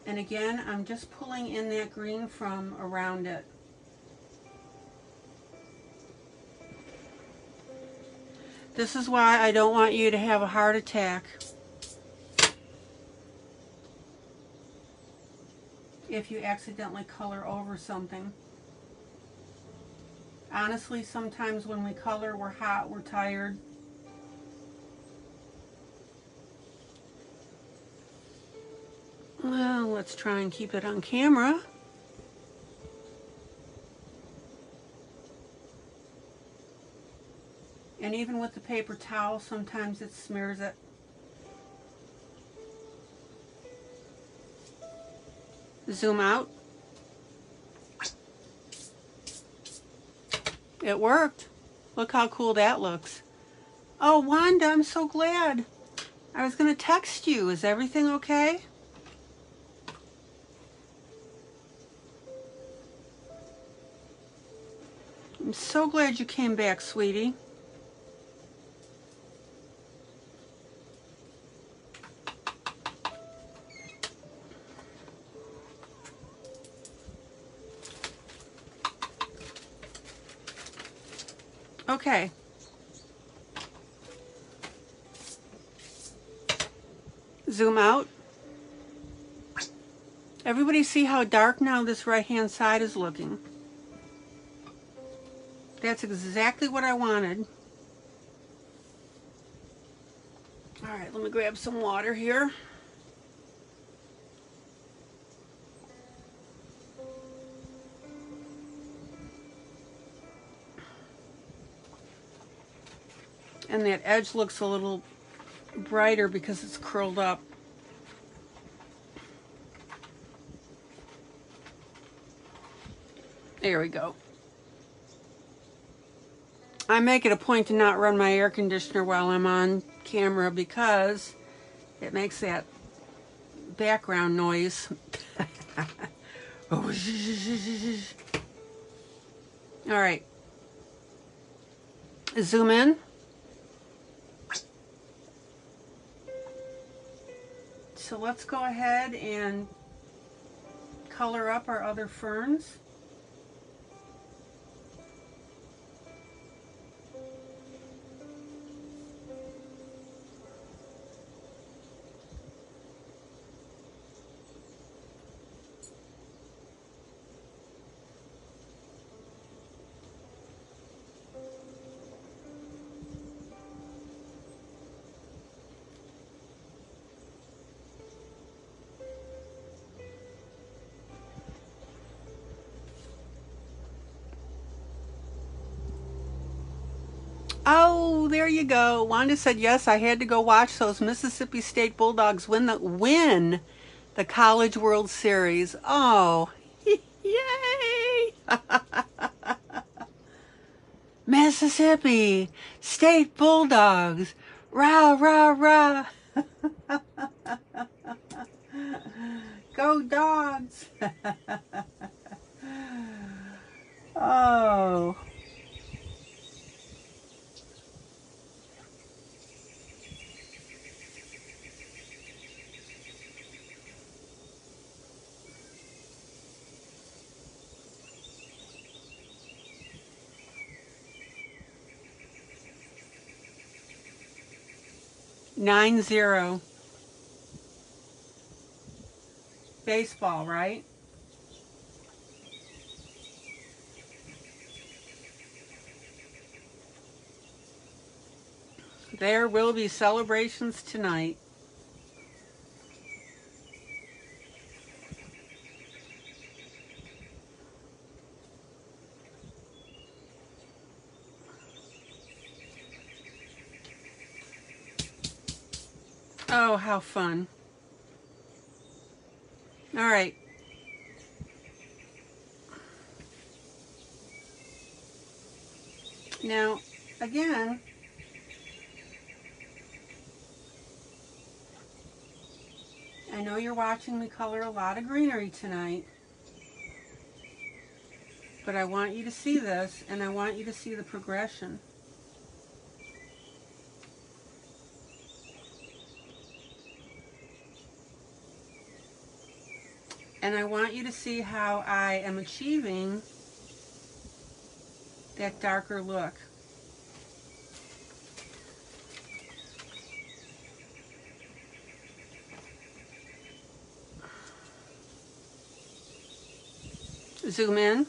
A: And again, I'm just pulling in that green from around it. This is why I don't want you to have a heart attack. If you accidentally color over something. Honestly, sometimes when we color, we're hot, we're tired, Well, let's try and keep it on camera. And even with the paper towel, sometimes it smears it. Zoom out. It worked. Look how cool that looks. Oh, Wanda, I'm so glad. I was going to text you. Is everything okay? I'm so glad you came back, sweetie. Okay. Zoom out. Everybody see how dark now this right hand side is looking. That's exactly what I wanted. All right, let me grab some water here. And that edge looks a little brighter because it's curled up. There we go. I make it a point to not run my air conditioner while I'm on camera because it makes that background noise. oh, All right. Zoom in. So let's go ahead and color up our other ferns. Oh, there you go. Wanda said yes. I had to go watch those Mississippi State Bulldogs win the win the College World Series. Oh, yay! Mississippi State Bulldogs. Rah, rah, rah. Go dogs. Nine zero. Baseball, right? There will be celebrations tonight. Oh, how fun. All right. Now, again, I know you're watching me color a lot of greenery tonight, but I want you to see this and I want you to see the progression. And I want you to see how I am achieving that darker look. Zoom in.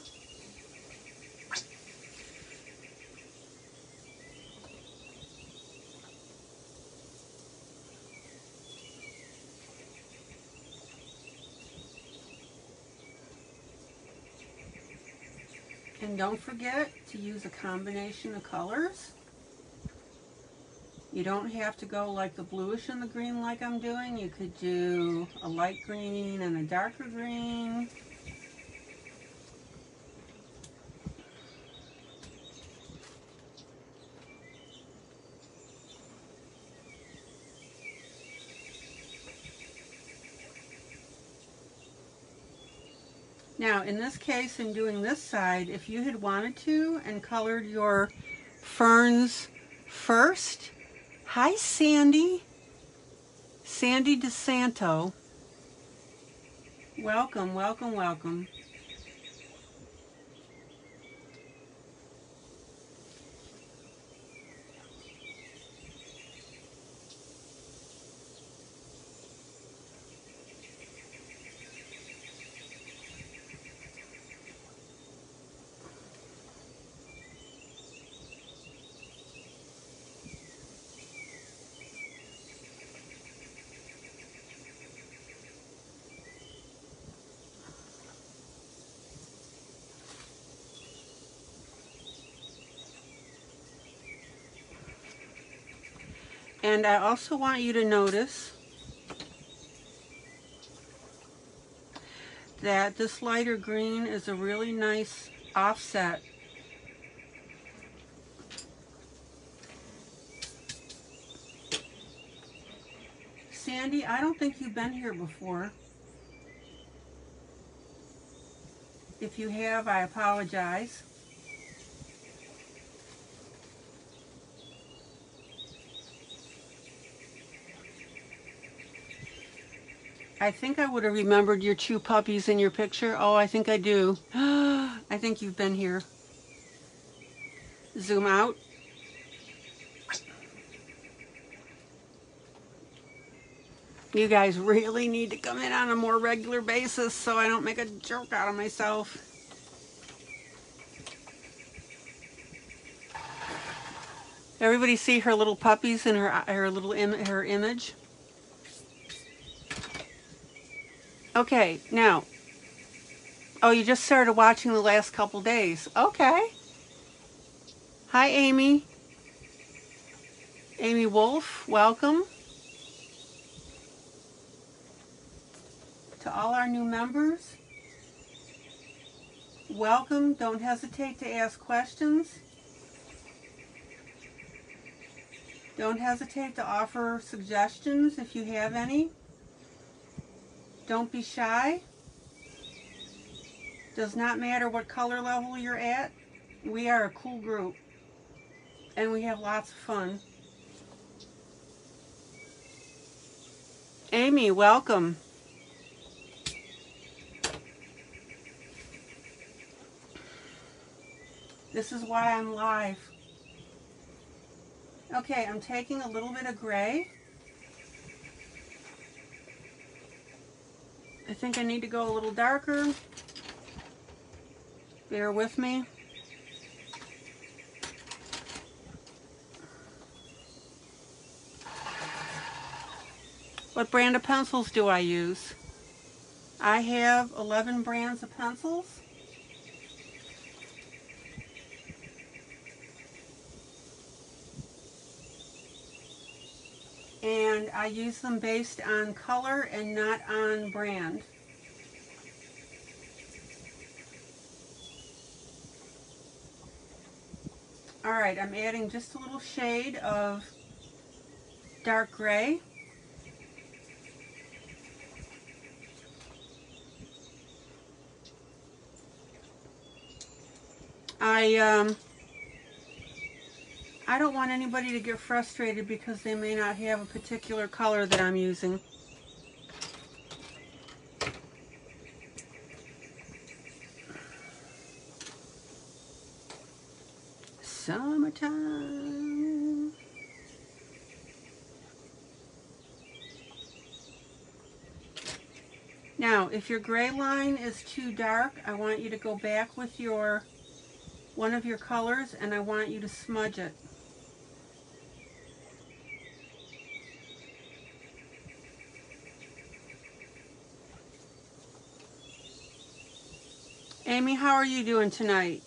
A: Don't forget to use a combination of colors. You don't have to go like the bluish and the green like I'm doing. You could do a light green and a darker green. Now, in this case, in doing this side, if you had wanted to and colored your ferns first, hi Sandy, Sandy DeSanto, welcome, welcome, welcome. And I also want you to notice that this lighter green is a really nice offset. Sandy, I don't think you've been here before. If you have, I apologize. I think I would have remembered your two puppies in your picture. Oh, I think I do. I think you've been here. Zoom out. You guys really need to come in on a more regular basis so I don't make a joke out of myself. Everybody see her little puppies in her her little Im her image? Okay, now. Oh, you just started watching the last couple days. Okay. Hi, Amy. Amy Wolf, welcome. To all our new members, welcome. Don't hesitate to ask questions. Don't hesitate to offer suggestions if you have any. Don't be shy. Does not matter what color level you're at. We are a cool group. And we have lots of fun. Amy, welcome. This is why I'm live. Okay, I'm taking a little bit of gray. I think I need to go a little darker. Bear with me. What brand of pencils do I use? I have 11 brands of pencils. And I use them based on color and not on brand. Alright, I'm adding just a little shade of dark gray. I um, I don't want anybody to get frustrated because they may not have a particular color that I'm using. Summertime. Now, if your gray line is too dark, I want you to go back with your one of your colors and I want you to smudge it. How are you doing tonight?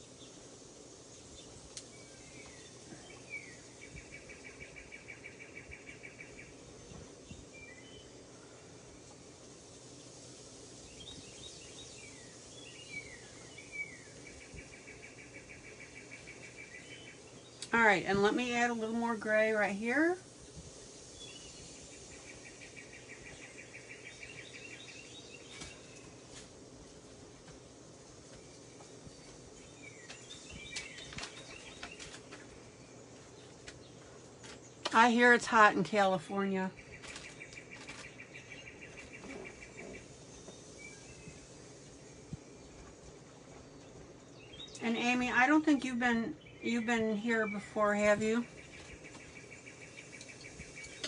A: All right, and let me add a little more gray right here. I hear it's hot in California. And Amy, I don't think you've been you've been here before, have you?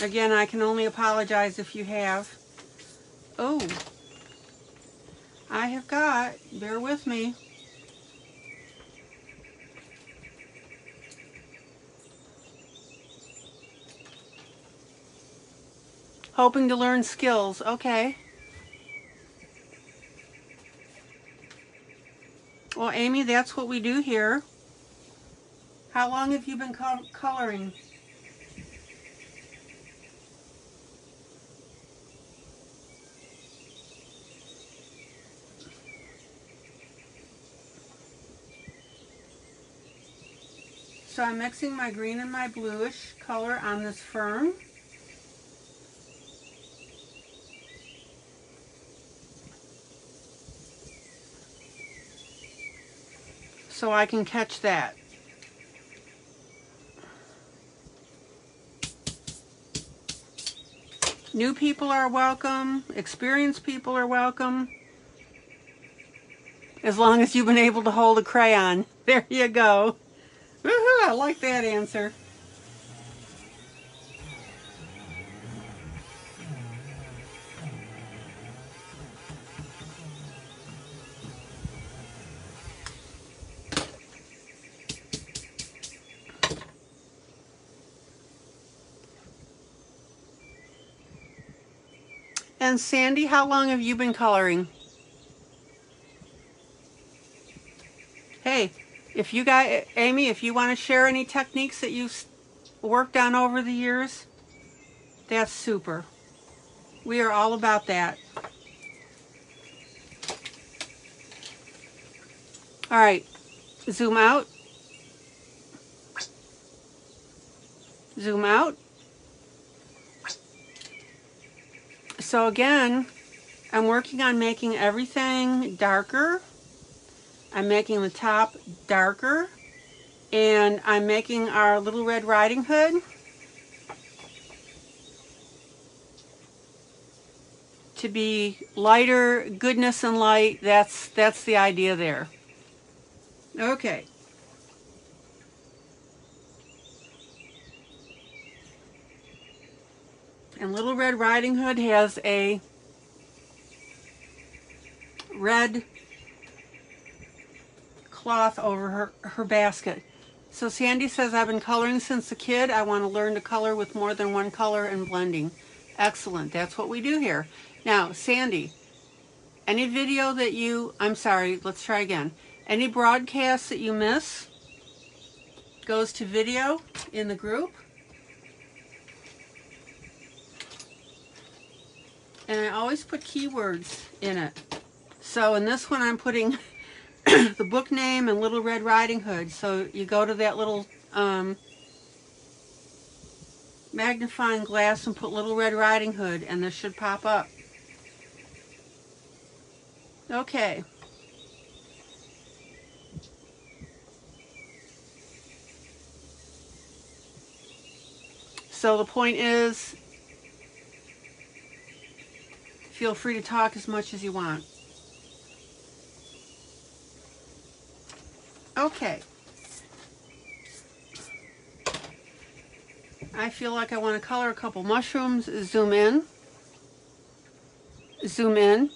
A: Again, I can only apologize if you have. Oh, I have got, bear with me, Hoping to learn skills. Okay. Well, Amy, that's what we do here. How long have you been co coloring? So I'm mixing my green and my bluish color on this fern. So I can catch that. New people are welcome. Experienced people are welcome. As long as you've been able to hold a crayon. There you go. Woohoo, I like that answer. And Sandy, how long have you been coloring? Hey, if you got, Amy, if you want to share any techniques that you've worked on over the years, that's super. We are all about that. All right, zoom out. Zoom out. So again, I'm working on making everything darker. I'm making the top darker. And I'm making our Little Red Riding Hood. To be lighter, goodness and light, that's, that's the idea there. Okay. And Little Red Riding Hood has a red cloth over her, her basket. So Sandy says, I've been coloring since a kid. I want to learn to color with more than one color and blending. Excellent. That's what we do here. Now, Sandy, any video that you, I'm sorry, let's try again. Any broadcast that you miss goes to video in the group. And I always put keywords in it. So in this one I'm putting the book name and Little Red Riding Hood. So you go to that little um, magnifying glass and put Little Red Riding Hood and this should pop up. Okay. So the point is, Feel free to talk as much as you want. Okay. I feel like I want to color a couple mushrooms. Zoom in. Zoom in.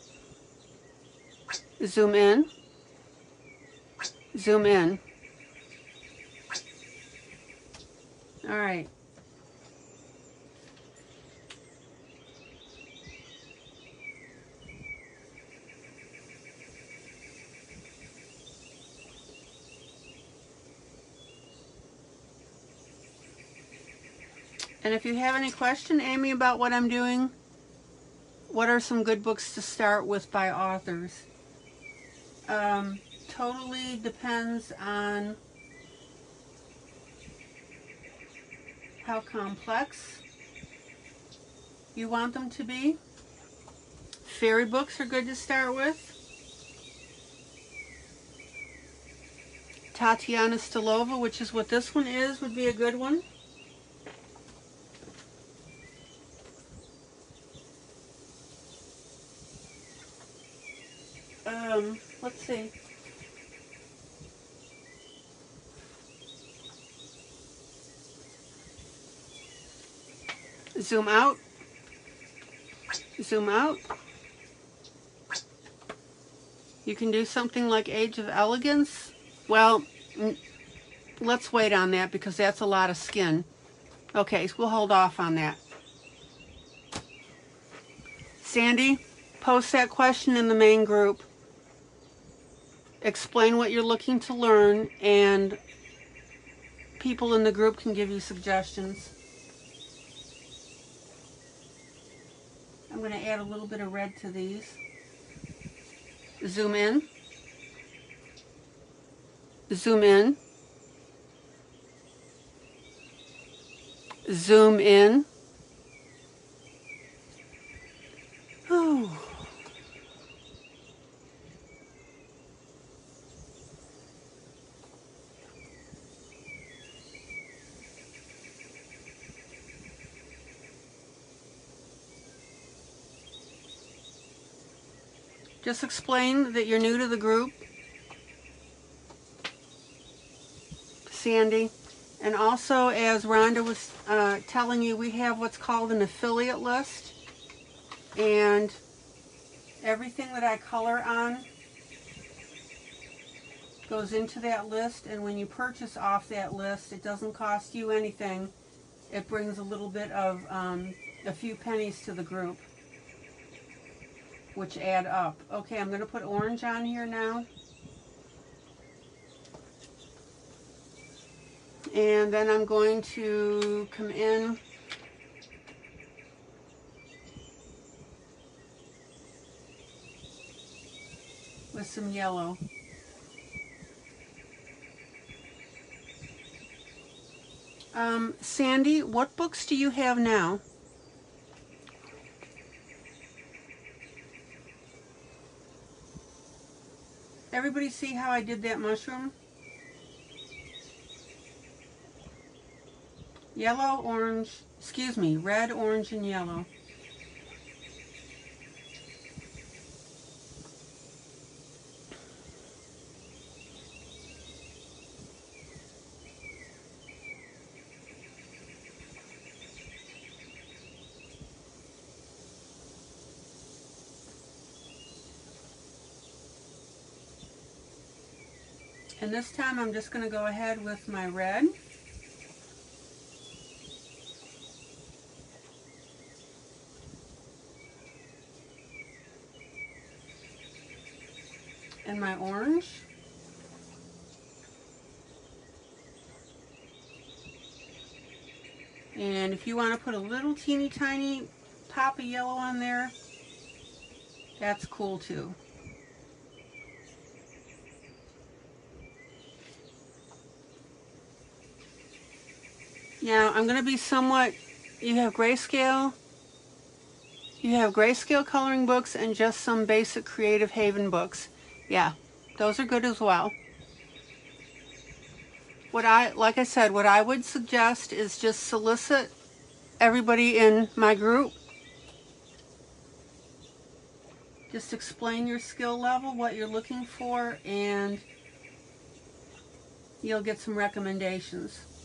A: Zoom in. Zoom in. All right. And if you have any question, Amy, about what I'm doing, what are some good books to start with by authors? Um, totally depends on how complex you want them to be. Fairy books are good to start with. Tatiana Stolova, which is what this one is, would be a good one. See. Zoom out. Zoom out. You can do something like Age of Elegance. Well, let's wait on that because that's a lot of skin. Okay, so we'll hold off on that. Sandy, post that question in the main group explain what you're looking to learn and people in the group can give you suggestions. I'm going to add a little bit of red to these. Zoom in. Zoom in. zoom in. Oh. Just explain that you're new to the group. Sandy. And also, as Rhonda was uh, telling you, we have what's called an affiliate list. And everything that I color on goes into that list. And when you purchase off that list, it doesn't cost you anything. It brings a little bit of um, a few pennies to the group, which add up. Okay, I'm going to put orange on here now. And then I'm going to come in with some yellow. Um, Sandy, what books do you have now? Everybody see how I did that mushroom? Yellow, orange, excuse me, red, orange, and yellow. And this time I'm just going to go ahead with my red. and my orange. And if you want to put a little teeny tiny pop of yellow on there, that's cool too. Now, I'm going to be somewhat, you have grayscale, you have grayscale coloring books and just some basic Creative Haven books. Yeah, those are good as well. What I, like I said, what I would suggest is just solicit everybody in my group. Just explain your skill level, what you're looking for, and you'll get some recommendations.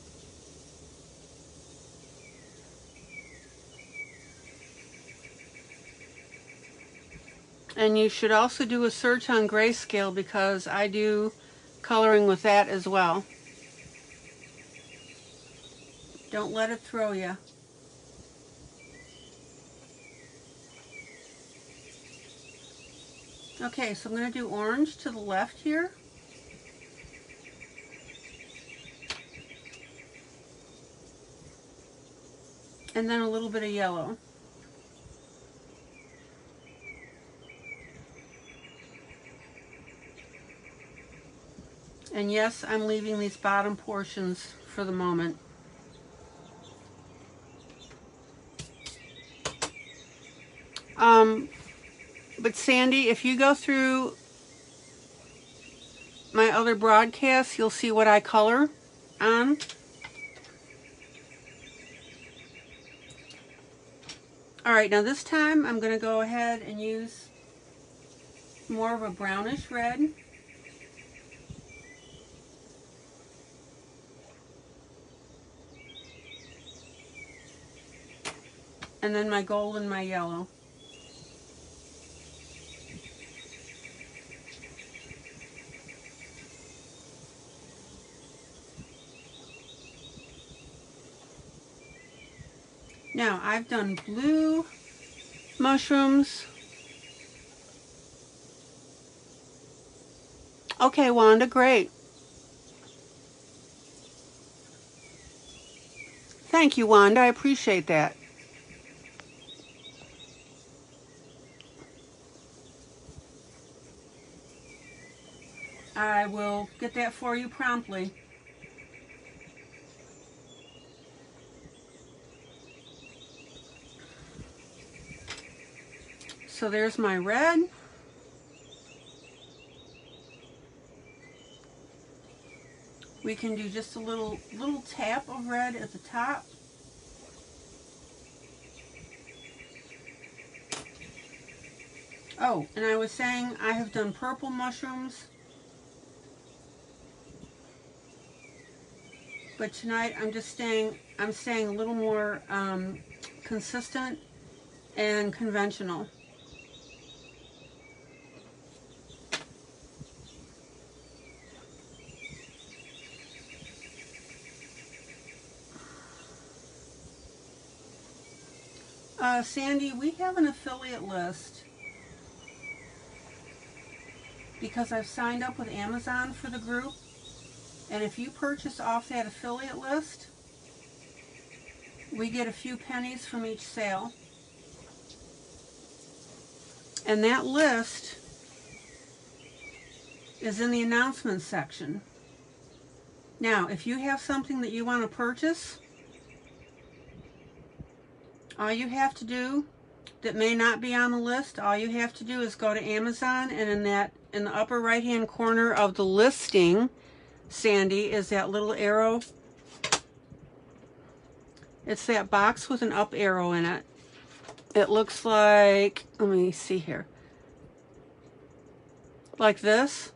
A: And you should also do a search on grayscale because I do coloring with that as well. Don't let it throw you. Okay, so I'm going to do orange to the left here. And then a little bit of yellow. And yes, I'm leaving these bottom portions for the moment. Um, but Sandy, if you go through my other broadcasts, you'll see what I color on. All right, now this time I'm going to go ahead and use more of a brownish red. And then my gold and my yellow. Now I've done blue mushrooms. Okay, Wanda, great. Thank you, Wanda. I appreciate that. I will get that for you promptly. So there's my red. We can do just a little little tap of red at the top. Oh, and I was saying I have done purple mushrooms But tonight I'm just staying, I'm staying a little more um, consistent and conventional. Uh, Sandy, we have an affiliate list because I've signed up with Amazon for the group. And if you purchase off that affiliate list, we get a few pennies from each sale. And that list is in the announcements section. Now, if you have something that you want to purchase, all you have to do that may not be on the list, all you have to do is go to Amazon and in that in the upper right hand corner of the listing, Sandy, is that little arrow. It's that box with an up arrow in it. It looks like, let me see here, like this.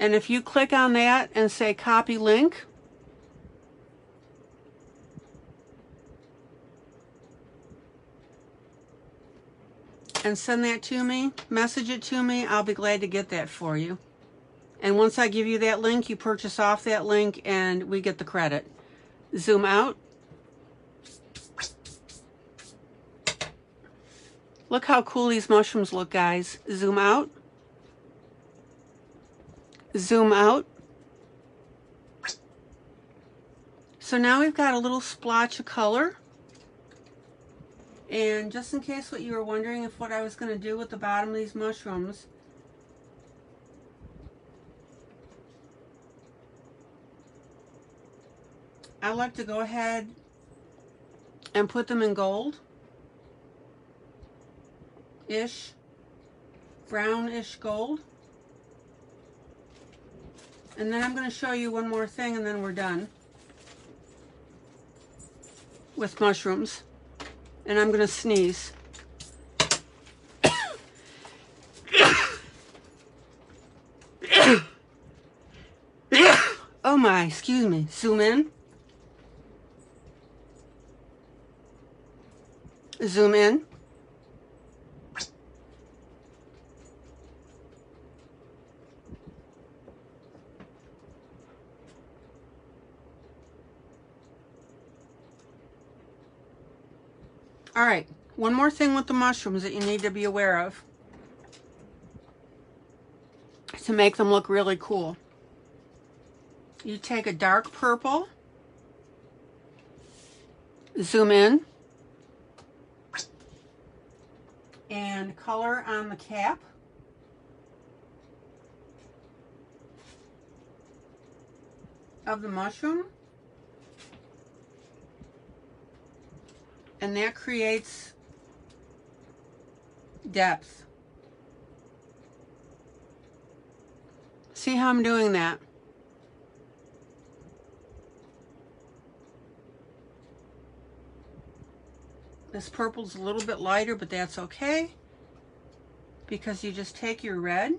A: And if you click on that and say copy link, and send that to me, message it to me, I'll be glad to get that for you. And once I give you that link, you purchase off that link and we get the credit. Zoom out. Look how cool these mushrooms look, guys. Zoom out. Zoom out. So now we've got a little splotch of color. And just in case what you were wondering if what I was going to do with the bottom of these mushrooms, I like to go ahead and put them in gold ish brownish gold and then I'm going to show you one more thing and then we're done with mushrooms and I'm going to sneeze. oh my, excuse me. Zoom in. Zoom in. All right, one more thing with the mushrooms that you need to be aware of to make them look really cool. You take a dark purple, zoom in, and color on the cap. of the mushroom and that creates depth. See how I'm doing that? This purple's a little bit lighter, but that's okay because you just take your red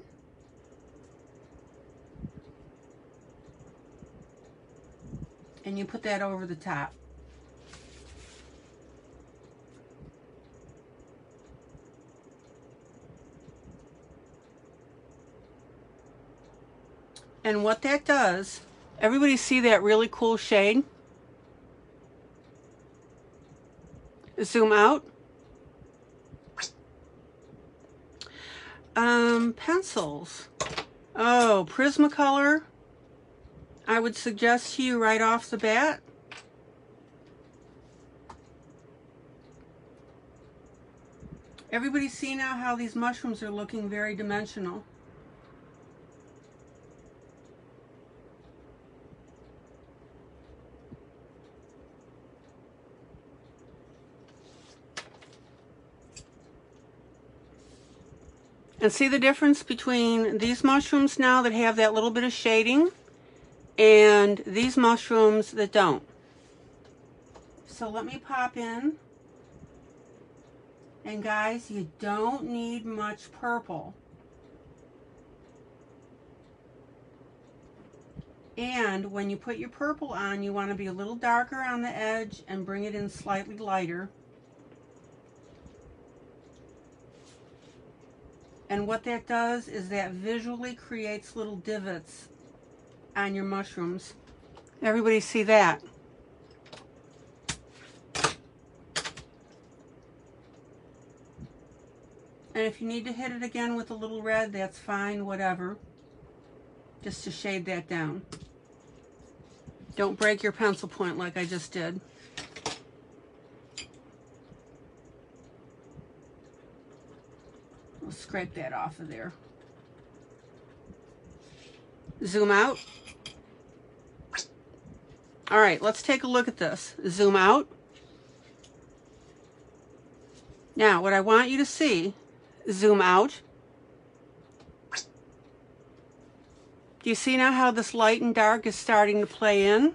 A: and you put that over the top. And what that does, everybody see that really cool shade? Zoom out. Um, pencils. Oh, Prismacolor. I would suggest to you right off the bat. Everybody see now how these mushrooms are looking very dimensional. And see the difference between these mushrooms now that have that little bit of shading and these mushrooms that don't. So let me pop in. And guys, you don't need much purple. And when you put your purple on, you want to be a little darker on the edge and bring it in slightly lighter. And what that does is that visually creates little divots on your mushrooms. Everybody see that? And if you need to hit it again with a little red, that's fine, whatever. Just to shade that down. Don't break your pencil point like I just did. We'll scrape that off of there. Zoom out. All right, let's take a look at this. Zoom out. Now, what I want you to see, zoom out. Do you see now how this light and dark is starting to play in?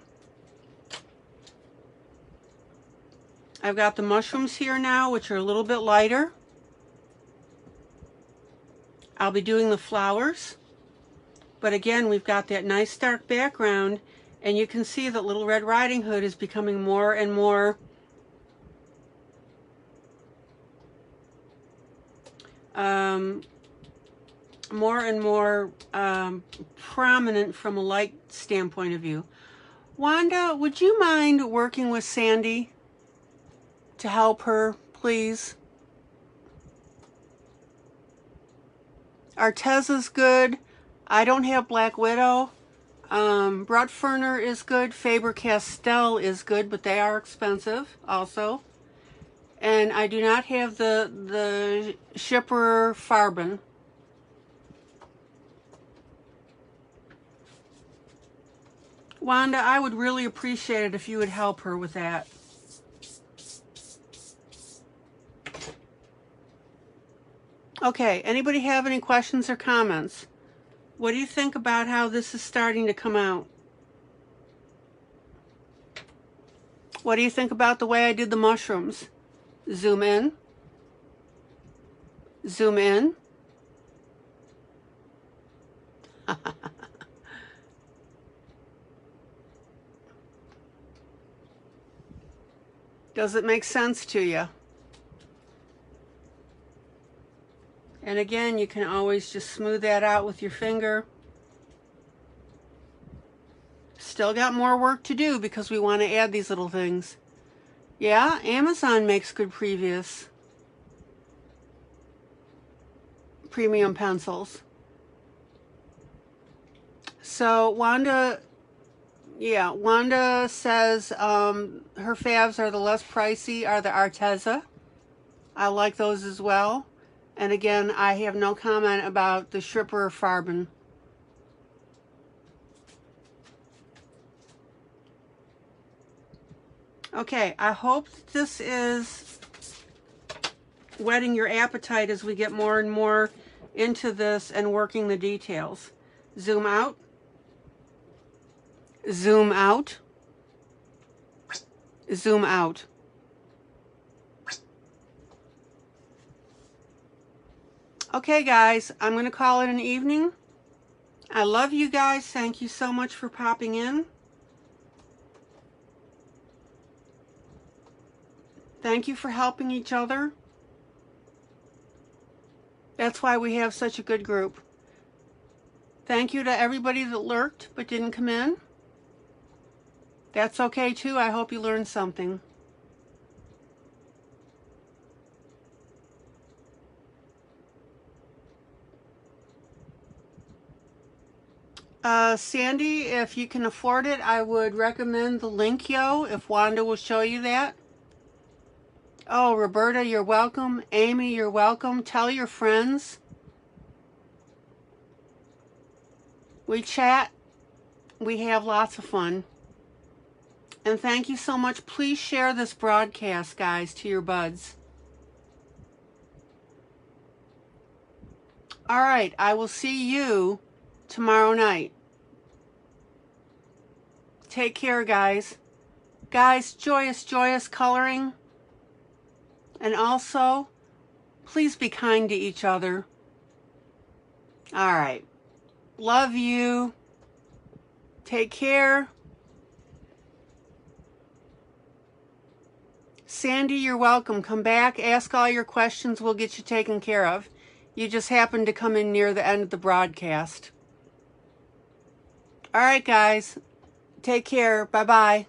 A: I've got the mushrooms here now, which are a little bit lighter. I'll be doing the flowers. But again, we've got that nice dark background, and you can see that Little Red Riding Hood is becoming more and more um, more and more um, prominent from a light standpoint of view. Wanda, would you mind working with Sandy to help her, please? Arteza's good. I don't have Black Widow. Um, Brutfuner is good. Faber-Castell is good, but they are expensive also. And I do not have the the Schpirer Farben. Wanda, I would really appreciate it if you would help her with that. Okay, anybody have any questions or comments? What do you think about how this is starting to come out? What do you think about the way I did the mushrooms? Zoom in. Zoom in. Does it make sense to you? And again, you can always just smooth that out with your finger. Still got more work to do because we want to add these little things. Yeah, Amazon makes good previous premium pencils. So Wanda, yeah, Wanda says um, her favs are the less pricey are the Arteza. I like those as well. And again, I have no comment about the Schpirer Farben. Okay, I hope this is whetting your appetite as we get more and more into this and working the details. Zoom out. Zoom out. Zoom out. Okay, guys, I'm going to call it an evening. I love you guys. Thank you so much for popping in. Thank you for helping each other. That's why we have such a good group. Thank you to everybody that lurked but didn't come in. That's okay too. I hope you learned something. Uh, Sandy, if you can afford it, I would recommend the Linkyo if Wanda will show you that. Oh, Roberta, you're welcome. Amy, you're welcome. Tell your friends. We chat. We have lots of fun. And thank you so much. Please share this broadcast, guys, to your buds. All right, I will see you tomorrow night. Take care, guys. Guys, joyous, joyous coloring. And also, please be kind to each other. All right. Love you. Take care. Sandy, you're welcome. Come back, ask all your questions. We'll get you taken care of. You just happened to come in near the end of the broadcast. All right, guys. Take care. Bye bye.